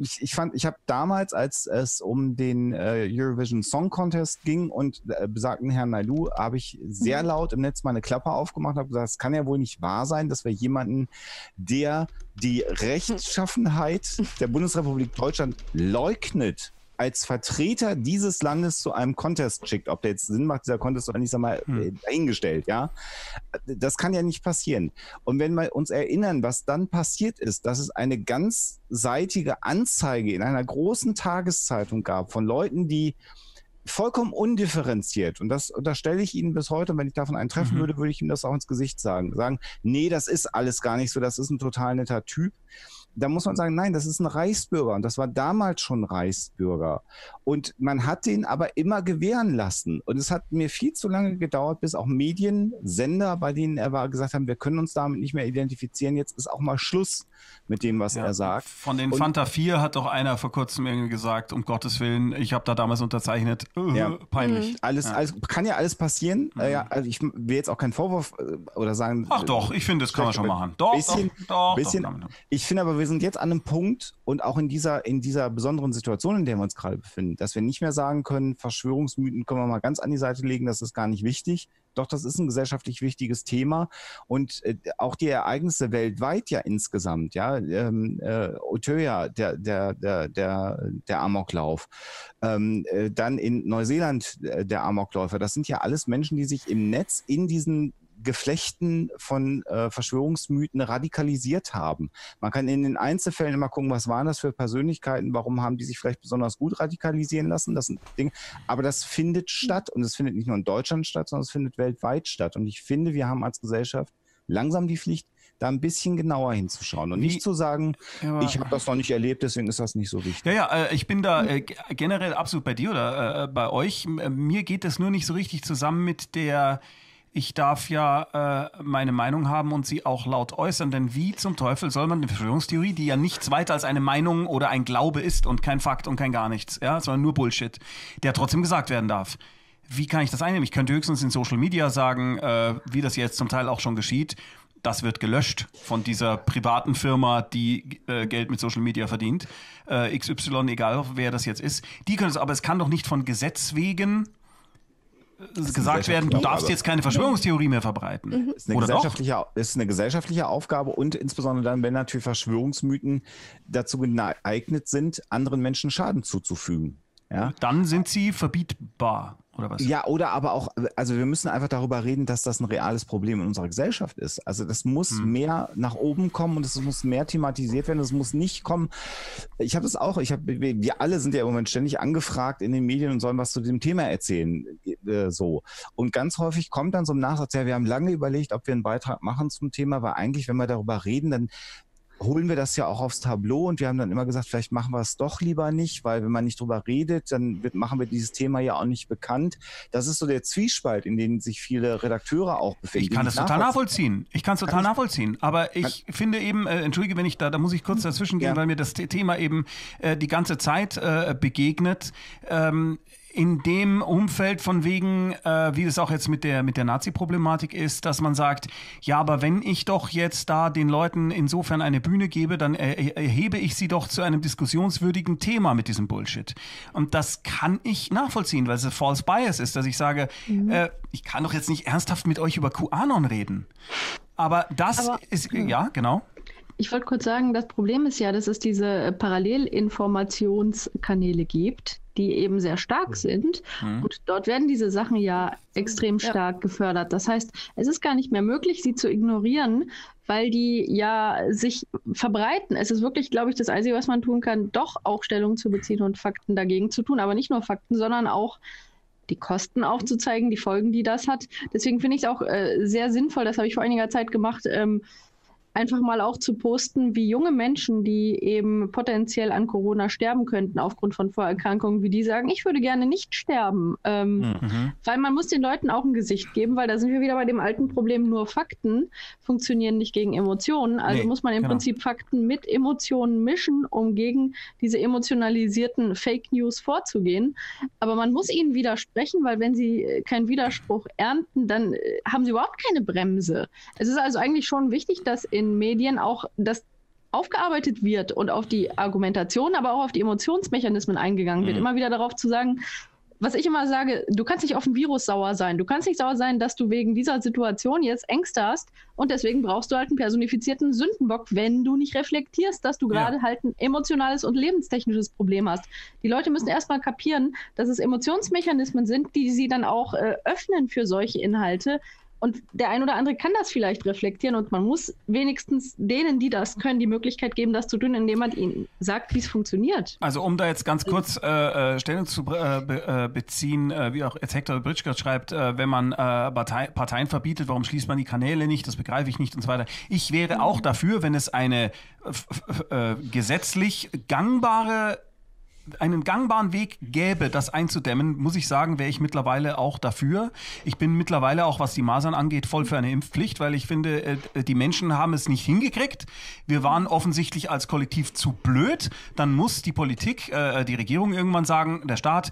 C: ich, ich fand, ich habe damals, als es um den äh, Eurovision Song Contest ging und äh, besagten Herrn Naidu, habe ich sehr mhm. laut im Netz meine Klappe aufgemacht, habe gesagt, es kann ja wohl nicht wahr sein, dass wir jemanden, der die Rechtschaffenheit der Bundesrepublik Deutschland leugnet, als Vertreter dieses Landes zu einem Contest schickt. Ob der jetzt Sinn macht, dieser Contest oder nicht, sag mal, hm. Äh, dahingestellt, ja. Das kann ja nicht passieren. Und wenn wir uns erinnern, was dann passiert ist, dass es eine ganzseitige Anzeige in einer großen Tageszeitung gab von Leuten, die vollkommen undifferenziert. Und das unterstelle ich Ihnen bis heute. Und wenn ich davon einen treffen mhm. würde, würde ich ihm das auch ins Gesicht sagen. Sagen, nee, das ist alles gar nicht so. Das ist ein total netter Typ da muss man sagen, nein, das ist ein Reichsbürger und das war damals schon Reichsbürger. Und man hat den aber immer gewähren lassen. Und es hat mir viel zu lange gedauert, bis auch Mediensender, bei denen er war, gesagt haben, wir können uns damit nicht mehr identifizieren. Jetzt ist auch mal Schluss mit dem, was ja, er sagt.
A: Von den und, Fanta 4 hat doch einer vor kurzem irgendwie gesagt, um Gottes Willen, ich habe da damals unterzeichnet. Uh, ja, peinlich.
C: Mhm. Alles, ja. alles, kann ja alles passieren. Mhm. Äh, ja, also ich will jetzt auch keinen Vorwurf äh, oder sagen.
A: Ach doch, ich finde, das kann man schon machen.
C: Doch, bisschen, doch, doch, bisschen, doch, Ich finde aber, wir sind jetzt an einem Punkt und auch in dieser, in dieser besonderen Situation, in der wir uns gerade befinden, dass wir nicht mehr sagen können, Verschwörungsmythen können wir mal ganz an die Seite legen, das ist gar nicht wichtig. Doch, das ist ein gesellschaftlich wichtiges Thema und äh, auch die Ereignisse weltweit ja insgesamt, ja, ähm, äh, Utøya, der, der, der, der, der Amoklauf, ähm, äh, dann in Neuseeland äh, der Amokläufer, das sind ja alles Menschen, die sich im Netz in diesen Geflechten von äh, Verschwörungsmythen radikalisiert haben. Man kann in den Einzelfällen immer gucken, was waren das für Persönlichkeiten, warum haben die sich vielleicht besonders gut radikalisieren lassen. Das sind Dinge, aber das findet statt und es findet nicht nur in Deutschland statt, sondern es findet weltweit statt. Und ich finde, wir haben als Gesellschaft langsam die Pflicht, da ein bisschen genauer hinzuschauen und Wie, nicht zu sagen, ja, ich habe das noch nicht erlebt, deswegen ist das nicht so wichtig.
A: Ja, ja, äh, ich bin da äh, generell absolut bei dir oder äh, bei euch. Mir geht es nur nicht so richtig zusammen mit der ich darf ja äh, meine Meinung haben und sie auch laut äußern. Denn wie zum Teufel soll man eine Verschwörungstheorie, die ja nichts weiter als eine Meinung oder ein Glaube ist und kein Fakt und kein gar nichts, ja, sondern nur Bullshit, der trotzdem gesagt werden darf. Wie kann ich das einnehmen? Ich könnte höchstens in Social Media sagen, äh, wie das jetzt zum Teil auch schon geschieht. Das wird gelöscht von dieser privaten Firma, die äh, Geld mit Social Media verdient. Äh, XY, egal wer das jetzt ist. Die können es, aber es kann doch nicht von Gesetz wegen gesagt werden, du darfst jetzt keine Verschwörungstheorie mehr verbreiten.
C: Mhm. Ist, eine Oder gesellschaftliche, doch? ist eine gesellschaftliche Aufgabe und insbesondere dann, wenn natürlich Verschwörungsmythen dazu geeignet sind, anderen Menschen Schaden zuzufügen. Ja?
A: Dann sind sie verbietbar.
C: Oder was? Ja, oder aber auch, also wir müssen einfach darüber reden, dass das ein reales Problem in unserer Gesellschaft ist. Also das muss hm. mehr nach oben kommen und es muss mehr thematisiert werden. Es muss nicht kommen. Ich habe es auch, ich habe, wir alle sind ja im Moment ständig angefragt in den Medien und sollen was zu dem Thema erzählen. Äh, so. Und ganz häufig kommt dann so ein Nachsatz, ja, wir haben lange überlegt, ob wir einen Beitrag machen zum Thema, weil eigentlich, wenn wir darüber reden, dann holen wir das ja auch aufs Tableau und wir haben dann immer gesagt, vielleicht machen wir es doch lieber nicht, weil wenn man nicht drüber redet, dann wird, machen wir dieses Thema ja auch nicht bekannt. Das ist so der Zwiespalt, in dem sich viele Redakteure auch befinden.
A: Ich kann das total nachvollziehen. Ich kann es total nachvollziehen. Aber ich finde eben, äh, entschuldige, wenn ich da, da muss ich kurz dazwischen gehen, ja. weil mir das Thema eben äh, die ganze Zeit äh, begegnet. Ähm, in dem Umfeld von wegen, äh, wie es auch jetzt mit der, mit der Nazi-Problematik ist, dass man sagt, ja, aber wenn ich doch jetzt da den Leuten insofern eine Bühne gebe, dann er, erhebe ich sie doch zu einem diskussionswürdigen Thema mit diesem Bullshit. Und das kann ich nachvollziehen, weil es ein False Bias ist, dass ich sage, mhm. äh, ich kann doch jetzt nicht ernsthaft mit euch über QAnon reden. Aber das aber, ist, ja, genau.
F: Ich wollte kurz sagen, das Problem ist ja, dass es diese Parallelinformationskanäle gibt, die eben sehr stark mhm. sind. Mhm. Und dort werden diese Sachen ja extrem stark ja. gefördert. Das heißt, es ist gar nicht mehr möglich, sie zu ignorieren, weil die ja sich verbreiten. Es ist wirklich, glaube ich, das Einzige, was man tun kann, doch auch Stellung zu beziehen und Fakten dagegen zu tun. Aber nicht nur Fakten, sondern auch die Kosten aufzuzeigen, die Folgen, die das hat. Deswegen finde ich es auch äh, sehr sinnvoll, das habe ich vor einiger Zeit gemacht, ähm, einfach mal auch zu posten, wie junge Menschen, die eben potenziell an Corona sterben könnten aufgrund von Vorerkrankungen, wie die sagen, ich würde gerne nicht sterben. Ähm, mhm. Weil man muss den Leuten auch ein Gesicht geben, weil da sind wir wieder bei dem alten Problem, nur Fakten funktionieren nicht gegen Emotionen. Also nee, muss man im genau. Prinzip Fakten mit Emotionen mischen, um gegen diese emotionalisierten Fake News vorzugehen. Aber man muss ihnen widersprechen, weil wenn sie äh, keinen Widerspruch ernten, dann äh, haben sie überhaupt keine Bremse. Es ist also eigentlich schon wichtig, dass in in Medien auch das aufgearbeitet wird und auf die Argumentation, aber auch auf die Emotionsmechanismen eingegangen wird. Mhm. Immer wieder darauf zu sagen, was ich immer sage, du kannst nicht auf ein Virus sauer sein. Du kannst nicht sauer sein, dass du wegen dieser Situation jetzt Ängste hast und deswegen brauchst du halt einen personifizierten Sündenbock, wenn du nicht reflektierst, dass du gerade ja. halt ein emotionales und lebenstechnisches Problem hast. Die Leute müssen erstmal kapieren, dass es Emotionsmechanismen sind, die sie dann auch äh, öffnen für solche Inhalte, und der ein oder andere kann das vielleicht reflektieren und man muss wenigstens denen, die das können, die Möglichkeit geben, das zu tun, indem man ihnen sagt, wie es funktioniert.
A: Also um da jetzt ganz kurz äh, äh Stellung zu äh, be, äh, beziehen, äh, wie auch jetzt Hector Britschgert schreibt, äh, wenn man Partei, Parteien verbietet, warum schließt man die Kanäle nicht, das begreife ich nicht und so weiter. Ich wäre auch dafür, wenn es eine gesetzlich gangbare einen gangbaren Weg gäbe, das einzudämmen, muss ich sagen, wäre ich mittlerweile auch dafür. Ich bin mittlerweile auch, was die Masern angeht, voll für eine Impfpflicht, weil ich finde, äh, die Menschen haben es nicht hingekriegt. Wir waren offensichtlich als Kollektiv zu blöd. Dann muss die Politik, äh, die Regierung irgendwann sagen, der Staat,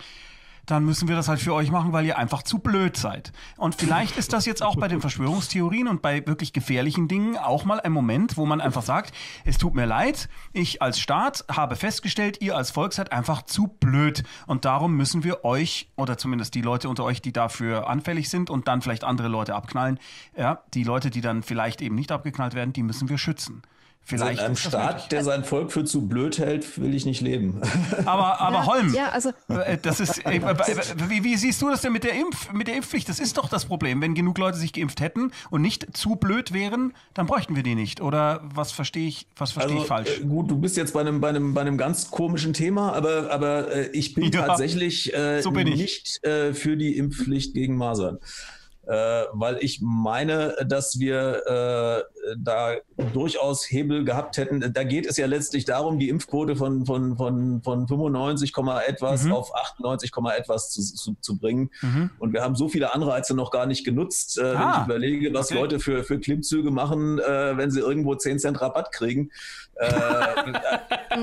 A: dann müssen wir das halt für euch machen, weil ihr einfach zu blöd seid. Und vielleicht ist das jetzt auch bei den Verschwörungstheorien und bei wirklich gefährlichen Dingen auch mal ein Moment, wo man einfach sagt, es tut mir leid, ich als Staat habe festgestellt, ihr als Volk seid einfach zu blöd. Und darum müssen wir euch, oder zumindest die Leute unter euch, die dafür anfällig sind und dann vielleicht andere Leute abknallen, ja, die Leute, die dann vielleicht eben nicht abgeknallt werden, die müssen wir schützen.
B: Vielleicht also in einem Staat, der sein Volk für zu blöd hält, will ich nicht leben.
A: Aber, aber ja, Holm, ja, also äh, das ist, äh, wie, wie, siehst du das denn mit der, Impf, mit der Impfpflicht? Das ist doch das Problem. Wenn genug Leute sich geimpft hätten und nicht zu blöd wären, dann bräuchten wir die nicht. Oder was verstehe ich, was verstehe also, ich falsch?
B: Äh, gut, du bist jetzt bei einem, bei einem, bei einem ganz komischen Thema, aber, aber äh, ich bin ja, tatsächlich äh, so bin nicht äh, für die Impfpflicht gegen Masern äh, weil ich meine, dass wir äh, da durchaus Hebel gehabt hätten. Da geht es ja letztlich darum, die Impfquote von, von, von, von 95, etwas mhm. auf 98, etwas zu, zu, zu bringen. Mhm. Und wir haben so viele Anreize noch gar nicht genutzt, äh, ah, wenn ich überlege, was okay. Leute für, für Klimmzüge machen, äh, wenn sie irgendwo 10 Cent Rabatt kriegen. Äh,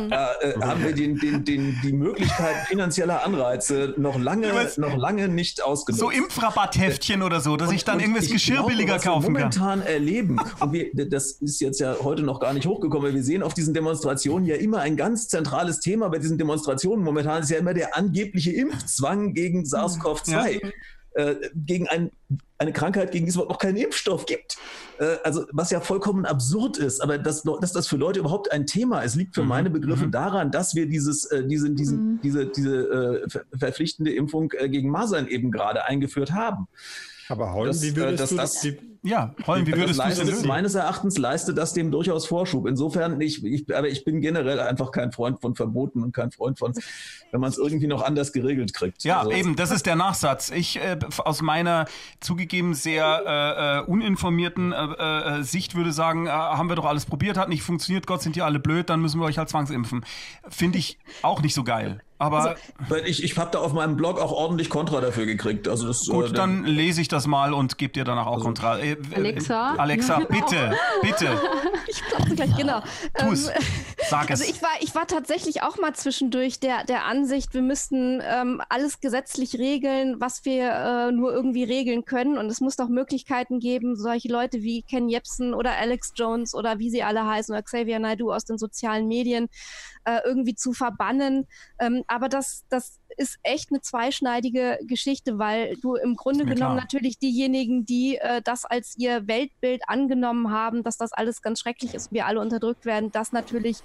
B: da, äh, haben wir den, den, den, die Möglichkeit finanzieller Anreize noch lange, noch lange nicht ausgenutzt.
A: So Impfrabatthäftchen oder so, dass und, ich dann irgendwas Geschirr glaube, billiger kaufen
B: kann. Was wir momentan erleben, und wir, das ist jetzt ja heute noch gar nicht hochgekommen, weil wir sehen auf diesen Demonstrationen ja immer ein ganz zentrales Thema bei diesen Demonstrationen momentan ist ja immer der angebliche Impfzwang gegen SARS-CoV-2. Ja. Äh, gegen ein, eine Krankheit, gegen die es überhaupt noch keinen Impfstoff gibt. Äh, also was ja vollkommen absurd ist, aber dass, dass das für Leute überhaupt ein Thema ist, liegt für mhm. meine Begriffe mhm. daran, dass wir dieses, äh, diese, diese, mhm. diese, diese äh, verpflichtende Impfung äh, gegen Masern eben gerade eingeführt haben.
E: Aber Holm, das, wie äh, würdest das, du das, die,
A: ja, Holm, wie würdest
B: das du das Meines Erachtens leistet das dem durchaus Vorschub. Insofern, ich, ich, aber ich bin generell einfach kein Freund von Verboten und kein Freund von, wenn man es irgendwie noch anders geregelt kriegt.
A: Ja, also, eben, das ist der Nachsatz. Ich äh, aus meiner zugegeben sehr äh, äh uninformierten äh, äh, Sicht würde sagen, äh, haben wir doch alles probiert, hat nicht funktioniert, Gott sind die alle blöd, dann müssen wir euch halt zwangsimpfen. Finde ich auch nicht so geil. Aber
B: also, ich, ich habe da auf meinem Blog auch ordentlich Kontra dafür gekriegt. Also das,
A: gut, äh, dann lese ich das mal und gebe dir danach auch also, Kontra. Äh,
F: Alexa?
A: Alexa, bitte, bitte.
D: Ich platze gleich, genau.
A: Tu's. Ähm, Sag
D: es. Also ich war, ich war tatsächlich auch mal zwischendurch der, der Ansicht, wir müssten ähm, alles gesetzlich regeln, was wir äh, nur irgendwie regeln können. Und es muss doch Möglichkeiten geben, solche Leute wie Ken Jebsen oder Alex Jones oder wie sie alle heißen oder Xavier Naidoo aus den sozialen Medien äh, irgendwie zu verbannen. Ähm, aber das, das ist echt eine zweischneidige Geschichte, weil du im Grunde genommen klar. natürlich diejenigen, die äh, das als ihr Weltbild angenommen haben, dass das alles ganz schrecklich ist, wir alle unterdrückt werden, das natürlich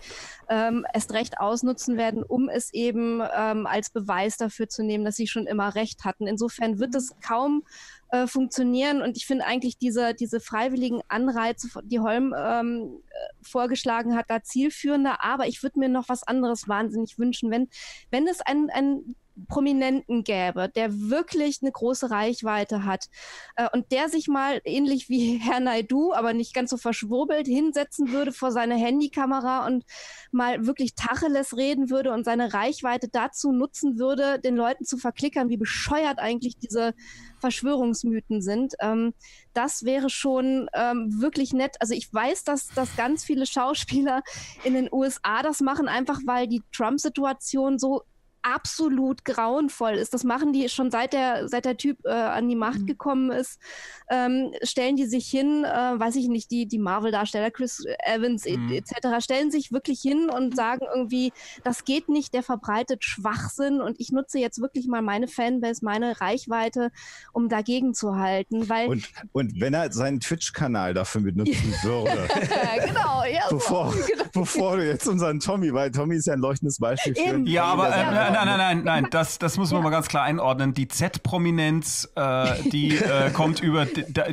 D: ähm, erst recht ausnutzen werden, um es eben ähm, als Beweis dafür zu nehmen, dass sie schon immer recht hatten. Insofern wird es kaum äh, funktionieren. Und ich finde eigentlich diese, diese freiwilligen Anreize, die Holm ähm, äh, vorgeschlagen hat, da zielführender. Aber ich würde mir noch was anderes wahnsinnig wünschen, wenn, wenn es ein, ein Prominenten gäbe, der wirklich eine große Reichweite hat äh, und der sich mal ähnlich wie Herr Naidu, aber nicht ganz so verschwurbelt, hinsetzen würde vor seine Handykamera und mal wirklich Tacheles reden würde und seine Reichweite dazu nutzen würde, den Leuten zu verklickern, wie bescheuert eigentlich diese Verschwörungsmythen sind. Ähm, das wäre schon ähm, wirklich nett. Also ich weiß, dass, dass ganz viele Schauspieler in den USA das machen, einfach weil die Trump-Situation so absolut grauenvoll ist. Das machen die schon seit der, seit der Typ äh, an die Macht mhm. gekommen ist. Ähm, stellen die sich hin, äh, weiß ich nicht, die, die Marvel-Darsteller, Chris Evans mhm. etc., stellen sich wirklich hin und sagen irgendwie, das geht nicht, der verbreitet Schwachsinn und ich nutze jetzt wirklich mal meine Fanbase, meine Reichweite, um dagegen zu halten. Weil
C: und, und wenn er seinen Twitch-Kanal dafür benutzen würde.
D: genau, ja.
C: Bevor, so. genau. bevor du jetzt unseren Tommy, weil Tommy ist ja ein leuchtendes Beispiel für.
A: Eben. Ja, aber äh, nein, nein, nein, nein, das, das muss man ja. mal ganz klar einordnen. Die Z-Prominenz, äh, die äh, kommt über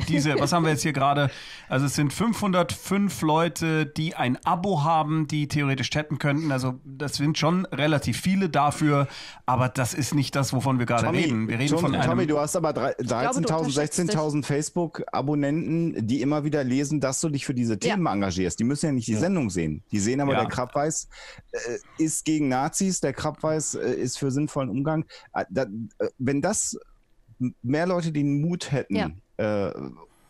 A: diese, was haben wir jetzt hier gerade? Also es sind 505 Leute, die ein Abo haben, die theoretisch chatten könnten. Also das sind schon relativ viele dafür, aber das ist nicht das, wovon wir gerade reden. Wir reden
C: Tommy,
A: von einem
C: Tommy, du hast aber 13.000, 16.000 Facebook-Abonnenten, die immer wieder lesen, dass du dich für diese Themen ja. engagierst. Die müssen ja nicht die Sendung sehen. Die sehen aber, ja. der Krabbeis äh, ist gegen Nazis, der Krabbeis äh, ist für sinnvollen Umgang. Äh, da, äh, wenn das mehr Leute den Mut hätten, ja. äh,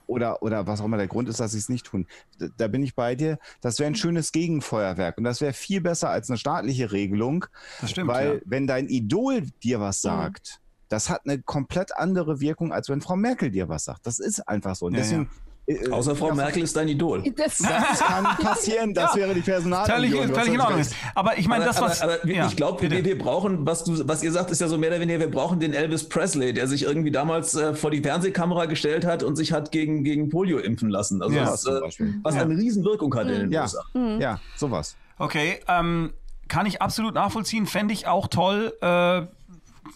C: oder, oder was auch immer der Grund ist, dass sie es nicht tun. Da, da, bin ich bei dir. Das wäre ein schönes Gegenfeuerwerk. Und das wäre viel besser als eine staatliche Regelung.
A: Das stimmt.
C: Weil,
A: ja.
C: wenn dein Idol dir was mhm. sagt, mhm. das hat eine komplett andere Wirkung, als wenn Frau Merkel dir was sagt. Das ist einfach so. Und ja, deswegen
B: äh, äh, Außer Frau Merkel ist dein Idol.
C: Das, das kann passieren, das ja. wäre die Personalunion.
A: Völlig, völlig in Ordnung ist. Aber ich meine, das, was...
B: Aber, aber ja, ich glaube, wir, wir, brauchen, was, du, was ihr sagt, ist ja so mehr oder weniger, wir brauchen den Elvis Presley, der sich irgendwie damals äh, vor die Fernsehkamera gestellt hat und sich hat gegen, gegen Polio impfen lassen. Also ja, das, äh, was eine Riesenwirkung hat mhm. in den
C: ja.
B: USA.
C: Mhm. Ja, sowas.
A: Okay, ähm, kann ich absolut nachvollziehen, fände ich auch toll. Äh,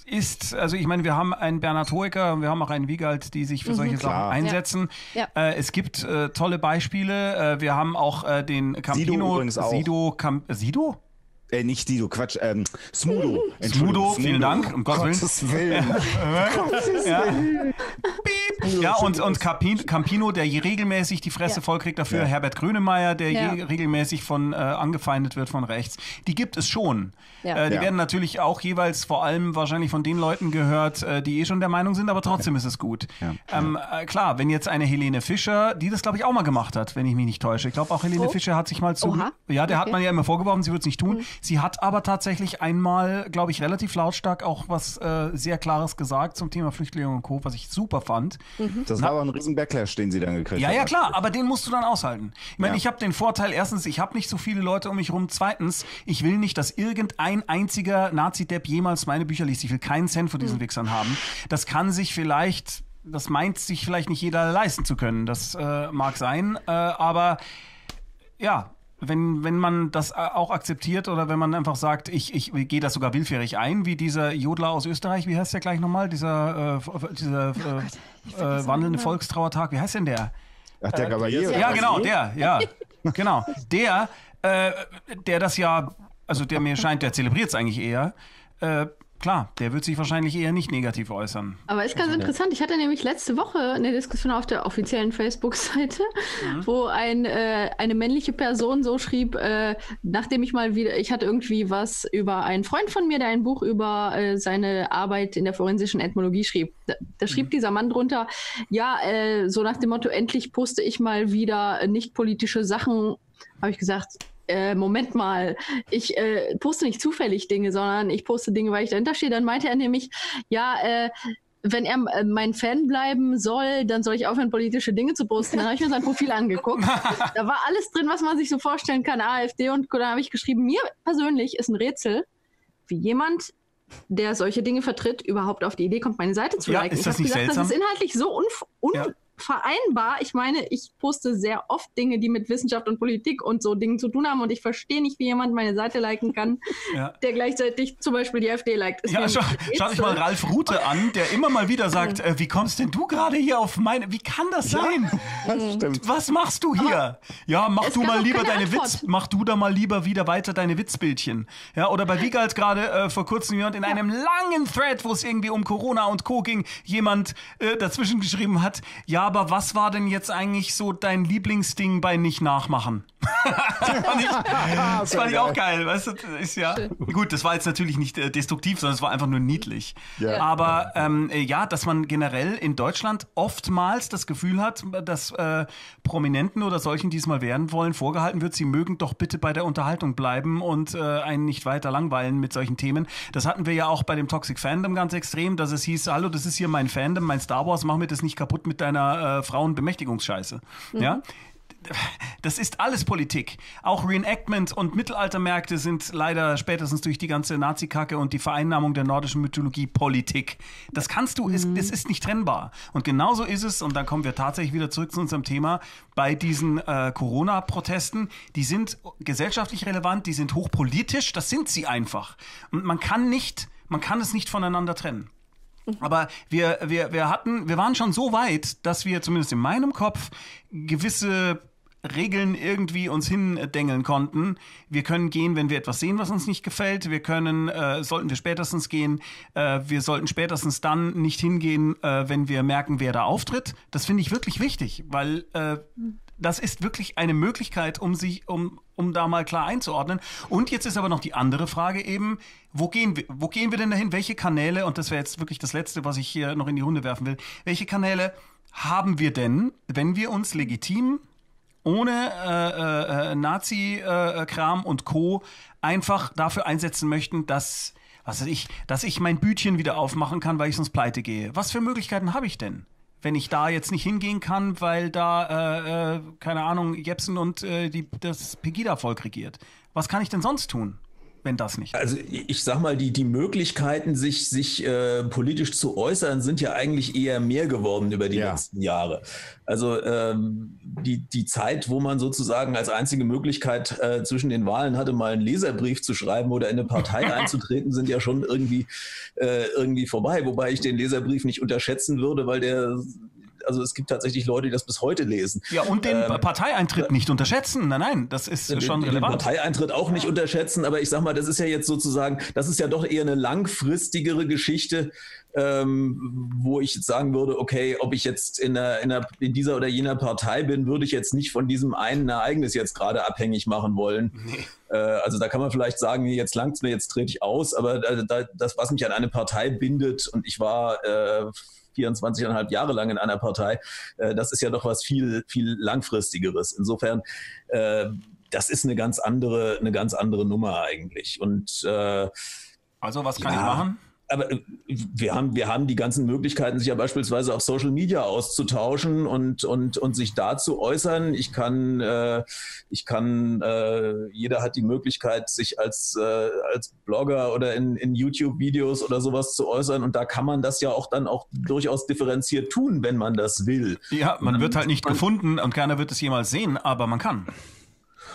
A: ist, also ich meine, wir haben einen Bernhard Hoeker, wir haben auch einen Wiegald, die sich für mhm, solche klar. Sachen einsetzen. Ja. Ja. Äh, es gibt äh, tolle Beispiele. Äh, wir haben auch äh, den Campino,
C: Sido,
A: Sido, Cam Sido?
C: Äh, nicht Sido, Quatsch, ähm, Smudo.
A: Smudo, vielen Dank, um Gottes Willen. Gottes Willen. ja. ja, und, und Campino, der regelmäßig die Fresse ja. vollkriegt dafür. Ja. Herbert Grönemeyer, der ja. regelmäßig von äh, angefeindet wird von rechts. Die gibt es schon. Äh, die werden natürlich auch jeweils vor allem wahrscheinlich von den Leuten gehört, äh, die eh schon der Meinung sind, aber trotzdem ist es gut. Ähm, äh, klar, wenn jetzt eine Helene Fischer, die das glaube ich auch mal gemacht hat, wenn ich mich nicht täusche. Ich glaube auch Helene oh. Fischer hat sich mal zu. Oha. Ja, der okay. hat man ja immer vorgeworfen, sie würde es nicht tun. Mhm. Sie hat aber tatsächlich einmal, glaube ich, relativ lautstark auch was äh, sehr Klares gesagt zum Thema Flüchtlinge und Co., was ich super fand.
C: Mhm. Das war aber ein riesen Backlash, den sie dann gekriegt
A: haben. Ja, ja, klar, aber den musst du dann aushalten. Ich meine, ja. ich habe den Vorteil, erstens, ich habe nicht so viele Leute um mich rum. Zweitens, ich will nicht, dass irgendein einziger Nazi-Depp jemals meine Bücher liest. Ich will keinen Cent von diesen mhm. Wichsern haben. Das kann sich vielleicht, das meint sich vielleicht nicht jeder leisten zu können. Das äh, mag sein, äh, aber ja, wenn, wenn man das äh, auch akzeptiert oder wenn man einfach sagt, ich, ich gehe das sogar willfährig ein, wie dieser Jodler aus Österreich, wie heißt der gleich nochmal? Dieser, äh, dieser oh äh, wandelnde Volkstrauertag, wie heißt denn der?
C: Ach, der Gabalier.
A: Ja, genau, der, ja. genau. Der, äh, der das ja, also der mir scheint, der zelebriert es eigentlich eher, äh, klar, der wird sich wahrscheinlich eher nicht negativ äußern.
F: Aber ist ganz also, interessant. Ich hatte nämlich letzte Woche eine Diskussion auf der offiziellen Facebook-Seite, mhm. wo ein, äh, eine männliche Person so schrieb, äh, nachdem ich mal wieder, ich hatte irgendwie was über einen Freund von mir, der ein Buch über äh, seine Arbeit in der forensischen Ethnologie schrieb. Da, da schrieb mhm. dieser Mann drunter, ja, äh, so nach dem Motto, endlich poste ich mal wieder nicht politische Sachen. Habe ich gesagt, äh, Moment mal, ich äh, poste nicht zufällig Dinge, sondern ich poste Dinge, weil ich dahinter stehe. Dann meinte er nämlich, ja, äh, wenn er äh, mein Fan bleiben soll, dann soll ich aufhören, politische Dinge zu posten. Dann habe ich mir sein Profil angeguckt. da war alles drin, was man sich so vorstellen kann, AfD und da habe ich geschrieben, mir persönlich ist ein Rätsel, wie jemand der solche Dinge vertritt, überhaupt auf die Idee kommt, meine Seite zu
A: ja,
F: liken.
A: Ist das ich habe gesagt,
F: seltsam?
A: das
F: ist inhaltlich so un, un ja vereinbar. Ich meine, ich poste sehr oft Dinge, die mit Wissenschaft und Politik und so Dingen zu tun haben und ich verstehe nicht, wie jemand meine Seite liken kann, ja. der gleichzeitig zum Beispiel die AfD liked.
A: ja, schau, schau dich mal Ralf Rute an, der immer mal wieder sagt, äh, wie kommst denn du gerade hier auf meine, wie kann das sein? Ja, das stimmt. Was machst du hier? Aber ja, mach du mal lieber deine Antwort. Witz, mach du da mal lieber wieder weiter deine Witzbildchen. Ja, oder bei Wiegald gerade äh, vor kurzem jemand in einem langen Thread, wo es irgendwie um Corona und Co. ging, jemand äh, dazwischen geschrieben hat, ja, aber was war denn jetzt eigentlich so dein Lieblingsding bei nicht nachmachen? das fand ich, das fand ich auch geil. Weißt du, ist ja gut. Das war jetzt natürlich nicht äh, destruktiv, sondern es war einfach nur niedlich. Ja. Aber ähm, äh, ja, dass man generell in Deutschland oftmals das Gefühl hat, dass äh, Prominenten oder solchen, die es mal werden wollen, vorgehalten wird, sie mögen doch bitte bei der Unterhaltung bleiben und äh, einen nicht weiter langweilen mit solchen Themen. Das hatten wir ja auch bei dem Toxic Fandom ganz extrem, dass es hieß, hallo, das ist hier mein Fandom, mein Star Wars, mach mir das nicht kaputt mit deiner äh, Frauenbemächtigungsscheiße. Mhm. Ja, das ist alles Politik. Auch Reenactment und Mittelaltermärkte sind leider spätestens durch die ganze Nazi-Kacke und die Vereinnahmung der nordischen Mythologie Politik. Das kannst du, es, das ist nicht trennbar. Und genauso ist es, und dann kommen wir tatsächlich wieder zurück zu unserem Thema, bei diesen äh, Corona-Protesten, die sind gesellschaftlich relevant, die sind hochpolitisch, das sind sie einfach. Und man kann nicht, man kann es nicht voneinander trennen. Aber wir, wir, wir hatten, wir waren schon so weit, dass wir zumindest in meinem Kopf gewisse Regeln irgendwie uns hindengeln konnten. Wir können gehen, wenn wir etwas sehen, was uns nicht gefällt. Wir können, äh, sollten wir spätestens gehen. Äh, wir sollten spätestens dann nicht hingehen, äh, wenn wir merken, wer da auftritt. Das finde ich wirklich wichtig, weil äh, das ist wirklich eine Möglichkeit, um sich, um, um da mal klar einzuordnen. Und jetzt ist aber noch die andere Frage eben, wo gehen wir, wo gehen wir denn dahin? Welche Kanäle, und das wäre jetzt wirklich das Letzte, was ich hier noch in die Runde werfen will, welche Kanäle haben wir denn, wenn wir uns legitim ohne äh, äh, Nazi-Kram äh, und Co. einfach dafür einsetzen möchten, dass, was weiß ich, dass ich mein Bütchen wieder aufmachen kann, weil ich sonst pleite gehe. Was für Möglichkeiten habe ich denn? Wenn ich da jetzt nicht hingehen kann, weil da, äh, äh, keine Ahnung, Jepsen und äh, die, das Pegida-Volk regiert. Was kann ich denn sonst tun? Wenn das nicht.
B: Also ich sag mal, die, die Möglichkeiten, sich, sich äh, politisch zu äußern, sind ja eigentlich eher mehr geworden über die ja. letzten Jahre. Also ähm, die, die Zeit, wo man sozusagen als einzige Möglichkeit äh, zwischen den Wahlen hatte, mal einen Leserbrief zu schreiben oder in eine Partei einzutreten, sind ja schon irgendwie, äh, irgendwie vorbei. Wobei ich den Leserbrief nicht unterschätzen würde, weil der also es gibt tatsächlich Leute, die das bis heute lesen.
A: Ja, und den ähm, Parteieintritt nicht unterschätzen. Nein, nein, das ist den, schon relevant.
B: Den Parteieintritt auch nicht unterschätzen, aber ich sag mal, das ist ja jetzt sozusagen, das ist ja doch eher eine langfristigere Geschichte, ähm, wo ich jetzt sagen würde, okay, ob ich jetzt in, einer, in, einer, in dieser oder jener Partei bin, würde ich jetzt nicht von diesem einen Ereignis jetzt gerade abhängig machen wollen. Nee. Äh, also da kann man vielleicht sagen, jetzt langt's mir, jetzt trete ich aus, aber äh, da, das, was mich an eine Partei bindet, und ich war äh, 24,5 Jahre lang in einer Partei. Äh, das ist ja doch was viel, viel langfristigeres. Insofern, äh, das ist eine ganz andere, eine ganz andere Nummer eigentlich. Und
A: äh, also was kann ja, ich machen?
B: Aber äh, wir haben, wir haben die ganzen Möglichkeiten, sich ja beispielsweise auf Social Media auszutauschen und, und, und sich da zu äußern. Ich kann, äh, ich kann, äh, jeder hat die Möglichkeit, sich als, äh, als Blogger oder in, in YouTube-Videos oder sowas zu äußern. Und da kann man das ja auch dann auch durchaus differenziert tun, wenn man das will.
A: Ja, man wird halt nicht gefunden und keiner wird es jemals sehen, aber man kann.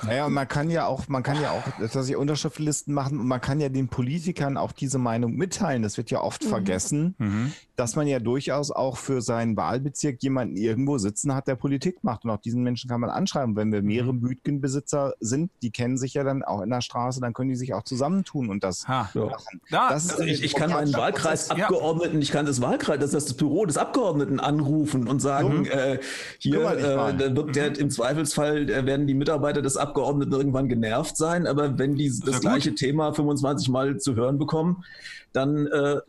C: Naja, und man kann ja auch, man kann ja auch, dass ich Unterschriftlisten machen und man kann ja den Politikern auch diese Meinung mitteilen. Das wird ja oft mhm. vergessen, mhm. dass man ja durchaus auch für seinen Wahlbezirk jemanden irgendwo sitzen hat, der Politik macht. Und auch diesen Menschen kann man anschreiben. Wenn wir mehrere mhm. Bütgenbesitzer sind, die kennen sich ja dann auch in der Straße, dann können die sich auch zusammentun und das ha. machen.
B: Da, das ist ich, ich kann meinen Wahlkreisabgeordneten, ja. ich kann das Wahlkreis, das, das Büro des Abgeordneten anrufen und sagen, mhm. äh, hier äh, wird der, mhm. im Zweifelsfall äh, werden die Mitarbeiter des Abgeordneten Abgeordneten irgendwann genervt sein, aber wenn die das gleiche Thema 25 Mal zu hören bekommen, dann äh,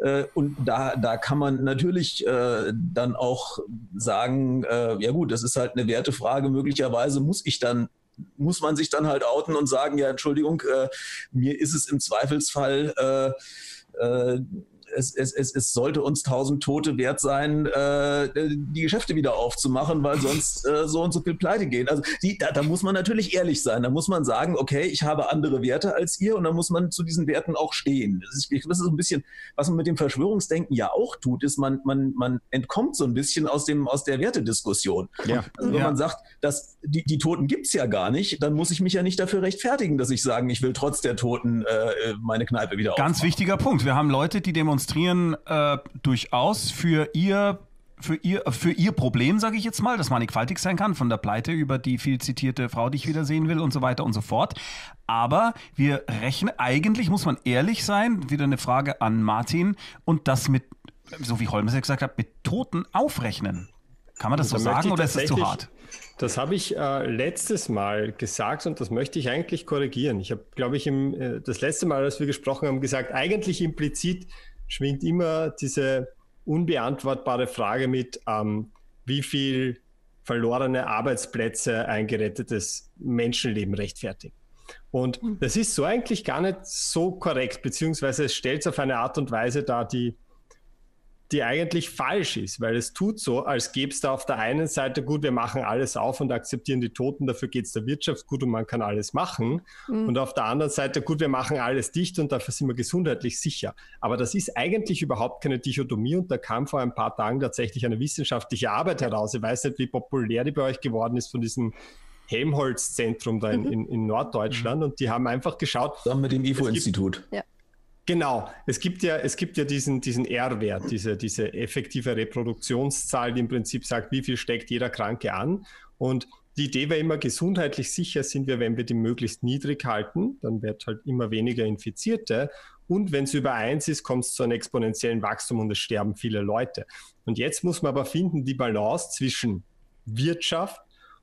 B: äh, und da, da kann man natürlich äh, dann auch sagen, äh, ja gut, das ist halt eine Wertefrage. Möglicherweise muss ich dann muss man sich dann halt outen und sagen, ja, Entschuldigung, äh, mir ist es im Zweifelsfall äh, es, es, es, es sollte uns tausend Tote wert sein, äh, die Geschäfte wieder aufzumachen, weil sonst äh, so und so viel pleite gehen. Also die, da, da muss man natürlich ehrlich sein. Da muss man sagen, okay, ich habe andere Werte als ihr und dann muss man zu diesen Werten auch stehen. Das ist, das ist ein bisschen, was man mit dem Verschwörungsdenken ja auch tut, ist, man, man, man entkommt so ein bisschen aus, dem, aus der Wertediskussion. Ja. Also wenn ja. man sagt, dass die, die Toten gibt's ja gar nicht, dann muss ich mich ja nicht dafür rechtfertigen, dass ich sagen, ich will trotz der Toten äh, meine Kneipe wieder
A: Ganz aufmachen. wichtiger Punkt. Wir haben Leute, die demonstrieren demonstrieren äh, durchaus für ihr für ihr, für ihr Problem, sage ich jetzt mal, das mannigfaltig sein kann, von der Pleite über die viel zitierte Frau, die ich wieder sehen will und so weiter und so fort. Aber wir rechnen, eigentlich muss man ehrlich sein, wieder eine Frage an Martin, und das mit, so wie Holmes gesagt hat, mit Toten aufrechnen. Kann man das so sagen oder ist das zu hart?
E: Das habe ich äh, letztes Mal gesagt und das möchte ich eigentlich korrigieren. Ich habe, glaube ich, im, äh, das letzte Mal, als wir gesprochen haben, gesagt, eigentlich implizit schwingt immer diese unbeantwortbare Frage mit, ähm, wie viel verlorene Arbeitsplätze ein gerettetes Menschenleben rechtfertigt. Und hm. das ist so eigentlich gar nicht so korrekt, beziehungsweise es stellt es auf eine Art und Weise dar, die die eigentlich falsch ist, weil es tut so, als gäbe es da auf der einen Seite, gut, wir machen alles auf und akzeptieren die Toten, dafür geht es der Wirtschaft gut und man kann alles machen. Mhm. Und auf der anderen Seite, gut, wir machen alles dicht und dafür sind wir gesundheitlich sicher. Aber das ist eigentlich überhaupt keine Dichotomie und da kam vor ein paar Tagen tatsächlich eine wissenschaftliche Arbeit heraus. Ich weiß nicht, wie populär die bei euch geworden ist von diesem Helmholtz-Zentrum da in, mhm. in, in Norddeutschland mhm. und die haben einfach geschaut.
B: Zusammen mit dem IFO-Institut. Ja.
E: Genau, es gibt ja, es gibt ja diesen, diesen R-Wert, diese, diese effektive Reproduktionszahl, die im Prinzip sagt, wie viel steckt jeder Kranke an. Und die Idee war immer, gesundheitlich sicher sind wir, wenn wir die möglichst niedrig halten, dann wird halt immer weniger Infizierte. Und wenn es über eins ist, kommt es zu einem exponentiellen Wachstum und es sterben viele Leute. Und jetzt muss man aber finden, die Balance zwischen Wirtschaft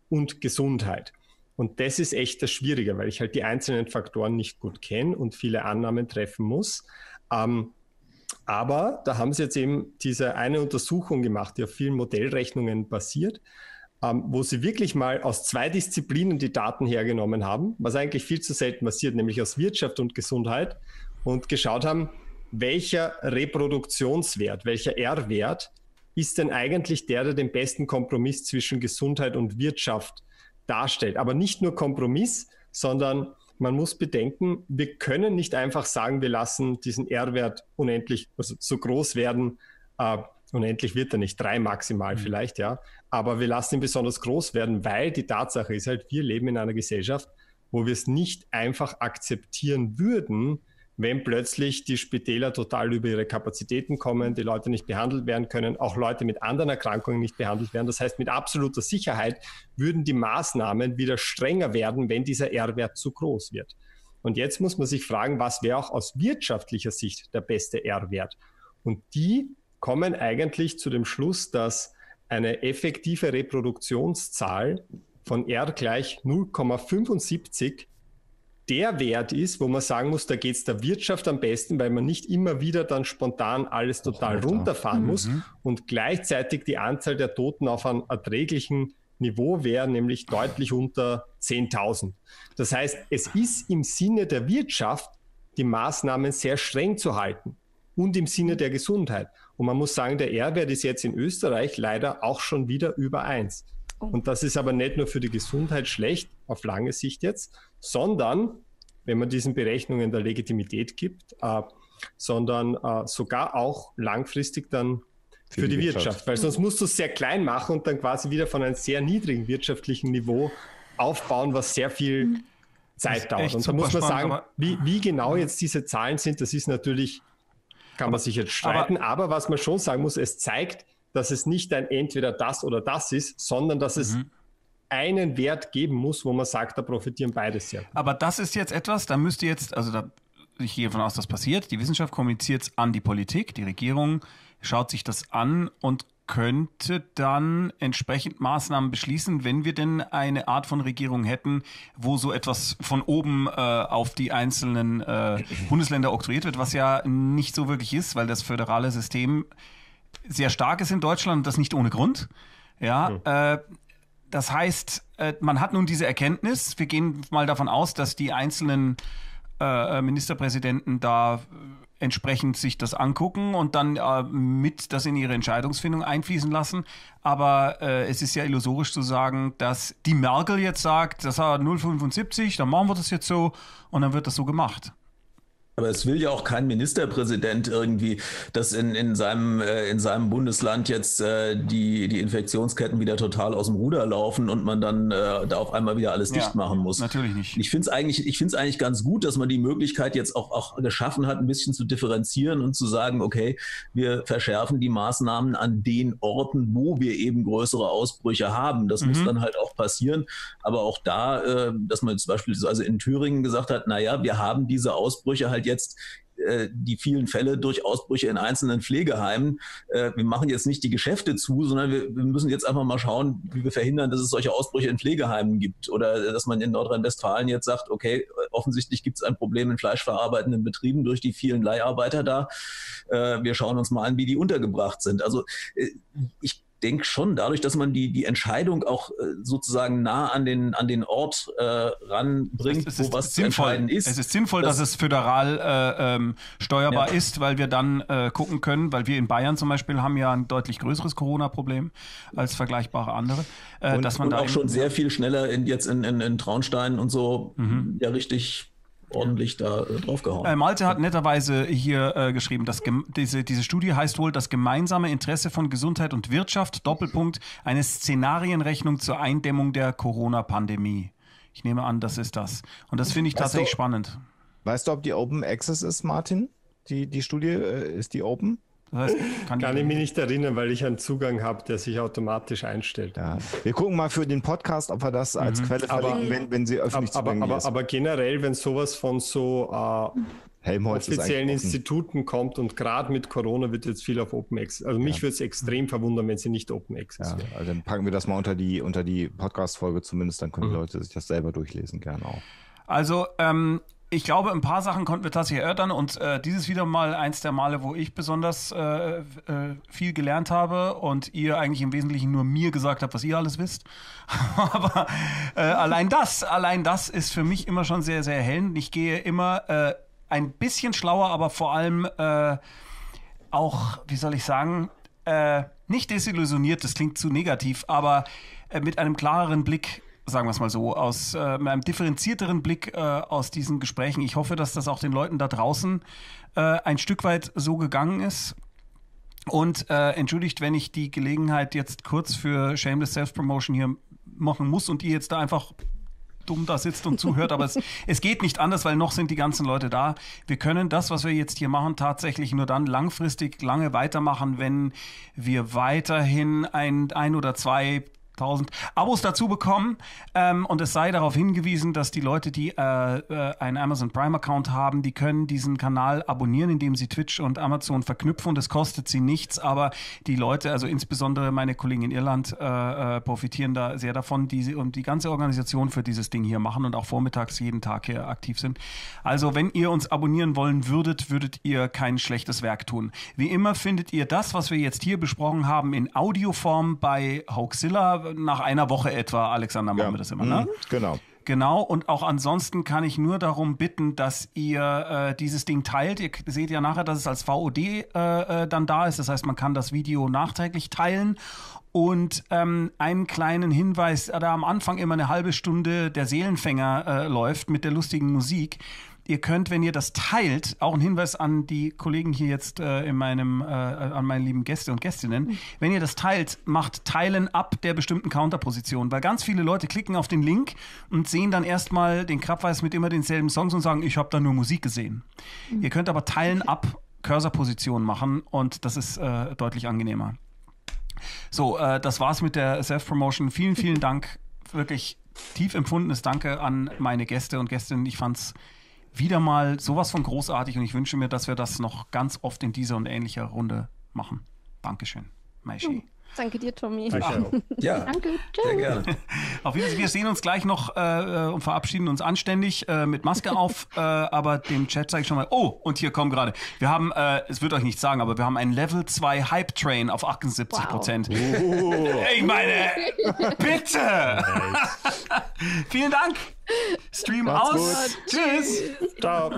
E: und Gesundheit. Und das ist echt das Schwierige, weil ich halt die einzelnen Faktoren nicht gut kenne und viele Annahmen treffen muss. Ähm, aber da haben sie jetzt eben diese eine Untersuchung gemacht, die auf vielen Modellrechnungen basiert, ähm, wo sie wirklich mal aus zwei Disziplinen die Daten hergenommen haben, was eigentlich viel zu selten passiert, nämlich aus Wirtschaft und Gesundheit und geschaut haben, welcher Reproduktionswert, welcher R-Wert ist denn eigentlich der, der den besten Kompromiss zwischen Gesundheit und Wirtschaft darstellt. Aber nicht nur Kompromiss, sondern man muss bedenken, wir können nicht einfach sagen, wir lassen diesen R-Wert unendlich also so groß werden. Äh, unendlich wird er nicht, drei maximal mhm. vielleicht, ja. Aber wir lassen ihn besonders groß werden, weil die Tatsache ist halt, wir leben in einer Gesellschaft, wo wir es nicht einfach akzeptieren würden, wenn plötzlich die Spitäler total über ihre Kapazitäten kommen, die Leute nicht behandelt werden können, auch Leute mit anderen Erkrankungen nicht behandelt werden. Das heißt, mit absoluter Sicherheit würden die Maßnahmen wieder strenger werden, wenn dieser R-Wert zu groß wird. Und jetzt muss man sich fragen, was wäre auch aus wirtschaftlicher Sicht der beste R-Wert? Und die kommen eigentlich zu dem Schluss, dass eine effektive Reproduktionszahl von R gleich 0,75 der Wert ist, wo man sagen muss, da geht es der Wirtschaft am besten, weil man nicht immer wieder dann spontan alles total runterfahren muss mhm. und gleichzeitig die Anzahl der Toten auf einem erträglichen Niveau wäre, nämlich deutlich unter 10.000. Das heißt, es ist im Sinne der Wirtschaft, die Maßnahmen sehr streng zu halten. und im Sinne der Gesundheit. Und man muss sagen, der R-Wert ist jetzt in Österreich leider auch schon wieder über 1. Und das ist aber nicht nur für die Gesundheit schlecht, auf lange Sicht jetzt, sondern, wenn man diesen Berechnungen der Legitimität gibt, äh, sondern äh, sogar auch langfristig dann für, für die, die Wirtschaft. Wirtschaft. Weil sonst musst du es sehr klein machen und dann quasi wieder von einem sehr niedrigen wirtschaftlichen Niveau aufbauen, was sehr viel mhm. Zeit dauert. Und da muss man spannend, sagen, wie, wie genau jetzt diese Zahlen sind, das ist natürlich, kann aber, man sich jetzt streiten, aber, aber, was man schon sagen muss, es zeigt, dass es nicht ein entweder das oder das ist, sondern dass es mhm. Einen Wert geben muss, wo man sagt, da profitieren beide sehr.
A: Aber das ist jetzt etwas, da müsste jetzt, also da ich gehe davon aus, das passiert. Die Wissenschaft kommuniziert es an die Politik, die Regierung schaut sich das an und könnte dann entsprechend Maßnahmen beschließen, wenn wir denn eine Art von Regierung hätten, wo so etwas von oben äh, auf die einzelnen äh, Bundesländer oktroyiert wird, was ja nicht so wirklich ist, weil das föderale System sehr stark ist in Deutschland und das nicht ohne Grund. Ja, mhm. äh, das heißt, äh, man hat nun diese Erkenntnis. Wir gehen mal davon aus, dass die einzelnen äh, Ministerpräsidenten da entsprechend sich das angucken und dann äh, mit das in ihre Entscheidungsfindung einfließen lassen. Aber äh, es ist ja illusorisch zu sagen, dass die Merkel jetzt sagt, das war 0,75, dann machen wir das jetzt so und dann wird das so gemacht.
B: Aber es will ja auch kein Ministerpräsident irgendwie, dass in, in, seinem, äh, in seinem Bundesland jetzt äh, die, die Infektionsketten wieder total aus dem Ruder laufen und man dann äh, da auf einmal wieder alles ja, dicht machen muss.
A: Natürlich nicht.
B: Ich finde es eigentlich, ich find's eigentlich ganz gut, dass man die Möglichkeit jetzt auch, auch geschaffen hat, ein bisschen zu differenzieren und zu sagen, okay, wir verschärfen die Maßnahmen an den Orten, wo wir eben größere Ausbrüche haben. Das mhm. muss dann halt auch passieren. Aber auch da, äh, dass man zum Beispiel also in Thüringen gesagt hat, naja, wir haben diese Ausbrüche halt jetzt äh, die vielen Fälle durch Ausbrüche in einzelnen Pflegeheimen. Äh, wir machen jetzt nicht die Geschäfte zu, sondern wir, müssen jetzt einfach mal schauen, wie wir verhindern, dass es solche Ausbrüche in Pflegeheimen gibt. Oder dass man in Nordrhein-Westfalen jetzt sagt, okay, offensichtlich gibt es ein Problem in fleischverarbeitenden Betrieben durch die vielen Leiharbeiter da. Äh, wir schauen uns mal an, wie die untergebracht sind. Also ich denke schon, dadurch, dass man die, die Entscheidung auch äh, sozusagen nah an den, an den Ort äh, ranbringt,
A: es, es wo was sinnvoll. zu entscheiden ist. Es ist sinnvoll, dass, dass es föderal äh, ähm, steuerbar ja. ist, weil wir dann äh, gucken können, weil wir in Bayern zum Beispiel haben ja ein deutlich größeres Corona-Problem als vergleichbare andere.
B: Äh, und, dass man und da auch schon sehr viel schneller in, jetzt in, in, in Traunstein und so mhm. ja richtig ordentlich da äh, draufgehauen.
A: Äh, Malte hat netterweise hier äh, geschrieben, dass diese, diese Studie heißt wohl das gemeinsame Interesse von Gesundheit und Wirtschaft, Doppelpunkt, eine Szenarienrechnung zur Eindämmung der Corona-Pandemie. Ich nehme an, das ist das. Und das finde ich weißt tatsächlich du, spannend.
C: Weißt du, ob die Open Access ist, Martin? Die, die Studie, äh, ist die Open?
E: Das heißt, kann, kann ich mich nicht erinnern, weil ich einen Zugang habe, der sich automatisch einstellt.
C: Ja. Wir gucken mal für den Podcast, ob wir das als mhm. Quelle verlinken, wenn, wenn sie öffentlich
E: aber, zugänglich aber, ist. Aber generell, wenn sowas von so äh, offiziellen Instituten kommt und gerade mit Corona wird jetzt viel auf Open Access. Also mich ja. würde es extrem verwundern, wenn sie nicht Open Access
C: ja, wäre. Also dann packen wir das mal unter die, unter die Podcast-Folge zumindest, dann können mhm. die Leute sich das selber durchlesen, gerne auch.
A: Also, ähm, ich glaube, ein paar Sachen konnten wir tatsächlich erörtern und äh, dieses wieder mal eins der Male, wo ich besonders äh, äh, viel gelernt habe und ihr eigentlich im Wesentlichen nur mir gesagt habt, was ihr alles wisst. Aber äh, allein das, allein das ist für mich immer schon sehr, sehr erhellend. Ich gehe immer äh, ein bisschen schlauer, aber vor allem äh, auch, wie soll ich sagen, nicht desillusioniert, das klingt zu negativ, aber mit einem klareren Blick sagen wir es mal so, aus äh, einem differenzierteren Blick äh, aus diesen Gesprächen. Ich hoffe, dass das auch den Leuten da draußen äh, ein Stück weit so gegangen ist. Und äh, entschuldigt, wenn ich die Gelegenheit jetzt kurz für Shameless Self-Promotion hier machen muss und ihr jetzt da einfach dumm da sitzt und zuhört, aber es, es geht nicht anders, weil noch sind die ganzen Leute da. Wir können das, was wir jetzt hier machen, tatsächlich nur dann langfristig lange weitermachen, wenn wir weiterhin ein, ein oder zwei 1000 Abos dazu bekommen. Ähm, und es sei darauf hingewiesen, dass die Leute, die äh, äh, einen Amazon Prime-Account haben, die können diesen Kanal abonnieren, indem sie Twitch und Amazon verknüpfen. Und es kostet sie nichts. Aber die Leute, also insbesondere meine Kollegen in Irland, äh, äh, profitieren da sehr davon, die und die ganze Organisation für dieses Ding hier machen und auch vormittags jeden Tag hier aktiv sind. Also, wenn ihr uns abonnieren wollen würdet, würdet ihr kein schlechtes Werk tun. Wie immer findet ihr das, was wir jetzt hier besprochen haben, in Audioform bei Hoaxilla nach einer Woche etwa, Alexander, machen ja. wir das immer, ne? Mhm,
C: genau.
A: Genau, und auch ansonsten kann ich nur darum bitten, dass ihr äh, dieses Ding teilt. Ihr seht ja nachher, dass es als VOD äh, äh, dann da ist. Das heißt, man kann das Video nachträglich teilen. Und ähm, einen kleinen Hinweis, da am Anfang immer eine halbe Stunde der Seelenfänger äh, läuft mit der lustigen Musik. Ihr könnt, wenn ihr das teilt, auch ein Hinweis an die Kollegen hier jetzt äh, in meinem, äh, an meine lieben Gäste und Gästinnen, mhm. wenn ihr das teilt, macht Teilen ab der bestimmten Counterposition, weil ganz viele Leute klicken auf den Link und sehen dann erstmal den Krabweis mit immer denselben Songs und sagen, ich habe da nur Musik gesehen. Mhm. Ihr könnt aber Teilen ab Cursorposition machen und das ist äh, deutlich angenehmer. So, äh, das war's mit der Self-Promotion. Vielen, vielen Dank. Wirklich tief empfundenes Danke an meine Gäste und Gästinnen. Ich fand's wieder mal sowas von großartig und ich wünsche mir, dass wir das noch ganz oft in dieser und ähnlicher Runde machen. Dankeschön, Maishi.
D: Danke dir, Tommy.
B: Danke. Ja,
D: danke.
B: Sehr gerne.
A: Auf Wiedersehen. Wir sehen uns gleich noch äh, und verabschieden uns anständig äh, mit Maske auf. Äh, aber dem Chat zeige ich schon mal. Oh, und hier kommen gerade. Wir haben, äh, es wird euch nichts sagen, aber wir haben einen Level 2 Hype Train auf 78 Prozent. Wow. Oh. Ich meine, bitte. Vielen Dank. Stream Macht's aus. Gut. Tschüss.
E: Ciao.